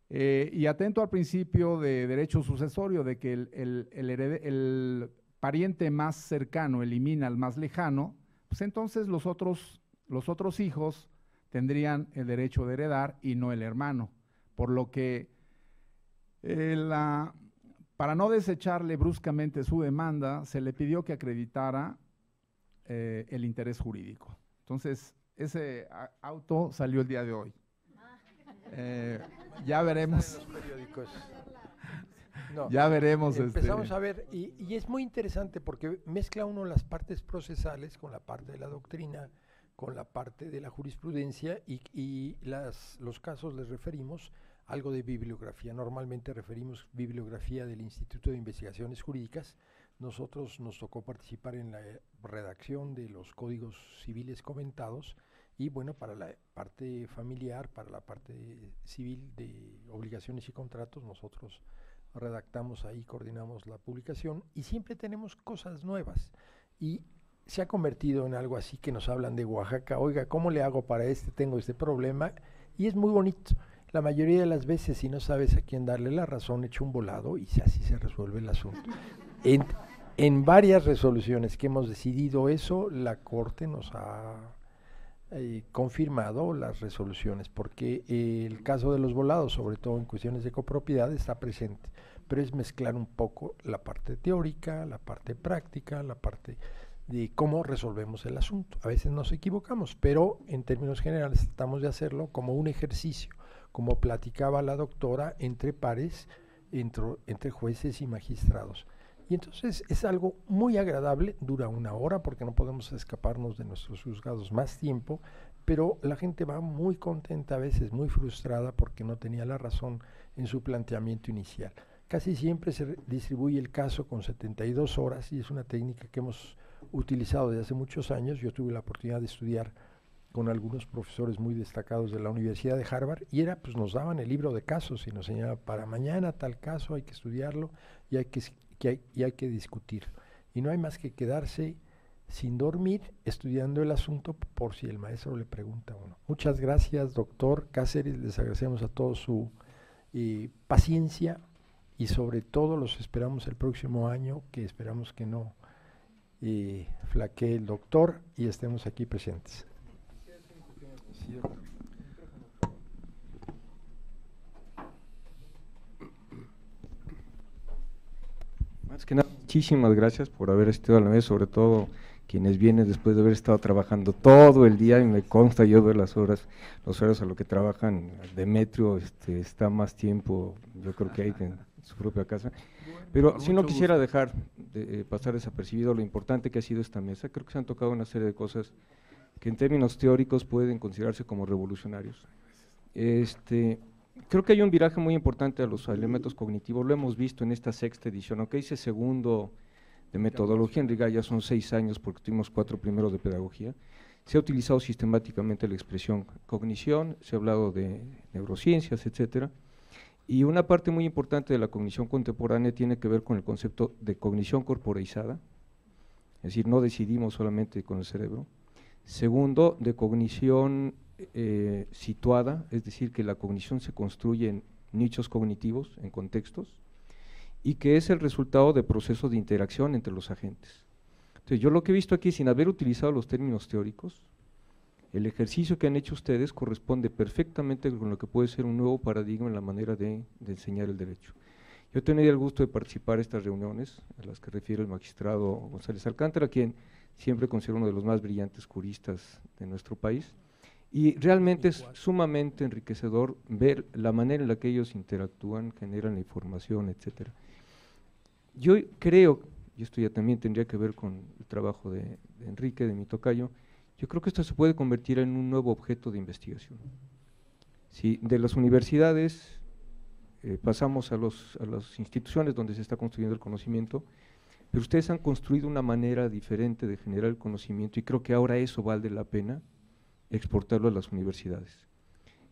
Y atento al principio de derecho sucesorio, de que el, el, pariente más cercano elimina al más lejano, pues entonces los otros, los otros hijos tendrían el derecho de heredar y no el hermano. Por lo que eh, la, para no desecharle bruscamente su demanda, se le pidió que acreditara el interés jurídico. Entonces, ese auto salió el día de hoy. Eh, ya veremos. [laughs] ya veremos. Este, empezamos a ver, y, es muy interesante porque mezcla uno las partes procesales con la parte de la doctrina, con la parte de la jurisprudencia y, las, los casos les referimos algo de bibliografía. Normalmente referimos bibliografía del Instituto de Investigaciones Jurídicas. Nosotros nos tocó participar en la redacción de los códigos civiles comentados y bueno, para la parte familiar, para la parte civil de obligaciones y contratos, nosotros redactamos ahí, coordinamos la publicación y siempre tenemos cosas nuevas. Y se ha convertido en algo así que nos hablan de Oaxaca, oiga, ¿cómo le hago para este? Tengo este problema y es muy bonito. la mayoría de las veces si no sabes a quién darle la razón, echa un volado y así se resuelve el asunto. En, varias resoluciones que hemos decidido eso, la Corte nos ha eh, confirmado las resoluciones, porque eh, el caso de los volados, sobre todo en cuestiones de copropiedad, está presente, pero es mezclar un poco la parte teórica, la parte práctica, la parte de cómo resolvemos el asunto. A veces nos equivocamos, pero en términos generales tratamos de hacerlo como un ejercicio, como platicaba la doctora, entre pares, entre, jueces y magistrados. Y entonces es algo muy agradable, dura una hora porque no podemos escaparnos de nuestros juzgados más tiempo, pero la gente va muy contenta a veces, muy frustrada porque no tenía la razón en su planteamiento inicial. Casi siempre se distribuye el caso con 72 horas y es una técnica que hemos utilizado desde hace muchos años. Yo tuve la oportunidad de estudiar con algunos profesores muy destacados de la Universidad de Harvard y era, pues nos daban el libro de casos y nos enseñaban para mañana tal caso hay que estudiarlo y hay que y hay que discutir. Y no hay más que quedarse sin dormir estudiando el asunto por si el maestro le pregunta a uno. Muchas gracias, doctor Cáceres. Les agradecemos a todos su eh, paciencia y sobre todo los esperamos el próximo año, que esperamos que no eh, flaquee el doctor y estemos aquí presentes. muchísimas gracias por haber estado a la vez, sobre todo quienes vienen después de haber estado trabajando todo el día y me consta yo ver las horas, las horas a lo que trabajan. Demetrio este, está más tiempo, yo creo que hay su propia casa. Pero si no quisiera dejar de eh, pasar desapercibido lo importante que ha sido esta mesa, creo que se han tocado una serie de cosas que en términos teóricos pueden considerarse como revolucionarios. Este, creo que hay un viraje muy importante a los elementos cognitivos, lo hemos visto en esta sexta edición, aunque dice segundo de metodología, en realidad ya son seis años porque tuvimos cuatro primeros de pedagogía, se ha utilizado sistemáticamente la expresión cognición, se ha hablado de neurociencias, etcétera, y una parte muy importante de la cognición contemporánea tiene que ver con el concepto de cognición corporeizada, es decir, no decidimos solamente con el cerebro. Segundo, de cognición eh, situada, es decir, que la cognición se construye en nichos cognitivos, en contextos, y que es el resultado de procesos de interacción entre los agentes. Entonces, yo lo que he visto aquí, sin haber utilizado los términos teóricos, el ejercicio que han hecho ustedes corresponde perfectamente con lo que puede ser un nuevo paradigma en la manera de, de enseñar el derecho. Yo he tenido el gusto de participar en estas reuniones, a las que refiere el magistrado González Alcántara, quien siempre considero uno de los más brillantes juristas de nuestro país, y realmente es sumamente enriquecedor ver la manera en la que ellos interactúan, generan la información, etcétera. Yo creo, y esto ya también tendría que ver con el trabajo de, Enrique, de mi tocayo, yo creo que esto se puede convertir en un nuevo objeto de investigación. Si de las universidades eh, pasamos a, los, a las instituciones donde se está construyendo el conocimiento, pero ustedes han construido una manera diferente de generar el conocimiento y creo que ahora eso vale la pena exportarlo a las universidades.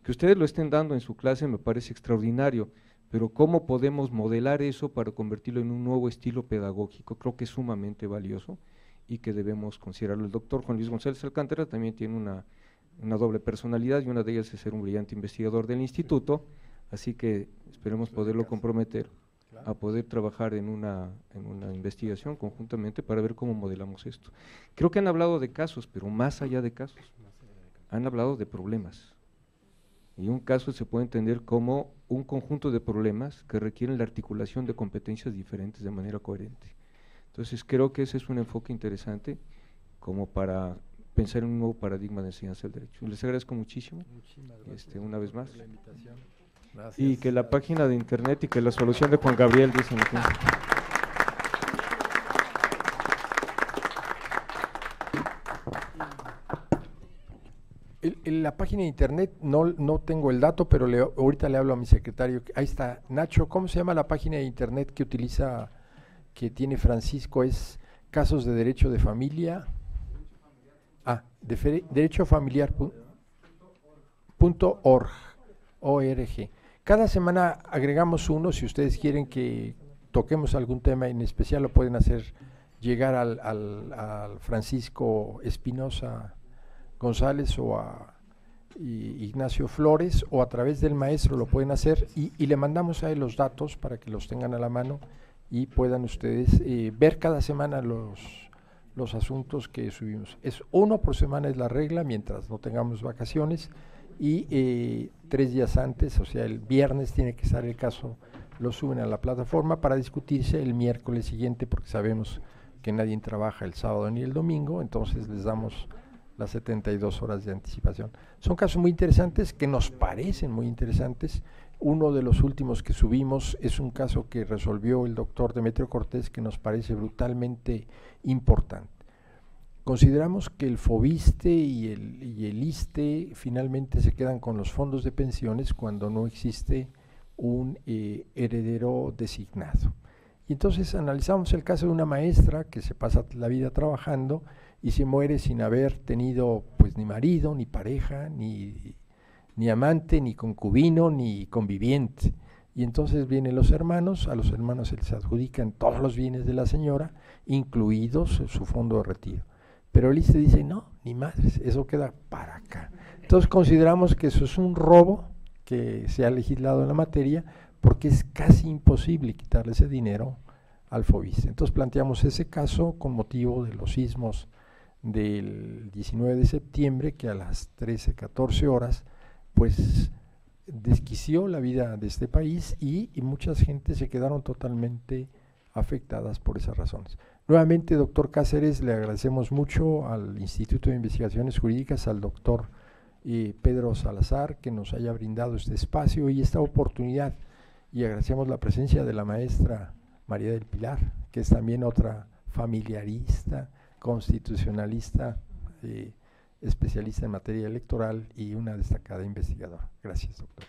Que ustedes lo estén dando en su clase me parece extraordinario, pero cómo podemos modelar eso para convertirlo en un nuevo estilo pedagógico, creo que es sumamente valioso y que debemos considerarlo. El doctor Juan Luis González Alcántara también tiene una, doble personalidad y una de ellas es ser un brillante investigador del instituto, así que esperemos poderlo comprometer a poder trabajar en una, en una investigación conjuntamente para ver cómo modelamos esto. Creo que han hablado de casos, pero más allá de casos han hablado de problemas. Y un caso se puede entender como un conjunto de problemas que requieren la articulación de competencias diferentes de manera coherente. Entonces creo que ese es un enfoque interesante como para pensar en un nuevo paradigma de enseñanza del derecho. Les agradezco muchísimo, este, una vez más. Y que la página de internet y que la solución de Juan Gabriel dicen aquí. en la página de internet no, no tengo el dato, pero le, ahorita le hablo a mi secretario. Ahí está. Nacho, ¿cómo se llama la página de internet que utiliza, que tiene Francisco? Es casos de derecho de familia. Ah, de derecho familiar. Punto org. Cada semana agregamos uno, si ustedes quieren que toquemos algún tema en especial, lo pueden hacer llegar al, al, al Francisco Espinosa González o a Ignacio Flores o a través del maestro lo pueden hacer y, le mandamos a él los datos para que los tengan a la mano y puedan ustedes eh, ver cada semana los, los asuntos que subimos. Es uno por semana es la regla mientras no tengamos vacaciones y eh, tres días antes, o sea, el viernes tiene que estar el caso, lo suben a la plataforma para discutirse el miércoles siguiente porque sabemos que nadie trabaja el sábado ni el domingo, entonces les damos las 72 horas de anticipación. Son casos muy interesantes que nos parecen muy interesantes. Uno de los últimos que subimos es un caso que resolvió el doctor Demetrio Cortés que nos parece brutalmente importante. Consideramos que el FOBISTE y el, y ISTE finalmente se quedan con los fondos de pensiones cuando no existe un eh, heredero designado. Y entonces analizamos el caso de una maestra que se pasa la vida trabajando y se muere sin haber tenido pues ni marido, ni pareja, ni, ni amante, ni concubino, ni conviviente. Y entonces vienen los hermanos, a los hermanos se les adjudican todos los bienes de la señora, incluidos su fondo de retiro. Pero el ICE dice, no, ni madres, eso queda para acá. Entonces consideramos que eso es un robo que se ha legislado en la materia, porque es casi imposible quitarle ese dinero al FOBIS. Entonces planteamos ese caso con motivo de los sismos del 19 de septiembre que a las 13, 14 horas pues desquició la vida de este país y, muchas gentes se quedaron totalmente afectadas por esas razones. Nuevamente, doctor Cáceres, le agradecemos mucho al Instituto de Investigaciones Jurídicas, al doctor eh, Pedro Salazar, que nos haya brindado este espacio y esta oportunidad. Y agradecemos la presencia de la maestra María del Pilar, que es también otra familiarista, constitucionalista, eh, especialista en materia electoral y una destacada investigadora. Gracias, doctor.